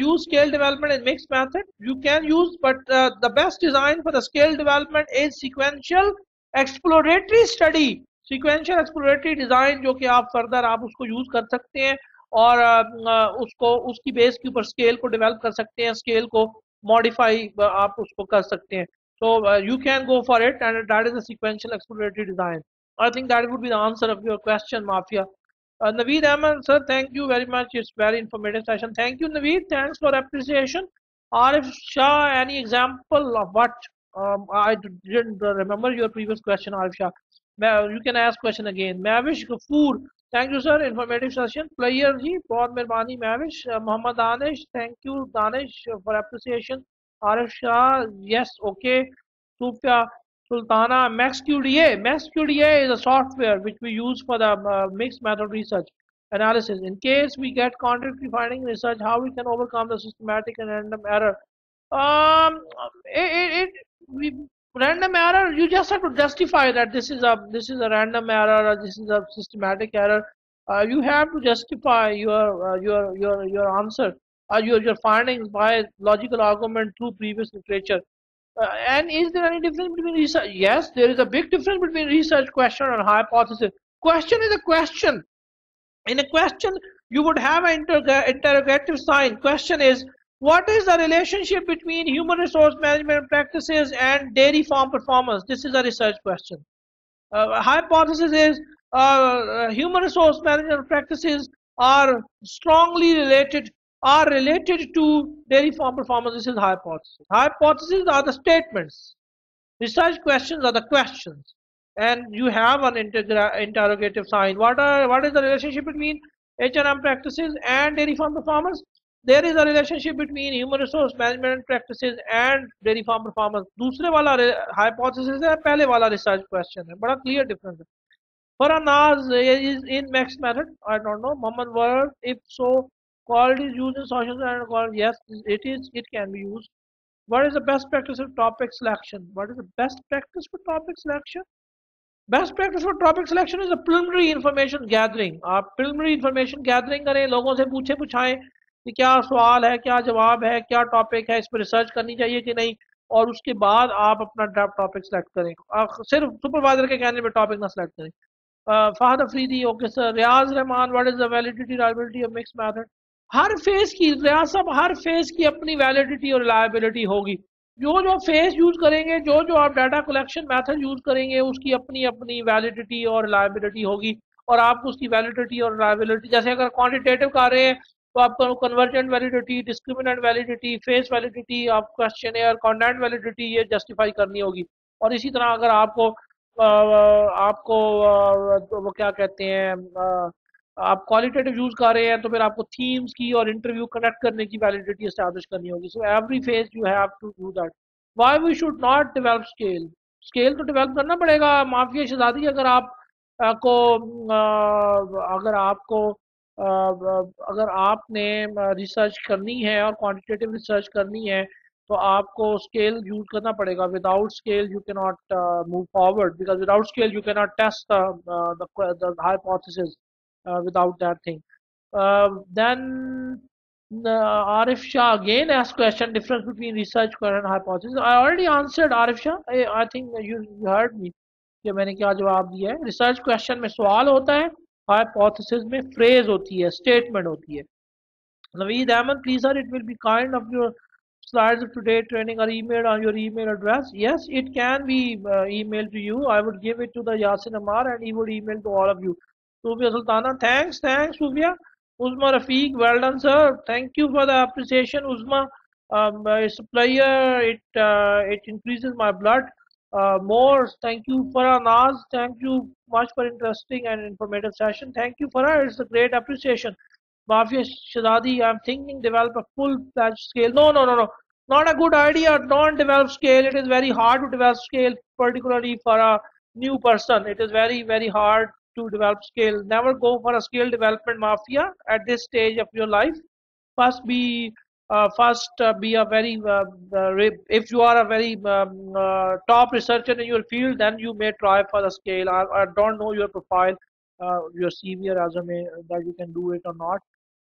use scale development in mix method you can use but the best design for the scale development is sequential exploratory study sequential exploratory design जो कि आप फर्दर आप उसको यूज़ कर सकते हैं और uh, uh, उसको, उसकी बेस के ऊपर स्केल को डिवेलप कर सकते हैं। स्केल को मॉडिफाई uh, आप उसको कर सकते हैं। So uh, you can go for it and that is a sequential exploratory design. I think that would be the answer of your question, Mafia. Uh, Naveed Ahmed, sir, thank you very much. It's very informative session. Thank you, Naveed. Thanks for appreciation. Arif Shah, any example of what? Um, I didn't remember your previous question, Arif Shah. You can ask question again. Mavish Ghafoor, thank you, sir. Informative session. Player ji, बहुत मेहरबानी Mavish. Uh, Muhammad Danish, thank you, Danish, for appreciation. Arif Shah, yes, okay. Sufia Sultana, MaxQDA. MaxQDA is a software which we use for the uh, mixed method research analysis. In case we get contradictory finding research, how we can overcome the systematic and random error. Um, it, it, we, random error, you just have to justify that this is a this is a random error or this is a systematic error. Uh, you have to justify your uh, your your your answer or your your findings by logical argument through previous literature. Uh, and is there any difference between research? Yes, there is a big difference between research question and hypothesis. Question is a question in a question you would have an interrogative sign question is what is the relationship between human resource management practices and dairy farm performance this is a research question uh, hypothesis is uh, human resource management practices are strongly related are related to dairy farm performance this is hypothesis hypotheses are the statements research questions are the questions and you have an interrogative sign. What are what is the relationship between H&M practices and dairy farm performance? There is a relationship between human resource management practices and dairy farm performance. दूसरे वाला hypothesis है पहले वाला research question है बड़ा clear difference है. Faranaz is in mixed method. I don't know. Mohammed word if so quality is used in social and quality. Yes, it is. It can be used. What is the best practice of topic selection? What is the best practice for topic selection? Best practice for topic selection is a preliminary information gathering आप preliminary information gathering करें लोगों से पूछे पूछाएँ कि क्या सवाल है क्या जवाब है क्या टॉपिक है इस पर रिसर्च करनी चाहिए कि नहीं और उसके बाद आप अपना ड्राफ्ट टॉपिक सेलेक्ट करें सिर्फ़ सुपरवाइजर के कहने में टॉपिक ना सेलेक्ट करें Fahad Afridi okay sir Riaz Rehman what is the validity reliability of mix method her phase की रियाज साहब हर फ़ेज़ की अपनी वैलिडिटी और रिलायबिलिटी होगी। जो जो फेस यूज़ करेंगे, जो जो आप डाटा कलेक्शन मेथड यूज़ करेंगे, उसकी अपनी अपनी वैलिडिटी और लाइबिलिटी होगी। और आपको उसकी वैलिडिटी और लाइबिलिटी जैसे अगर क्वांटिटेटिव कर रहे हैं तो आपको convergent validity discriminant validity face validity आप क्वेश्चन और कॉन्टेंट वैलिडिटी ये जस्टिफाई करनी होगी। और इसी तरह अगर आपको आपको वो क्या कहते हैं आप क्वालिटेटिव यूज़ कर रहे हैं तो फिर आपको थीम्स की और इंटरव्यू कनेक्ट करने की वैलिडिटी एस्टैब्लिश करनी होगी। So every phase you have to do that why we should not develop scale scale तो डेवलप करना पड़ेगा। माफिया शहजादी अगर आप आ, को आ, अगर आपको अगर आपने रिसर्च करनी है और क्वांटिटेटिव रिसर्च करनी है तो आपको स्केल यूज़ करना पड़ेगा। Without scale you can not move forward because without scale you can not test the hypothesis Uh, without that thing. Um, then uh, Arif Shah again asked question difference between research and hypothesis. I already answered Arif Shah. I, I think you, you heard me कि मैंने क्या जवाब दिया है research question में सवाल होता है हाइपोथेसिस में फ्रेज होती है स्टेटमेंट होती है Naveed Ahmed, please sir, it will be kind of your slides of today training are emailed on your email address. Yes, it can be uh, emailed to you. I would give it to the Yasin Amar and he would email to all of you. Sufia Sultana, thanks, thanks, Sufia. Uzma Rafiq, well done, sir. Thank you for the appreciation, Uzma. Um, it's a player, it uh, it increases my blood. Uh, more, thank you our Naz. Thank you much for interesting and informative session. Thank you for her. It's a great appreciation. Mafia Shazadi, I'm thinking develop a full-fledged scale. No, no, no, no. Not a good idea. Don't develop scale. It is very hard to develop scale, particularly for a new person. It is very, very hard to develop skill. Never go for a skill development mafia at this stage of your life. First be uh, first uh, be a very uh, uh if you are a very um, uh, top researcher in your field, then you may try for the scale. I, I don't know your profile, uh, your CV or resume that you can do it or not.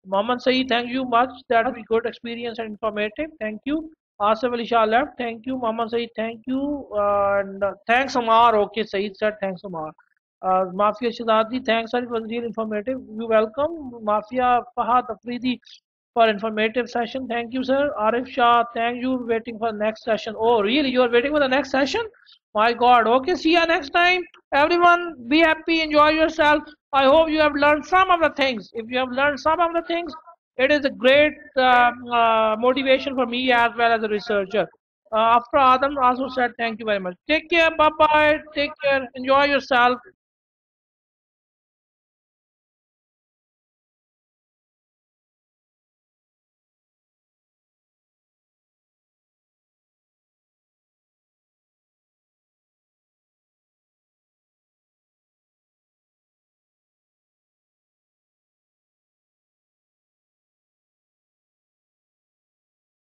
Mohammed Saeed, thank you much. That was good experience and informative. Thank you. Asif Ali Shah left. Thank you. Mohammed Saeed, thank you. and thanks Amar. Okay, Saeed said thanks Amar. Uh, Mafia Shadadi, thanks sir, it was really informative. You welcome Mafia Fahad Afridi for informative session. Thank you, sir. Arif Shah, thank you. Waiting for the next session. Oh, really? You are waiting for the next session? My God. Okay, see you next time. Everyone, be happy, enjoy yourself. I hope you have learned some of the things. If you have learned some of the things, it is a great uh, uh, motivation for me as well as a researcher. Uh, after Adam also said thank you very much. Take care. Bye bye. Take care. Enjoy yourself.